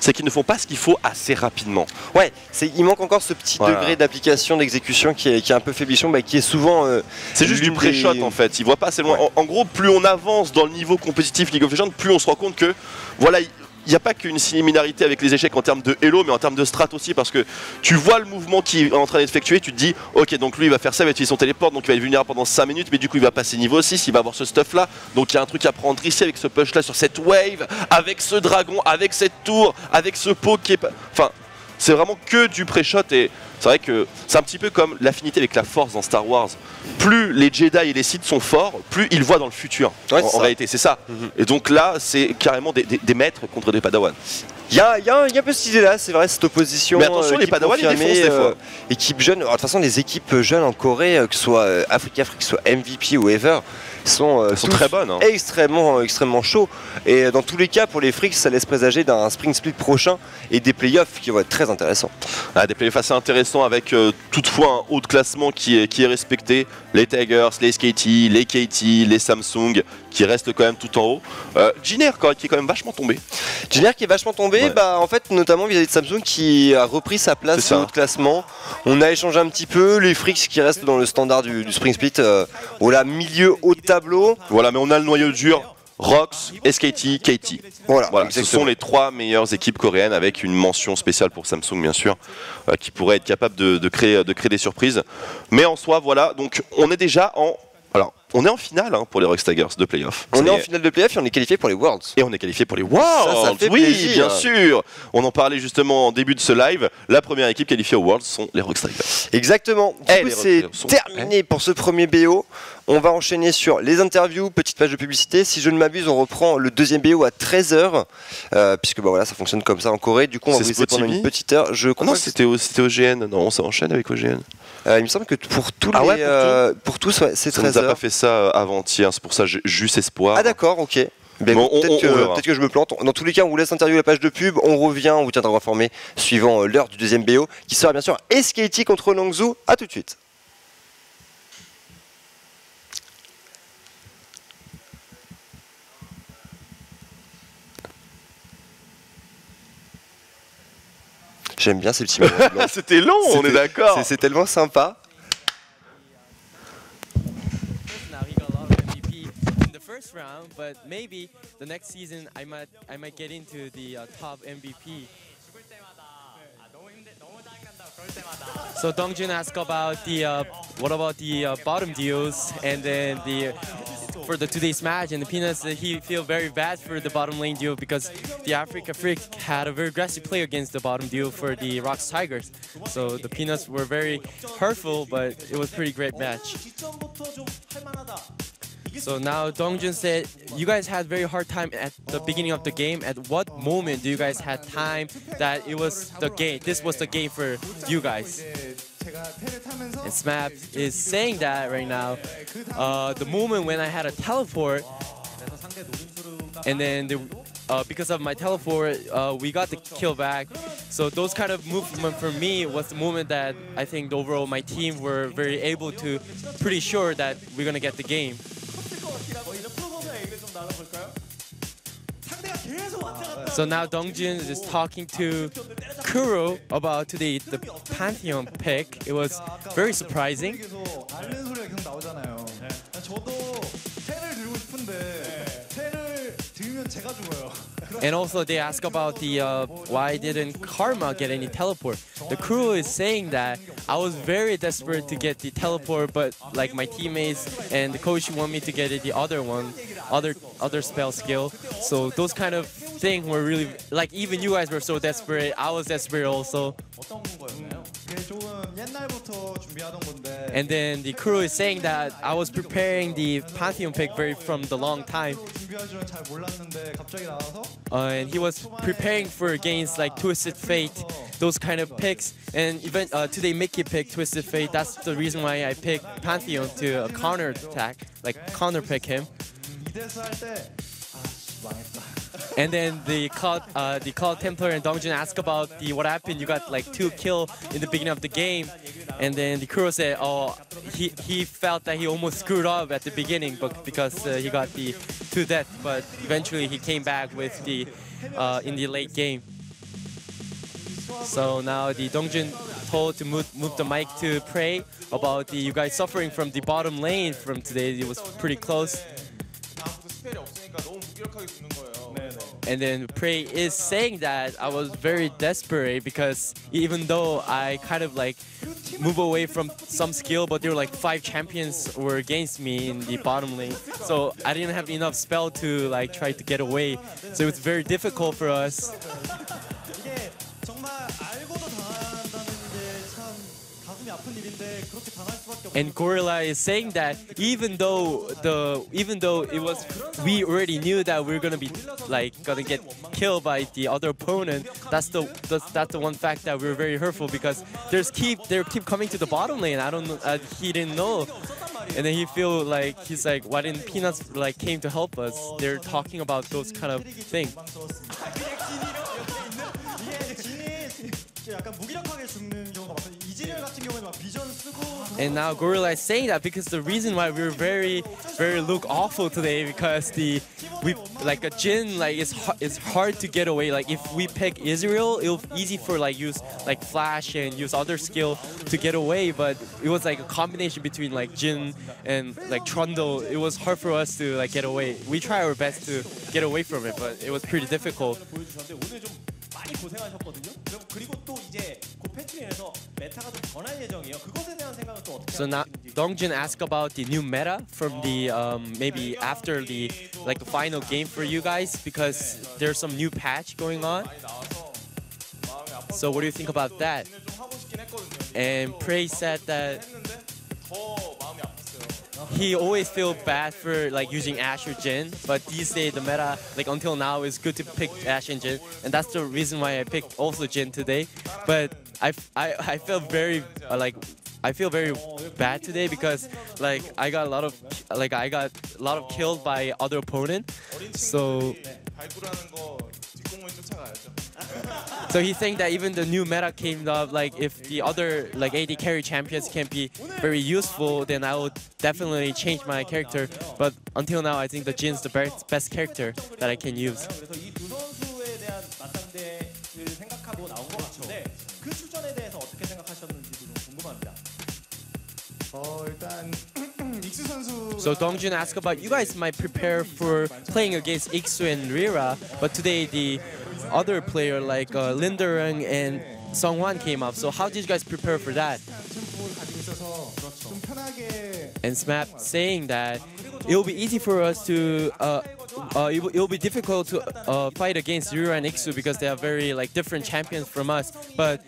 c'est qu'ils ne font pas ce qu'il faut assez rapidement. Ouais, il manque encore ce petit Voilà. degré d'application, d'exécution qui est, qui est un peu faiblichon, bah, qui est souvent. euh, C'est juste du pré-shot des- en fait, ils voient pas assez loin. Ouais. En, en gros, plus on avance dans le niveau compétitif League of Legends, plus on se rend compte que voilà, il n'y a pas qu'une similarité avec les échecs en termes de Hello, mais en termes de strat aussi, parce que tu vois le mouvement qui est en train d'effectuer, tu te dis, ok, donc lui il va faire ça, il va utiliser son téléport, donc il va être vulnérable pendant 5 minutes, mais du coup il va passer niveau 6, il va avoir ce stuff là, donc il y a un truc à prendre ici avec ce push là sur cette wave, avec ce dragon, avec cette tour, avec ce pot qui est. Enfin, c'est vraiment que du pré-shot et c'est vrai que c'est un petit peu comme l'affinité avec la force dans Star Wars. Plus les Jedi et les Sith sont forts, plus ils voient dans le futur. Ouais, en, réalité, c'est ça. Mhm. Et donc là, c'est carrément des, des- des maîtres contre des Padawans. Il y a, il y a un- il y a un peu cette idée-là, c'est vrai, cette opposition. Mais attention, euh, les équipe Padawans, ils défoncent des fois. équipe jeune. De toute façon, les équipes jeunes en Corée, euh, que ce soit euh, Africa Afrique, que ce soit MVP ou Ever, sont, euh, sont très bonnes. hein. extrêmement, euh, extrêmement chauds. Et euh, dans tous les cas, pour les Freaks, ça laisse présager d'un spring split prochain et des playoffs qui vont être très intéressants. Ah, des playoffs assez intéressants avec euh, toutefois un haut de classement qui est, qui est respecté. Les Tigers, les SKT, les KT, les Samsung qui restent quand même tout en haut. Euh, quand- qui est quand même vachement tombé. Jenner qui est vachement tombé, Ouais. bah en fait notamment vis-à-vis de Samsung qui a repris sa place au classement. On a échangé un petit peu, les Freaks qui restent dans le standard du, du Spring Split, euh, voilà milieu haut de tableau. Voilà, mais on a le noyau dur. Rox, SKT, KT. Voilà, Voilà, ce sont les trois meilleures équipes coréennes avec une mention spéciale pour Samsung bien sûr, euh, qui pourrait être capable de, de créer, de créer des surprises. Mais en soi, voilà, donc on est déjà en... Alors, on est en finale hein, pour les Rox Tigers de playoff. On est en finale de playoff et on est qualifié pour les Worlds. Et on est qualifié pour les Worlds. Ça, ça fait oui, plaisir. bien sûr. On en parlait justement en début de ce live. La première équipe qualifiée aux Worlds sont les Rox Tigers. Exactement. Du Eh, coup, c'est sont- terminé pour ce premier BO. On va enchaîner sur les interviews, petite page de publicité. Si je ne m'abuse, on reprend le deuxième BO à 13h, puisque bah voilà, ça fonctionne comme ça en Corée. Du coup, on va vous laisser pendant une petite heure. Je Oh crois non, que c'était OGN. Non, ça enchaîne avec OGN. Euh, il me semble que pour tous Ah les, ouais, pour euh, pour tous, ouais, c'est Ça nous a 13h. Ça euh, avant-hier, c'est pour ça j'ai juste espoir. Ah d'accord, ok. Ben, Bon, peut-être, que, je me plante. Dans tous les cas, on vous laisse interviewer la page de pub. On revient, on vous tiendra informé suivant euh, l'heure du deuxième BO, qui sera bien sûr SKT contre Longzhou. A tout de suite. J'aime bien ces petits moments. C'était long, on est d'accord. C'est tellement sympa. First round, but maybe the next season I might I might get into the uh, top MVP. So Dongjun asked about the uh, what about the uh, bottom deals and then the for the today's match and the Peanuts he feel very bad for the bottom lane deal because the Africa Freak had a very aggressive play against the bottom deal for the Rocks Tigers. So the Peanuts were very hurtful, but it was pretty great match. So now Dongjun said you guys had very hard time at the beginning of the game. At what moment do you guys had time that it was the game? This was the game for you guys. And Smap is saying that right now. Uh, the moment when I had a teleport, and then the, uh, because of my teleport, uh, we got the kill back. So those kind of movement for me was the moment that I think overall my team were very able to, pretty sure that we're gonna get the game. So now Dongjun is talking to Kuro about today the Pantheon pick. It was very surprising. And also they ask about the uh, why didn't Karma get any teleport. The crew is saying that I was very desperate to get the teleport, but like my teammates and the coach want me to get it, the other one, other other spell skill. So those kind of things were really like even you guys were so desperate. I was desperate also. 어 and then the crew is saying that I was preparing the Pantheon pick very from the long time. Uh, and he was preparing for games like Twisted Fate, those kind of picks. And even uh, today Mickey picked Twisted Fate. That's the reason why I picked Pantheon to a counter attack, like counter pick him. And then the call, uh, the Templar and Dongjin asked about the what happened. You got like two kill in the beginning of the game. And then the Kuro said, oh, he, he felt that he almost screwed up at the beginning but because uh, he got the two death. But eventually he came back with the uh, in the late game. So now the Dongjin told to move, move the mic to pray about the you guys suffering from the bottom lane from today. It was pretty close. And then Prey is saying that I was very desperate because even though I kind of like move away from some skill, but there were like five champions were against me in the bottom lane. So I didn't have enough spell to like try to get away. So it was very difficult for us and Gorilla is saying that even though the even though it was we already knew that we are gonna be like gonna get killed by the other opponent. That's the that's, that's the one fact that we're very hurtful because there's keep they keep coming to the bottom lane. I don't know. Uh, he didn't know. And then he feel like he's like, why didn't Peanuts like came to help us? They're talking about those kind of things. And now Gorilla is saying that because the reason why we're very, very look awful today because the we like a Jin like it's it's hard to get away. Like if we pick Israel, it'll easy for like use like flash and use other skill to get away. But it was like a combination between like Jin and like Trundle. It was hard for us to like get away. We try our best to get away from it, but it was pretty difficult. So now Dongjin asked about the new meta from the um, maybe after the like final game for you guys because there's some new patch going on. So what do you think about that? And Prey said that he always feel bad for like using Ash or Jin, but these days the meta like until now is good to pick Ash and Jin, and that's the reason why I picked also Jin today. But I I, I feel very uh, like I feel very bad today because like I got a lot of like I got a lot of killed by other opponent. So so he's saying that even the new meta came up, like if the other like AD carry champions can be very useful, then I would definitely change my character. But until now, I think the Jin's the best, best character that I can use. So Dongjun asked about you guys might prepare for playing against Iksu and Rira, but today the other player like uh, Linderung and Songwan came up. So how did you guys prepare for that? And Smap saying that it will be easy for us to, uh, uh, it, will, it, will, be difficult to uh, fight against Yura and Iksu because they are very like different champions from us. But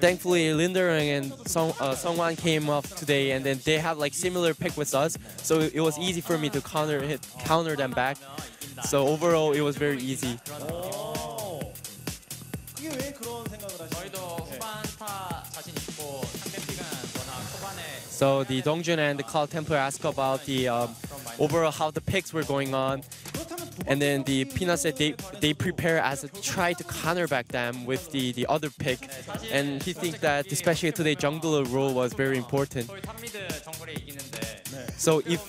thankfully, Linderung and Song, uh, Songwan came up today and then they have like similar pick with us. So it was easy for me to counter, hit, counter them back. So overall, it was very easy. So the Dongjun and the Cloud Templar asked about the um, overall how the picks were going on. And then the Pina said they, they prepare as a try to counterback them with the, the other pick. And he thinks that especially today jungler role was very important. So if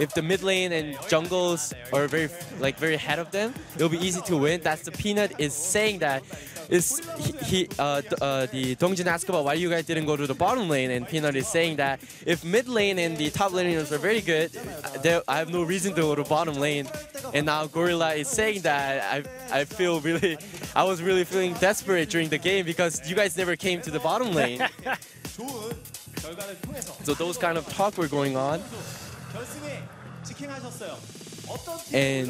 if the mid lane and jungles are very like very ahead of them, it'll be easy to win. That's the Peanut is saying that is he, he uh, uh, the Dongjin asked about why you guys didn't go to the bottom lane, and Peanut is saying that if mid lane and the top laners are very good, uh, I have no reason to go to bottom lane. And now Gorilla is saying that I I feel really, I was really feeling desperate during the game because you guys never came to the bottom lane. so those kind of talk were going on and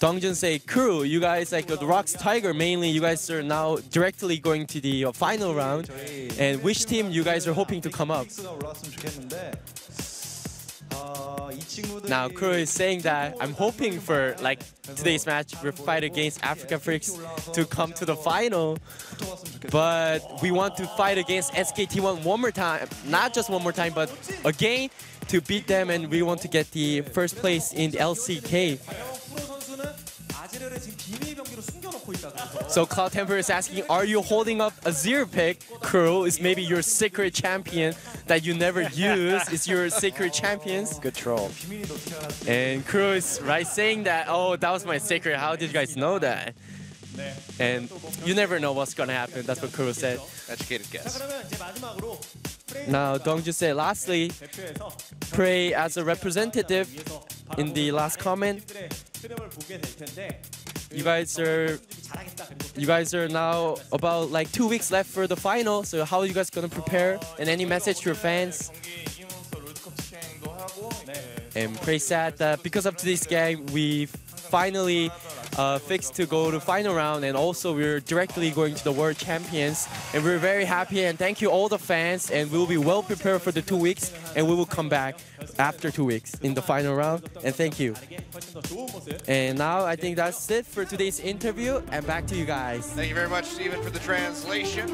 Dongjun say, crew, you guys, like the Rocks Tiger mainly, you guys are now directly going to the uh, final round. And which team you guys are hoping to come up? Now, crew is saying that I'm hoping for like today's match we fight against Africa Freaks to come to the final. But we want to fight against SKT1 one more time. Not just one more time, but again, to beat them and we want to get the first place in LCK. So Cloud Temper is asking, are you holding up a zero pick? Crew? is maybe your secret champion that you never use. It's your secret champions. Good troll. And Crew is right saying that, oh, that was my secret. How did you guys know that? And you never know what's gonna happen. That's what Kuro said. Educated guess. Now, Dongju said, lastly, pray as a representative in the last comment. You guys are you guys are now about like two weeks left for the final, so how are you guys gonna prepare? And any message to your fans? And pray sad that because of today's game, we've finally uh, fixed to go to final round and also we're directly going to the world champions and we're very happy and thank you all the fans and we'll be well prepared for the two weeks and we will come back after two weeks in the final round and thank you. And now I think that's it for today's interview and back to you guys. Thank you very much Stephen for the translation.